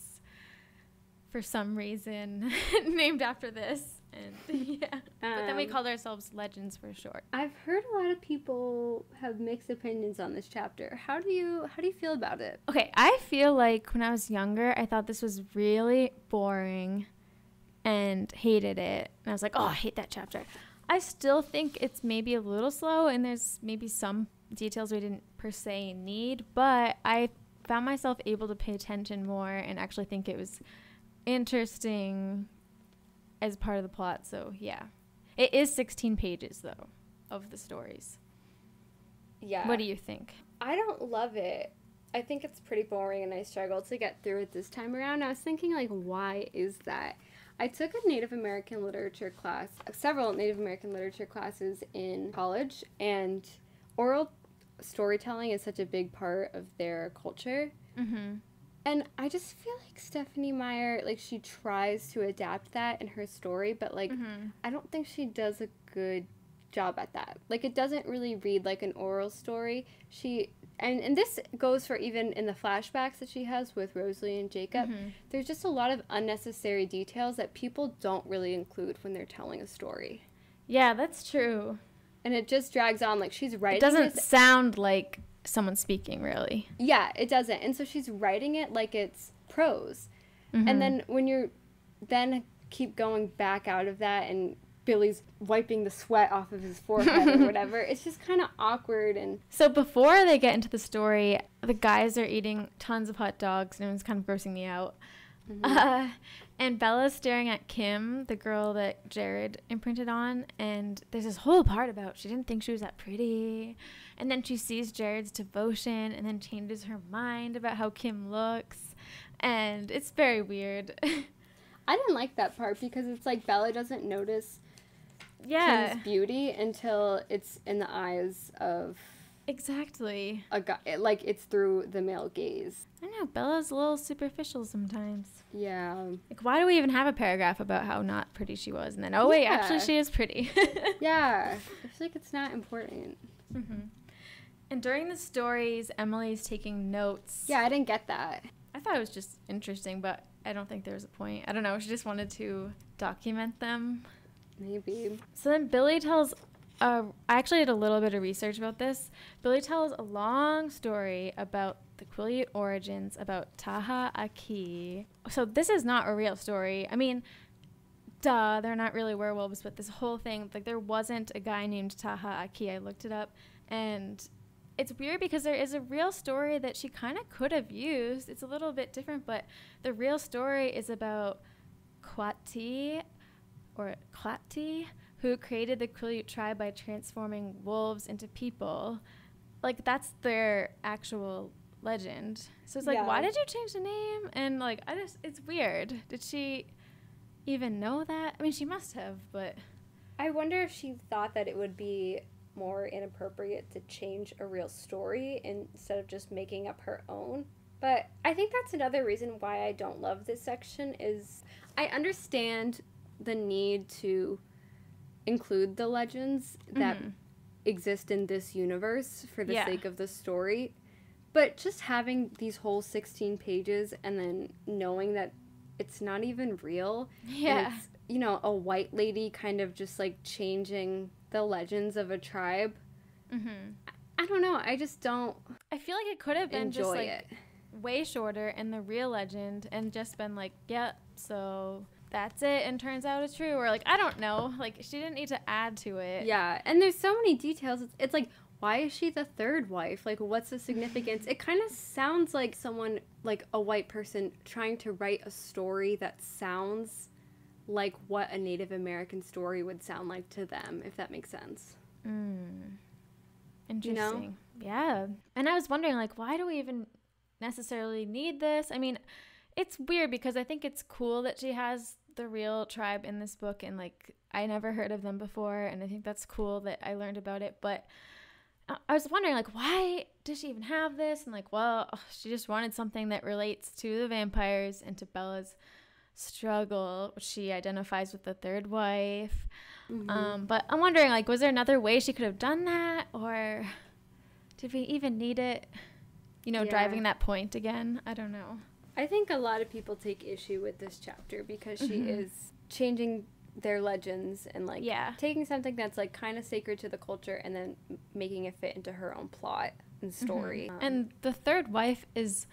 for some reason, named after this. And yeah. but then we Um, called ourselves Legends for short. I've heard a lot of people have mixed opinions on this chapter. How do you how do you feel about it? Okay, I feel like when I was younger, I thought this was really boring and hated it. And I was like, oh, I hate that chapter. I still think it's maybe a little slow and there's maybe some details we didn't per se need, but I found myself able to pay attention more and actually think it was interesting as part of the plot. So, yeah. It is 16 pages, though, of the stories. Yeah. What do you think? I don't love it. I think it's pretty boring and I struggled to get through it this time around. I was thinking like why is that? I took a Native American literature class, several Native American literature classes in college and oral storytelling is such a big part of their culture. Mm-hmm. And I just feel like Stephenie Meyer, like she tries to adapt that in her story, but like Mm-hmm. I don't think she does a good job at that. Like it doesn't really read like an oral story. She and and this goes for even in the flashbacks that she has with Rosalie and Jacob. Mhm. There's just a lot of unnecessary details that people don't really include when they're telling a story. Yeah, that's true. And it just drags on like she's writing It doesn't sound like someone speaking, really. Yeah, it doesn't. And so she's writing it like it's prose. Mhm. And then when you're then keep going back out of that and Billy's wiping the sweat off of his forehead or whatever, it's just kind of awkward and So before they get into the story, the guys are eating tons of hot dogs, and it was kind of grossing me out. Uh, and Bella's staring at Kim, the girl that Jared imprinted on, and there's this whole part about she didn't think she was that pretty. And then she sees Jared's devotion and then changes her mind about how Kim looks. And it's very weird. I didn't like that part because it's like Bella doesn't notice yeah. Kim's beauty until it's in the eyes of Exactly. a guy. Like it's through the male gaze. I know, Bella's a little superficial sometimes. Yeah. Like, why do we even have a paragraph about how not pretty she was? And then, oh, wait, actually, she is pretty. Yeah. I feel like it's not important. Mm-hmm. And during the stories, Emily's taking notes. Yeah, I didn't get that. I thought it was just interesting, but I don't think there was a point. I don't know. She just wanted to document them. Maybe. So then Billy tells. Uh, I actually did a little bit of research about this. Billy tells a long story about the Quileute origins, about Taha Aki. So this is not a real story. I mean, duh, they're not really werewolves, but this whole thing, like, there wasn't a guy named Taha Aki. I looked it up, and it's weird because there is a real story that she kind of could have used. It's a little bit different, but the real story is about Kwati or Klati, who created the Quileute tribe by transforming wolves into people. Like that's their actual legend. So it's like, Yeah. why did you change the name? And like, I just, it's weird. Did she even know that? I mean, she must have, but I wonder if she thought that it would be more inappropriate to change a real story instead of just making up her own. But I think that's another reason why I don't love this section is I understand the need to include the legends that Mhm. exist in this universe for the Yeah. sake of the story. But just having these whole 16 pages and then knowing that it's not even real. Yeah. it's, you know, a white lady kind of just like changing the legends of a tribe. hmm I don't know. I just don't I feel like it could have been enjoy just like it. way shorter in the real legend and just been like, yep, so that's it and turns out it's true or like I don't know. Like she didn't need to add to it. Yeah, and there's so many details. It's, it's like, why is she the third wife? Like, what's the significance? it kind of sounds like someone, like a white person, trying to write a story that sounds like what a Native American story would sound like to them, if that makes sense. Mm. You know? Interesting. Yeah. And I was wondering like why do we even necessarily need this? I mean, it's weird because I think it's cool that she has the real tribe in this book and like I never heard of them before and I think that's cool that I learned about it, but I was wondering like why does she even have this? And like, well, she just wanted something that relates to the vampires and to Bella's struggle. She identifies with the third wife. Um, but I'm wondering, like, was there another way she could have done that, or did we even need it? You know, Yeah. driving that point again. I don't know. I think a lot of people take issue with this chapter because she Mhm. is changing their legends and like Yeah. taking something that's like kind of sacred to the culture and then making it fit into her own plot and story. Um, and the third wife is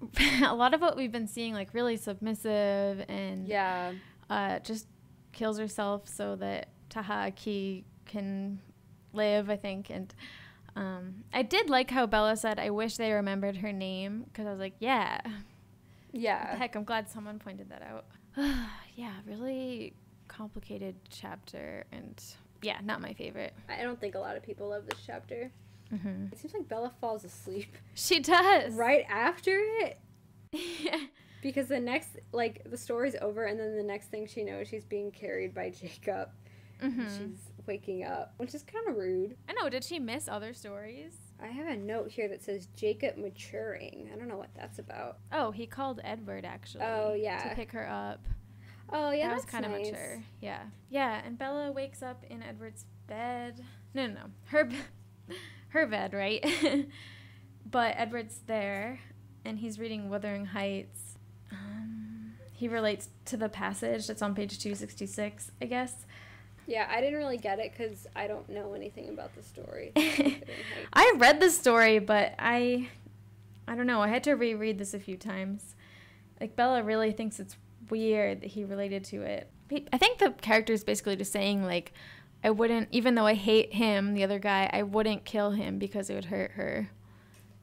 a lot of what we've been seeing, like really submissive and yeah, uh, just kills herself so that Taha Aki can live, I think. And um, I did like how Bella said, I wish they remembered her name because I was like, yeah. Yeah. heck, I'm glad someone pointed that out. yeah, really complicated chapter and yeah, not my favorite. I don't think a lot of people love this chapter. hmm It seems like Bella falls asleep She does. right after it yeah. because the next like the story's over and then the next thing she knows she's being carried by Jacob. hmm She's waking up, which is kind of rude. I know. Did she miss other stories? I have a note here that says Jacob maturing. I don't know what that's about. Oh, he called Edward actually. Oh, yeah. To pick her up. Oh yeah, that was kind of nice. mature. Yeah. Yeah, and Bella wakes up in Edward's bed. No, no, no. Her her bed, right? but Edward's there and he's reading Wuthering Heights. Um, he relates to the passage that's on page 266, I guess. Yeah, I didn't really get it because I don't know anything about the story. I read the story, but I I don't know. I had to reread this a few times. Like Bella really thinks it's weird that he related to it. I think the character is basically just saying like I wouldn't even though I hate him, the other guy, I wouldn't kill him because it would hurt her.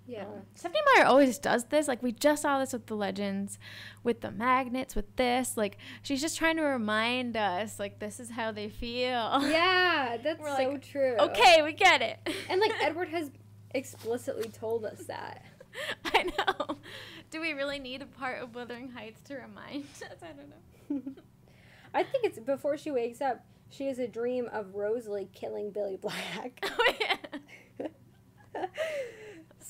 Yeah. Oh. Stephenie Meyer always does this. Like we just saw this with the legends, with the magnets, with this. Like she's just trying to remind us, like this is how they feel. Yeah, that's We're so like, true. Okay, we get it. And like Edward has explicitly told us that. I know. Do we really need a part of Wuthering Heights to remind us? I don't know. I think it's before she wakes up, she has a dream of Rosalie killing Billy Black. Oh yeah.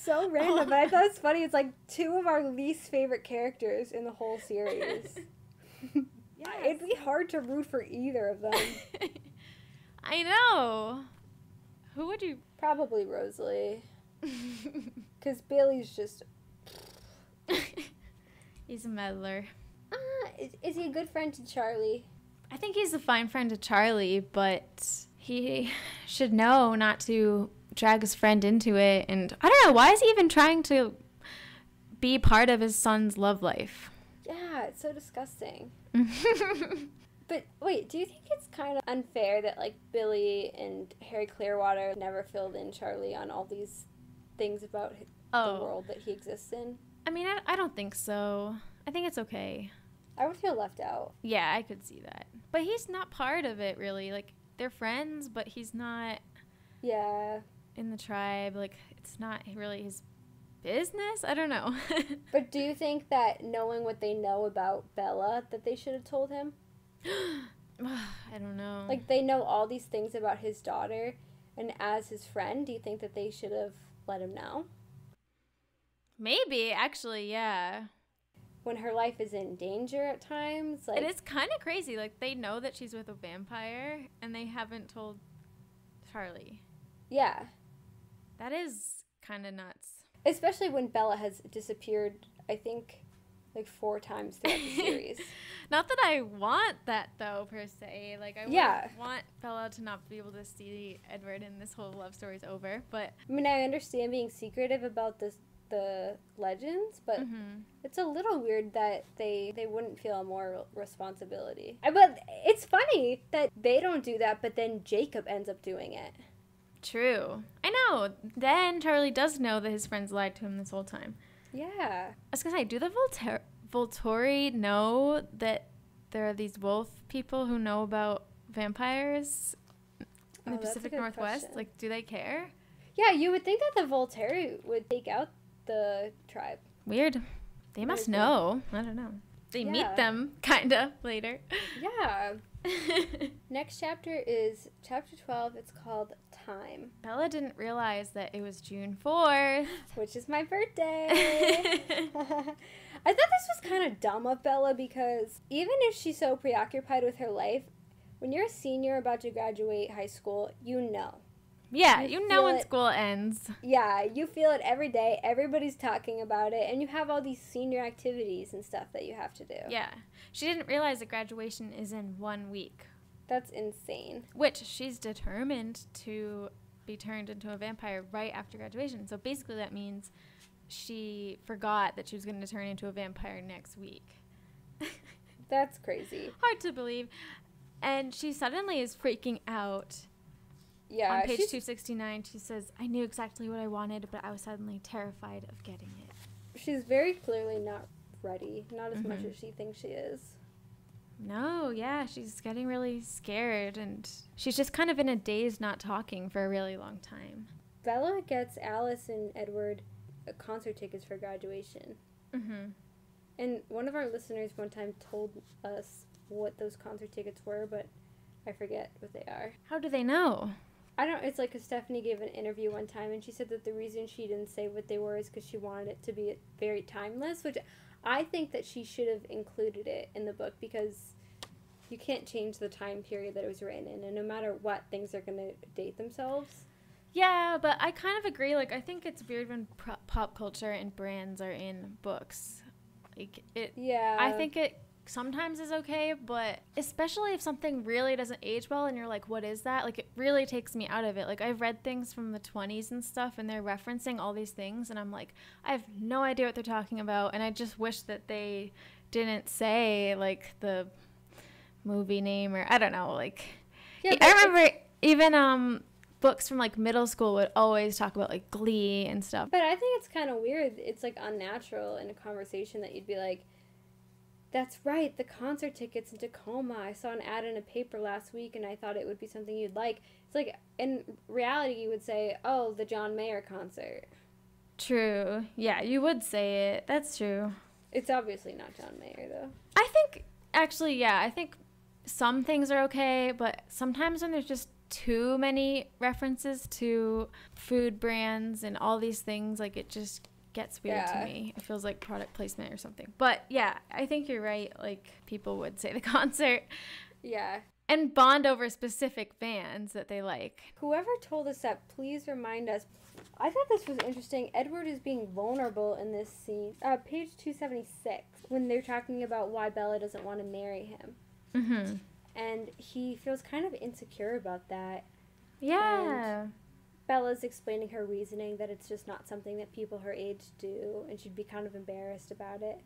So random, but I thought it's funny. It's like two of our least favorite characters in the whole series. yeah, It'd be hard to root for either of them. I know. Who would you? Probably Rosalie. Because Billy's just. He's a meddler. Uh, is, is he a good friend to Charlie? I think he's a fine friend to Charlie, but he should know not to drag his friend into it. And I don't know, why is he even trying to be part of his son's love life? Yeah, it's so disgusting. But wait, do you think it's kind of unfair that like Billy and Harry Clearwater never filled in Charlie on all these things about h- the oh, world that he exists in? I mean, I, I don't think so. I think it's okay. I would feel left out. Yeah, I could see that. But he's not part of it, really. Like, they're friends, but he's not Yeah. In the tribe. Like, it's not really his business. I don't know. But do you think that knowing what they know about Bella that they should have told him? I don't know. Like they know all these things about his daughter and as his friend, do you think that they should have let him know? maybe actually, yeah. When her life is in danger at times, like it is kind of crazy. Like they know that she's with a vampire, and they haven't told Charlie. yeah. That is kind of nuts. Especially when Bella has disappeared, I think like four times throughout the series. Not that I want that though per se. Like I Yeah. want Bella to not be able to see Edward and this whole love story's over. But I mean, I understand being secretive about this the legends, but mhm. it's a little weird that they they wouldn't feel more responsibility. But it's funny that they don't do that, but then Jacob ends up doing it. True. I know. Then Charlie does know that his friends lied to him this whole time. Yeah. I was gonna say, do the Volter- Volturi know that there are these wolf people who know about vampires in Oh, the Pacific Northwest? question. Like, do they care? Yeah, you would think that the Volturi would take out the tribe. Weird. They must cool. know. I don't know. They Yeah. meet them kinda later. Yeah. Next chapter is chapter 12. It's called Time, Bella didn't realize that it was June 4th. which is my birthday. I thought this was kind of dumb of Bella because even if she's so preoccupied with her life, when you're a senior about to graduate high school, you know. yeah, You you know when it. school ends. Yeah, you feel it every day. Everybody's talking about it, and you have all these senior activities and stuff that you have to do. Yeah. She didn't realize that graduation is in one week, That's insane. which she's determined to be turned into a vampire right after graduation. So basically, that means she forgot that she was going to turn into a vampire next week. That's crazy. Hard to believe. And she suddenly is freaking out. Yeah, On page 269, she says, I knew exactly what I wanted, but I was suddenly terrified of getting it. she's very clearly not ready. Not as much Mhm. as she thinks she is. No, yeah, she's getting really scared, and she's just kind of in a daze, not talking for a really long time. Bella gets Alice and Edward concert tickets for graduation. Mm-hmm. And one of our listeners one time told us what those concert tickets were, but I forget what they are. How do they know? I don't. It's like 'cause Stephenie gave an interview one time, and she said that the reason she didn't say what they were is because she wanted it to be very timeless. Which I think that she should have included it in the book because you can't change the time period that it was written in, and no matter what, things are gonna date themselves. Yeah, but I kind of agree. Like, I think it's weird when pro- pop culture and brands are in books. Like, it. Yeah. I think it sometimes is okay, but especially if something really doesn't age well and you're like, what is that? Like, it really takes me out of it. Like, I've read things from the 20s and stuff, and they're referencing all these things, and I'm like, I have no idea what they're talking about, and I just wish that they didn't say, like, the movie name or I don't know. Like, Yeah, I remember even, um, books from like middle school would always talk about like glee and stuff But I think it's kind of weird. It's like unnatural in a conversation that you'd be like, "That's right, the concert tickets in Tacoma. I saw an ad in a paper last week, and I thought it would be something you'd like." It's like in reality, you would say, "Oh, the John Mayer concert." true yeah you would say it that's true It's obviously not John Mayer though. I think actually, yeah, I think some things are okay, but sometimes when there's just too many references to food brands and all these things, like it just gets weird Yeah. to me. It feels like product placement or something. But yeah, I think you're right. Like people would say the concert. Yeah. and bond over specific bands that they like. Whoever told us that, please remind us. I thought this was interesting. Edward is being vulnerable in this scene. Uh, page 276, when they're talking about why Bella doesn't want to marry him. Mm-hmm. And he feels kind of insecure about that. Yeah. Bella's explaining her reasoning that it's just not something that people her age do, and she'd be kind of embarrassed about it.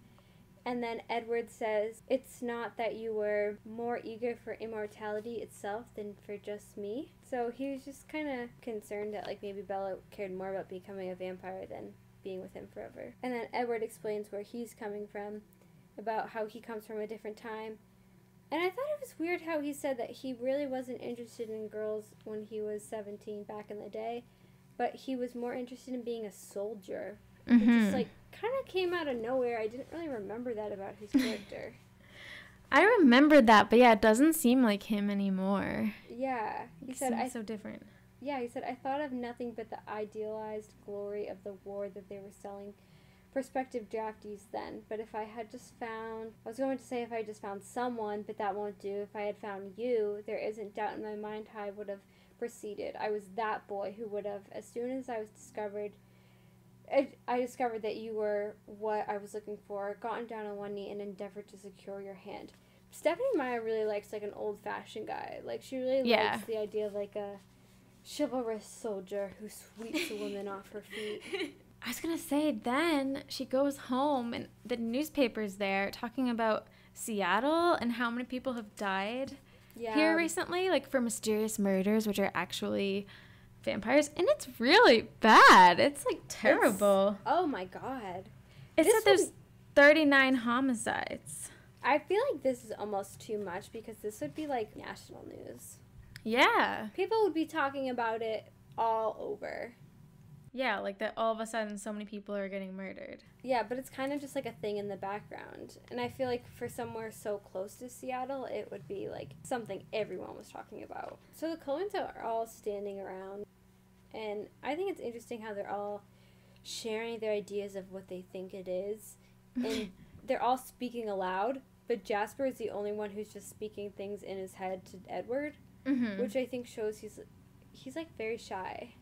And then Edward says, It's not that you were more eager for immortality itself than for just me. So he was just kind of concerned that, like, maybe Bella cared more about becoming a vampire than being with him forever. And then Edward explains where he's coming from, about how he comes from a different time. And I thought it was weird how he said that he really wasn't interested in girls when he was 17 back in the day, but he was more interested in being a soldier. It Mm-hmm. just, like, kind of came out of nowhere. I didn't really remember that about his character. I remembered that, but yeah, it doesn't seem like him anymore. yeah. He He said, seems I so different. Yeah, he said, I thought of nothing but the idealized glory of the war that they were selling prospective draftees then. But if I had just found, I was going to say if I had just found someone, but that won't do. If I had found you, there isn't doubt in my mind how I would have proceeded. I was that boy who would have, as soon as I was discovered, I, I discovered that you were what I was looking for, gotten down on one knee and endeavored to secure your hand. Stephenie Meyer really likes like an old fashioned guy. Like she really Yeah. likes the idea of like a chivalrous soldier who sweeps a woman off her feet. I was gonna say then she goes home and the newspaper's there talking about Seattle and how many people have died Yeah. here recently, like for mysterious murders, which are actually vampires, and it's really bad. It's like terrible. Oh my god. It this said there's one- 39 homicides. I feel like this is almost too much because this would be like national news. Yeah, People would be talking about it all over. Yeah, like that. All of a sudden, so many people are getting murdered. Yeah, but it's kind of just like a thing in the background. And I feel like for somewhere so close to Seattle, it would be like something everyone was talking about. So the Cullens are all standing around, and I think it's interesting how they're all sharing their ideas of what they think it is. And they're all speaking aloud, but Jasper is the only one who's just speaking things in his head to Edward, Mm-hmm. which I think shows he's he's like very shy.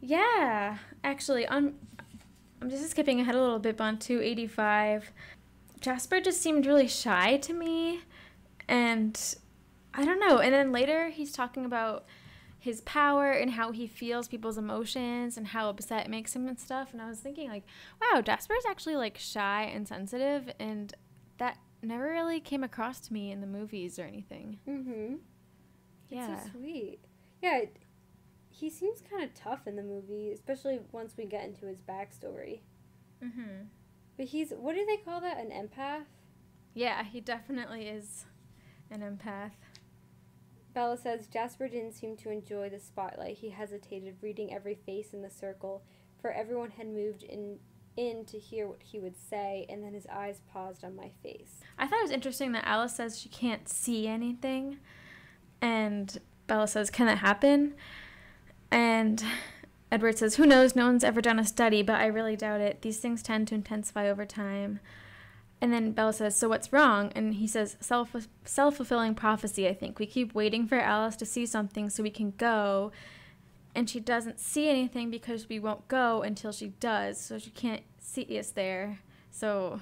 Yeah, actually, on I'm just skipping ahead a little bit, but on 285, Jasper just seemed really shy to me, and I don't know. And then later, he's talking about his power and how he feels people's emotions and how upset it makes him and stuff. And I was thinking, like, wow, Jasper's actually like shy and sensitive, and that never really came across to me in the movies or anything. Mm-hmm. Yeah. It's so sweet. Yeah, he seems kind of tough in the movie, especially once we get into his backstory. Mm-hmm. But he's what do they call that? An empath? Yeah, he definitely is an empath. Bella says Jasper didn't seem to enjoy the spotlight. He hesitated, reading every face in the circle, for everyone had moved in in to hear what he would say, and then his eyes paused on my face. I thought it was interesting that Alice says she can't see anything, and Bella says, "Can that happen?" And Edward says, "Who knows? No one's ever done a study, but I really doubt it. These things tend to intensify over time." And then Bella says, "So what's wrong?" And he says, "Self self fulfilling prophecy. I think we keep waiting for Alice to see something so we can go." And she doesn't see anything because we won't go until she does, so she can't see us there. So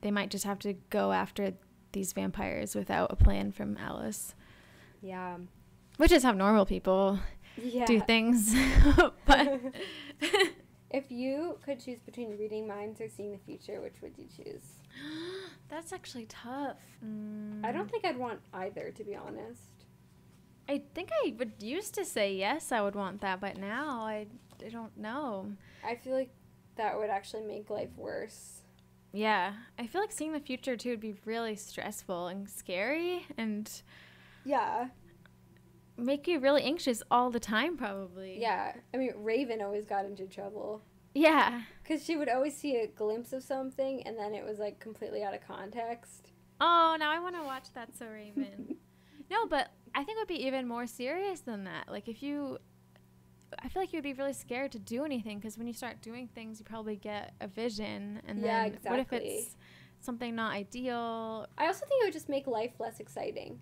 they might just have to go after these vampires without a plan from Alice, Yeah. Which is how normal people Yeah. do things. but If you could choose between reading minds or seeing the future, which would you choose? that's actually tough. Mm. I don't think I'd want either, to be honest. I think I would used to say yes, I would want that, but now I, I don't know. I feel like that would actually make life worse. Yeah, I feel like seeing the future too would be really stressful and scary and Yeah. Make you really anxious all the time, probably. Yeah. I mean, Raven always got into trouble. Yeah. Because she would always see a glimpse of something and then it was like completely out of context. Oh, now I want to watch that So Raven. no, but I think it would be even more serious than that. Like if you I feel like you'd be really scared to do anything because when you start doing things, you probably get a vision, and Yeah, then what if it's something not ideal. I also think it would just make life less exciting.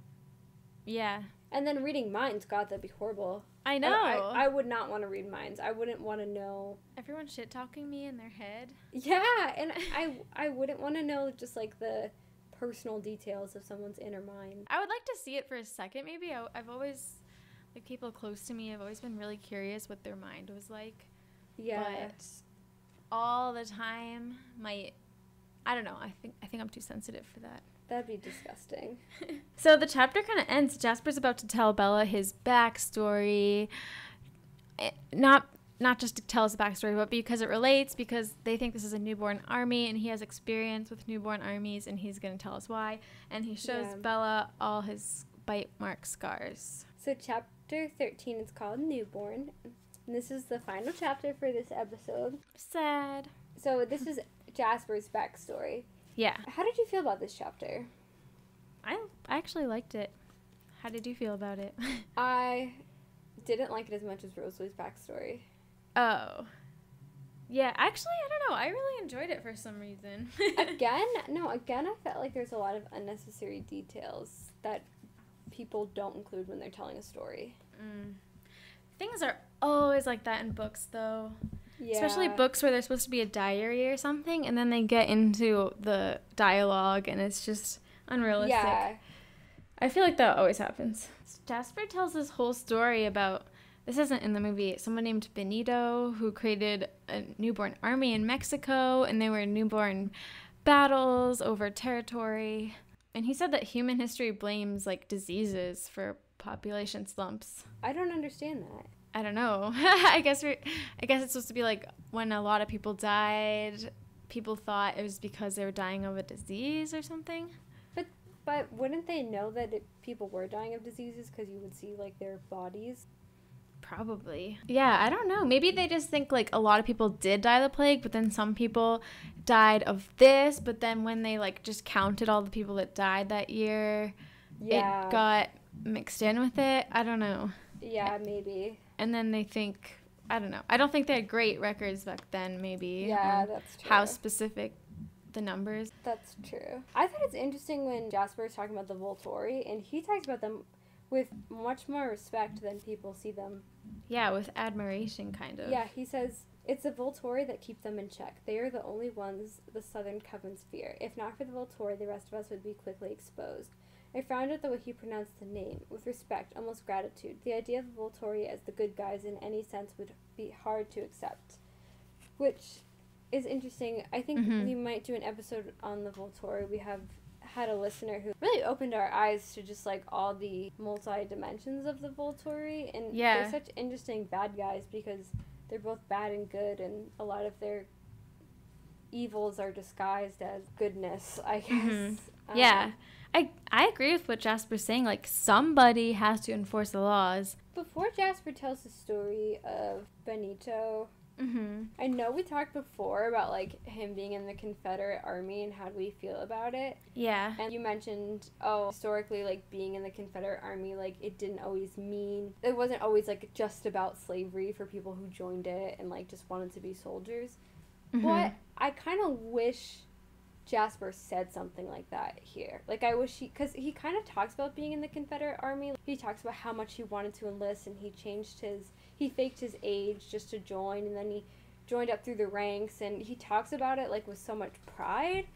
Yeah. And then reading minds, God, that'd be horrible. I know. I, I would not want to read minds. I wouldn't want to know. Everyone's shit talking me in their head. Yeah, and I I wouldn't want to know just like the personal details of someone's inner mind. I would like to see it for a second, maybe. I, I've always, like people close to me, I've always been really curious what their mind was like. Yeah. But all the time, my, I don't know. I think I think I'm too sensitive for that. That'd be disgusting. So the chapter kind of ends. Jasper's about to tell Bella his backstory. Eh, Not not just to tell us a backstory, but because it relates, because they think this is a newborn army and he has experience with newborn armies and he's going to tell us why. And he shows Yeah. Bella all his bite mark scars. So chapter 13 is called Newborn. And this is the final chapter for this episode. Sad. So this is Jasper's backstory. Yeah. How did you feel about this chapter? I, I actually liked it. How did you feel about it? I didn't like it as much as Rosalie's backstory. oh. Yeah, actually, I don't know. I really enjoyed it for some reason. again, no, again, I felt like there's a lot of unnecessary details that people don't include when they're telling a story. Mm. Things are always like that in books, though. Yeah. Especially books where there's supposed to be a diary or something, and then they get into the dialogue, and it's just unrealistic. Yeah. I feel like that always happens. Jasper tells this whole story about this isn't in the movie. Someone named Benito who created a newborn army in Mexico, and they were newborn battles over territory. And he said that human history blames like diseases for population slumps. I don't understand that. I don't know. I guess we I guess it's supposed to be like when a lot of people died, people thought it was because they were dying of a disease or something. But but wouldn't they know that it, people were dying of diseases because you would see like their bodies? Probably. Yeah, I don't know. Maybe they just think like a lot of people did die of the plague, but then some people died of this, but then when they like just counted all the people that died that year, Yeah. it got mixed in with it. I don't know. yeah, maybe. And then they think I don't know. I don't think they had great records back then maybe. Yeah, on that's true. How specific the numbers. That's true. I thought it's interesting when Jasper is talking about the Volturi, and he talks about them with much more respect than people see them. Yeah, with admiration kind of. Yeah, he says it's the Volturi that keep them in check. They are the only ones the Southern Covens fear. If not for the Volturi, the rest of us would be quickly exposed. I found out the way he pronounced the name, with respect, almost gratitude. The idea of the Volturi as the good guys in any sense would be hard to accept. Which is interesting. I think Mhm. we might do an episode on the Volturi. We have had a listener who really opened our eyes to just like all the multi dimensions of the Volturi and Yeah. they're such interesting bad guys because they're both bad and good and a lot of their evils are disguised as goodness, I guess. Mhm. Um, Yeah. I I agree with what Jasper's saying. Like somebody has to enforce the laws. Before Jasper tells the story of Benito, Mhm. I know we talked before about like him being in the Confederate Army and how do we feel about it. Yeah. And you mentioned, oh, historically, like being in the Confederate Army, like it didn't always mean, it wasn't always like just about slavery for people who joined it and like just wanted to be soldiers. Mhm. But I kind of wish Jasper said something like that here. Like I wish he, because he kind of talks about being in the Confederate Army. He talks about how much he wanted to enlist, and he changed his, he faked his age just to join, and then he joined up through the ranks, and he talks about it like with so much pride.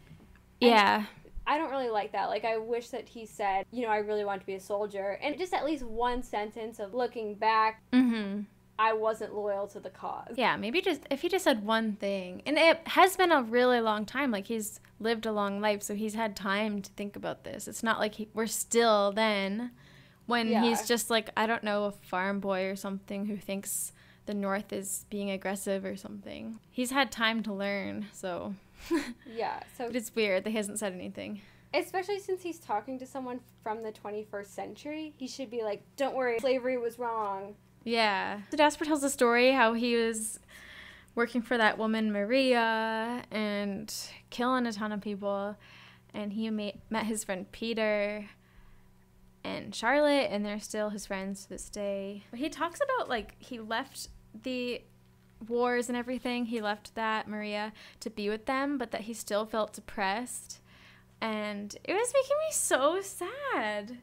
And Yeah. I don't really like that. Like I wish that he said, you know, I really want to be a soldier, and just at least one sentence of looking back, Mhm. I wasn't loyal to the cause. Yeah, maybe just if he just said one thing. And it has been a really long time. Like he's lived a long life, so he's had time to think about this. It's not like he, we're still then when Yeah. he's just like I don't know, a farm boy or something who thinks the north is being aggressive or something. He's had time to learn, so Yeah. So but it's weird that he hasn't said anything. Especially since he's talking to someone from the 21st century, he should be like, "Don't worry, slavery was wrong." Yeah. So Jasper tells the story how he was working for that woman Maria and killing a ton of people, and he met his friend Peter and Charlotte, and they're still his friends to this day. But he talks about like he left the wars and everything. He left that Maria to be with them, but that he still felt depressed. and it was making me so sad.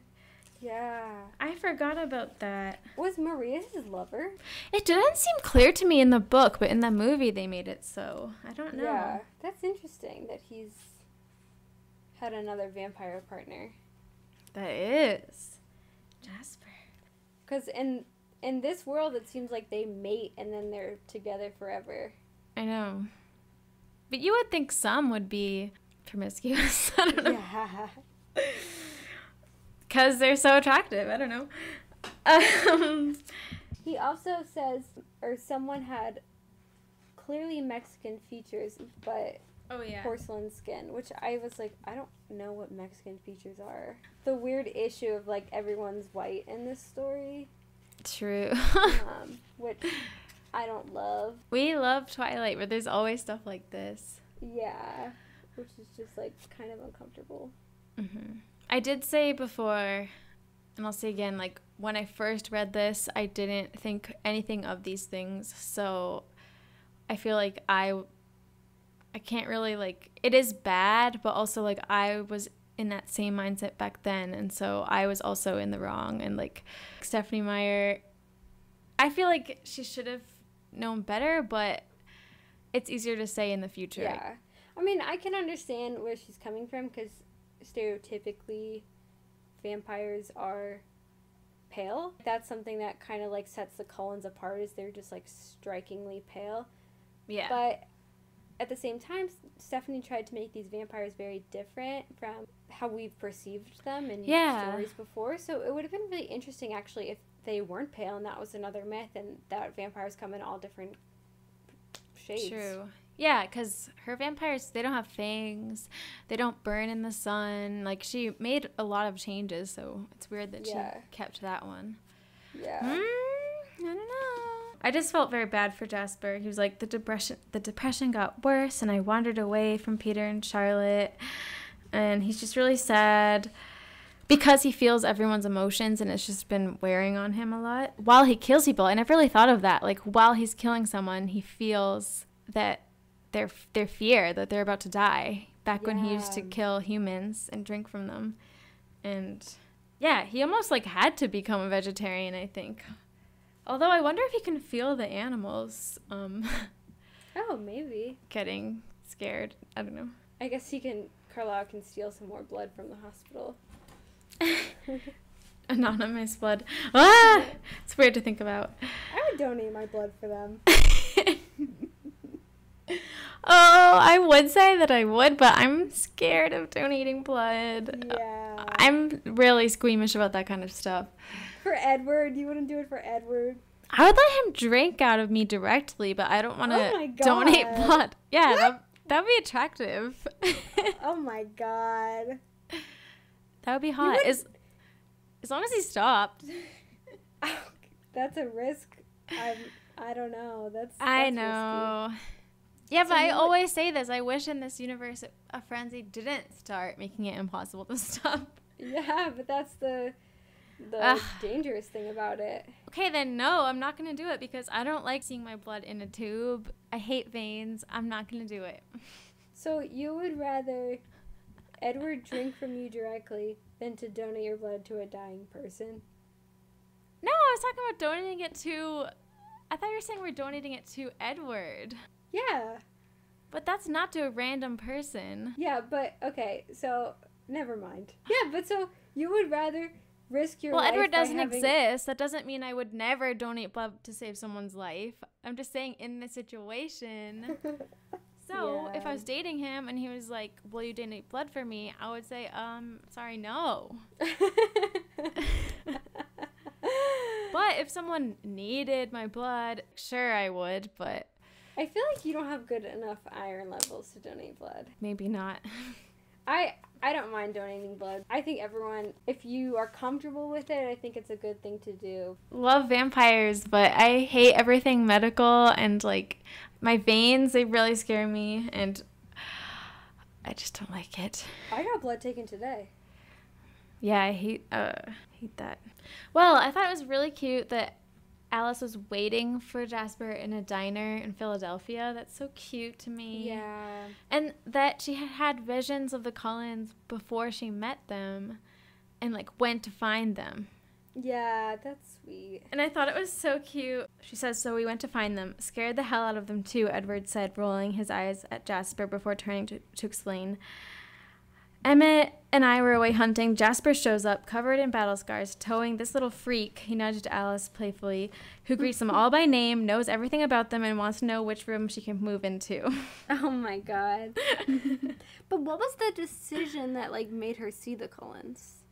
Yeah. I forgot about that. Was Maria his lover? It didn't seem clear to me in the book, but in the movie they made it so. I don't know. Yeah. That's interesting that he's had another vampire partner. That is. Jasper. Because in in this world, it seems like they mate and then they're together forever. I know. But you would think some would be promiscuous. I don't know. Yeah. Because they're so attractive. I don't know. Um, He also says, or someone had clearly Mexican features, but oh, yeah. porcelain skin, which I was like, I don't know what Mexican features are. The weird issue of like everyone's white in this story, True. um, which I don't love. we love Twilight, but there's always stuff like this. Yeah, which is just like kind of uncomfortable. hmm I did say before, and I'll say again, like when I first read this, I didn't think anything of these things. So I feel like I, I can't really like. It is bad, but also like I was in that same mindset back then, and so I was also in the wrong. And like Stephenie Meyer, I feel like she should have known better, but it's easier to say in the future. Yeah, I mean, I can understand where she's coming from because stereotypically, vampires are pale. That's something that kind of like sets the Cullens apart. Is they're just like strikingly pale. Yeah. But at the same time, Stephenie tried to make these vampires very different from how we've perceived them in Yeah. stories before. So it would have been really interesting, actually, if they weren't pale and that was another myth, and that vampires come in all different shades. True. Yeah, because her vampires, they don't have fangs. They don't burn in the sun. Like, she made a lot of changes, so it's weird that Yeah. she kept that one. Yeah. Mm, I don't know. I just felt very bad for Jasper. He was like, the depression, the depression got worse, and I wandered away from Peter and Charlotte. And he's just really sad because he feels everyone's emotions, and it's just been wearing on him a lot. While he kills people, and I've really thought of that. Like, while he's killing someone, he feels that their their fear that they're about to die. Back when he used to kill humans and drink from them, and yeah, he almost like had to become a vegetarian. I think. Although I wonder if he can feel the animals um, Oh, maybe. getting scared. I don't know. I guess he can. Carlisle can steal some more blood from the hospital. Anonymous blood. Ah, it's weird to think about. I would donate my blood for them. oh, I would say that I would, but I'm scared of donating blood. Yeah. I'm really squeamish about that kind of stuff. For Edward, you wouldn't do it for Edward. I would let him drink out of me directly, but I don't want to Oh donate blood. Yeah, that that'd be attractive. Oh my god. that would be hot. As as long as he stopped. That's a risk. I'm. I don't know. That's. I that's know. Yeah, So but I always say this. I wish in this universe a frenzy didn't start making it impossible to stop. Yeah, but that's the the Ugh. dangerous thing about it. Okay, then no, I'm not gonna do it because I don't like seeing my blood in a tube. I hate veins. I'm not gonna do it. So you would rather Edward drink from you directly than to donate your blood to a dying person? No, I was talking about donating it to. I thought you were saying we're donating it to Edward, Yeah. but that's not to a random person. Yeah, but okay. So never mind. Yeah, but so you would rather risk your Well, Edward doesn't having- exist. That doesn't mean I would never donate blood to save someone's life. I'm just saying in this situation. So if I was dating him and he was like, "Will you donate blood for me?" I would say, "Um, sorry, no." But if someone needed my blood, sure I would, but I feel like you don't have good enough iron levels to donate blood. maybe not. I I don't mind donating blood. I think everyone, if you are comfortable with it, I think it's a good thing to do. Love vampires, but I hate everything medical and like my veins, they really scare me and I just don't like it. I got blood taken today. Yeah, I hate uh hate that. Well, I thought it was really cute that Alice was waiting for Jasper in a diner in Philadelphia. That's so cute to me. Yeah. And that she had had visions of the Cullens before she met them and like went to find them. Yeah, that's sweet. And I thought it was so cute. She says, So we went to find them. Scared the hell out of them, too, Edward said, rolling his eyes at Jasper before turning to, to explain. Emmett and I were away hunting. Jasper shows up, covered in battle scars, towing this little freak, he nudged Alice playfully, who greets them all by name, knows everything about them, and wants to know which room she can move into. Oh my god. but what was the decision that like made her see the Cullens?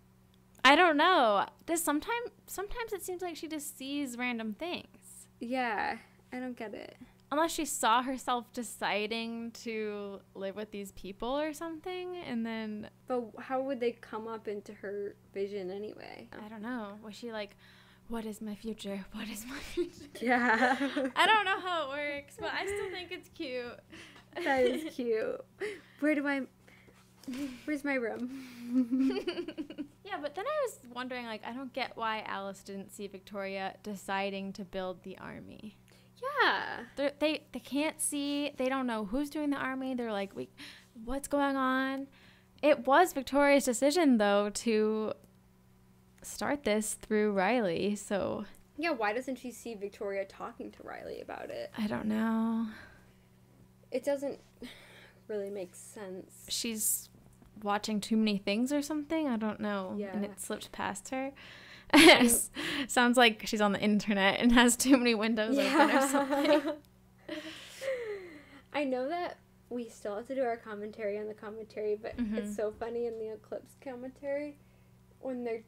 I don't know. Does sometimes sometimes it seems like she just sees random things. Yeah, I don't get it. Unless she saw herself deciding to live with these people or something, and then But how would they come up into her vision anyway? I don't know. Was she like, "What is my future? What is my future?" Yeah. I don't know how it works, but I still think it's cute. that is cute. Where do I Where's my room? yeah, but then I was wondering, like, I don't get why Alice didn't see Victoria deciding to build the army. Yeah. They're, they they can't see. They don't know who's doing the army. They're like, wait, what's going on? It was Victoria's decision though to start this through Riley. So Yeah, why doesn't she see Victoria talking to Riley about it? I don't know. It doesn't really make sense. She's watching too many things or something. I don't know. Yeah. And it slipped past her. Sounds like she's on the internet and has too many windows open or something. I know that we still have to do our commentary on the commentary, but Mhm. it's so funny in the Eclipse commentary when they're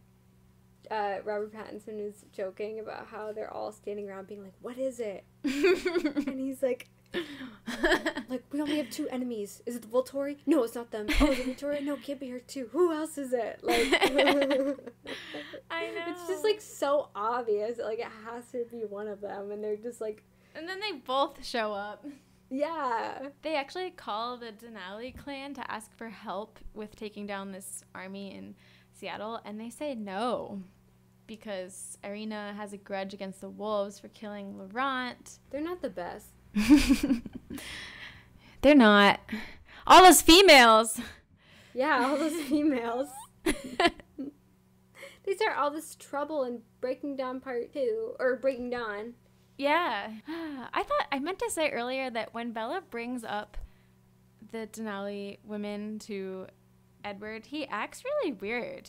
uh, Robert Pattinson is joking about how they're all standing around being like, "What is it?" and he's like, "Like we only have two enemies. Is it the Volturi? No, it's not them. Oh, is it Victoria? No, can't be her too. Who else is it?" Like, I know. it's just like so obvious. Like it has to be one of them, and they're just like, And then they both show up. "Yeah." They actually call the Denali clan to ask for help with taking down this army in Seattle, and they say no because Irina has a grudge against the wolves for killing Laurent. They're not the best. They're not. All those females. Yeah, all those females. They start all this trouble in Breaking Dawn Part 2, or Breaking Dawn. Yeah. I thought I meant to say earlier that when Bella brings up the Denali women to Edward, he acts really weird.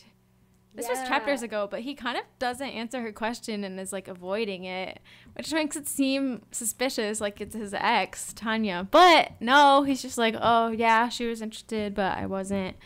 This was chapters ago, but he kind of doesn't answer her question and is like avoiding it, which makes it seem suspicious, like it's his ex, Tanya. But no, he's just like, oh yeah, she was interested, but I wasn't.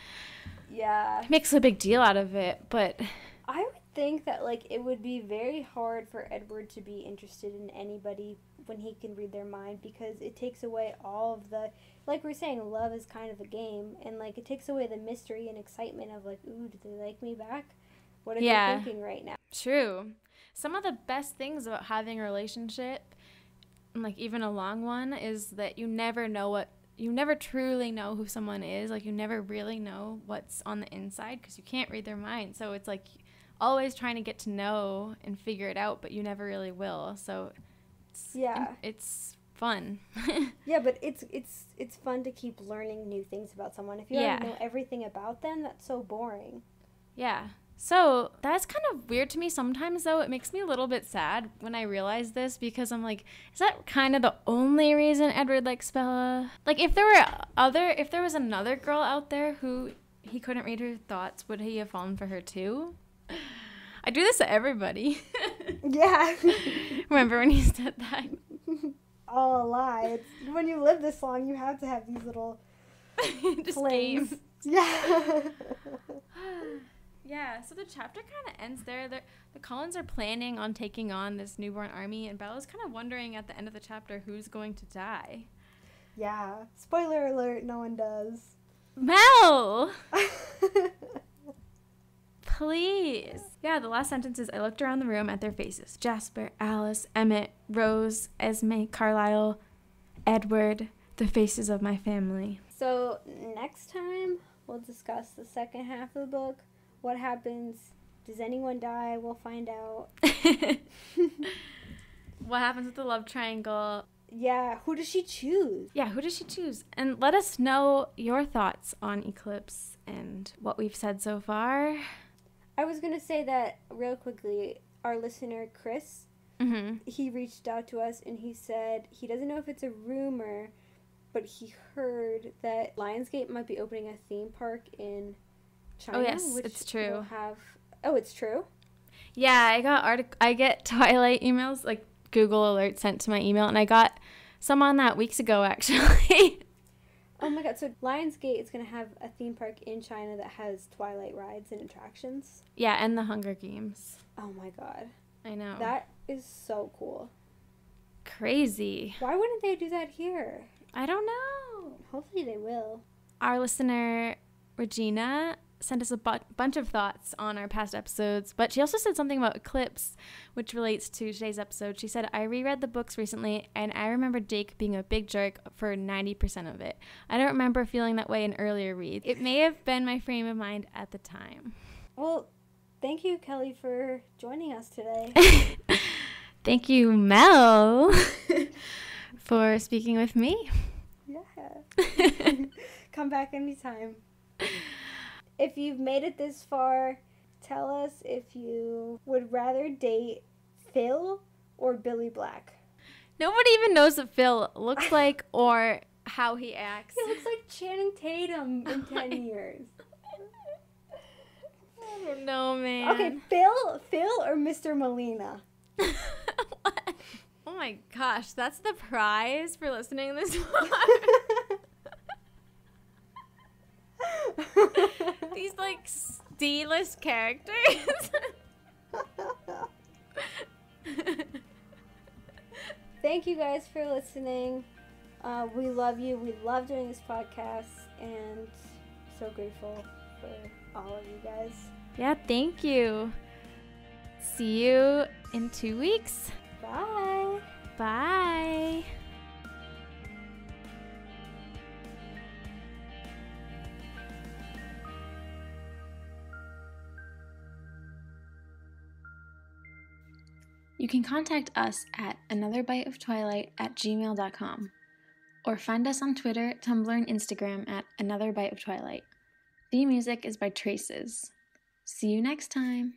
Yeah. He makes a big deal out of it, but I would think that, like, it would be very hard for Edward to be interested in anybody when he can read their mind because it takes away all of the, like we're saying, love is kind of a game. And, like, it takes away the mystery and excitement of, like, ooh, do they like me back? What are Yeah. they thinking right now? True. Some of the best things about having a relationship, and, like even a long one, is that you never know what you never truly know who someone is. Like you never really know what's on the inside because you can't read their mind. So it's like always trying to get to know and figure it out, but you never really will. So it's Yeah. it's fun. Yeah, but it's it's it's fun to keep learning new things about someone. If you Yeah. know everything about them, that's so boring. Yeah. So that's kind of weird to me sometimes, though. It makes me a little bit sad when I realize this because I'm like, is that kind of the only reason Edward likes Bella? Like, if there were other, if there was another girl out there who he couldn't read her thoughts, would he have fallen for her too? I do this to everybody. Yeah. Remember when he said that? All a lie. It's, when you live this long, you have to have these little flings. Yeah. Yeah, so the chapter kind of ends there. They're, the Cullens are planning on taking on this newborn army, and Bella's kind of wondering at the end of the chapter who's going to die. yeah. Spoiler alert, no one does. Mel! Please. Yeah, the last sentence is I looked around the room at their faces Jasper, Alice, Emmett, Rose, Esme, Carlisle, Edward, the faces of my family. so, next time, we'll discuss the second half of the book. What happens? Does anyone die? We'll find out. what happens with the love triangle. Yeah, who does she choose? Yeah, who does she choose? And let us know your thoughts on Eclipse and what we've said so far. I was gonna say that real quickly. Our listener Chris, Mm-hmm. he reached out to us and he said he doesn't know if it's a rumor, but he heard that Lionsgate might be opening a theme park in China. Oh, yes, it's true. Have oh, it's true. Yeah, I got artic- I get Twilight emails, like Google alerts sent to my email, and I got some on that weeks ago actually. Oh my god! So Lionsgate is gonna have a theme park in China that has Twilight rides and attractions. yeah, and the Hunger Games. Oh my god, I know. that is so cool. Crazy. Why wouldn't they do that here? I don't know. Hopefully they will. Our listener Regina sent us a bu- bunch of thoughts on our past episodes, but she also said something about Eclipse, which relates to today's episode. She said, I reread the books recently, and I remember Jake being a big jerk for 90% of it. I don't remember feeling that way in earlier reads. It may have been my frame of mind at the time. Well, thank you, Kelly, for joining us today. Thank you, Mel, for speaking with me. yeah. Come back anytime. If you've made it this far, tell us if you would rather date Phil or Billy Black. Nobody even knows what Phil looks like or how he acts. He looks like Channing Tatum in 10 years. I don't know, man. Okay, Phil, Phil or Mr. Molina? Oh my gosh, that's the prize for listening this far. These like D-list characters. Thank you guys for listening. Uh, we love you. We love doing this podcast and so grateful for all of you guys. yeah, thank you. See you in two weeks. Bye. Bye. You can contact us at anotherbiteoftwilight at gmail.com or find us on Twitter, Tumblr, and Instagram at Another Bite of Twilight. The music is by Traces. See you next time.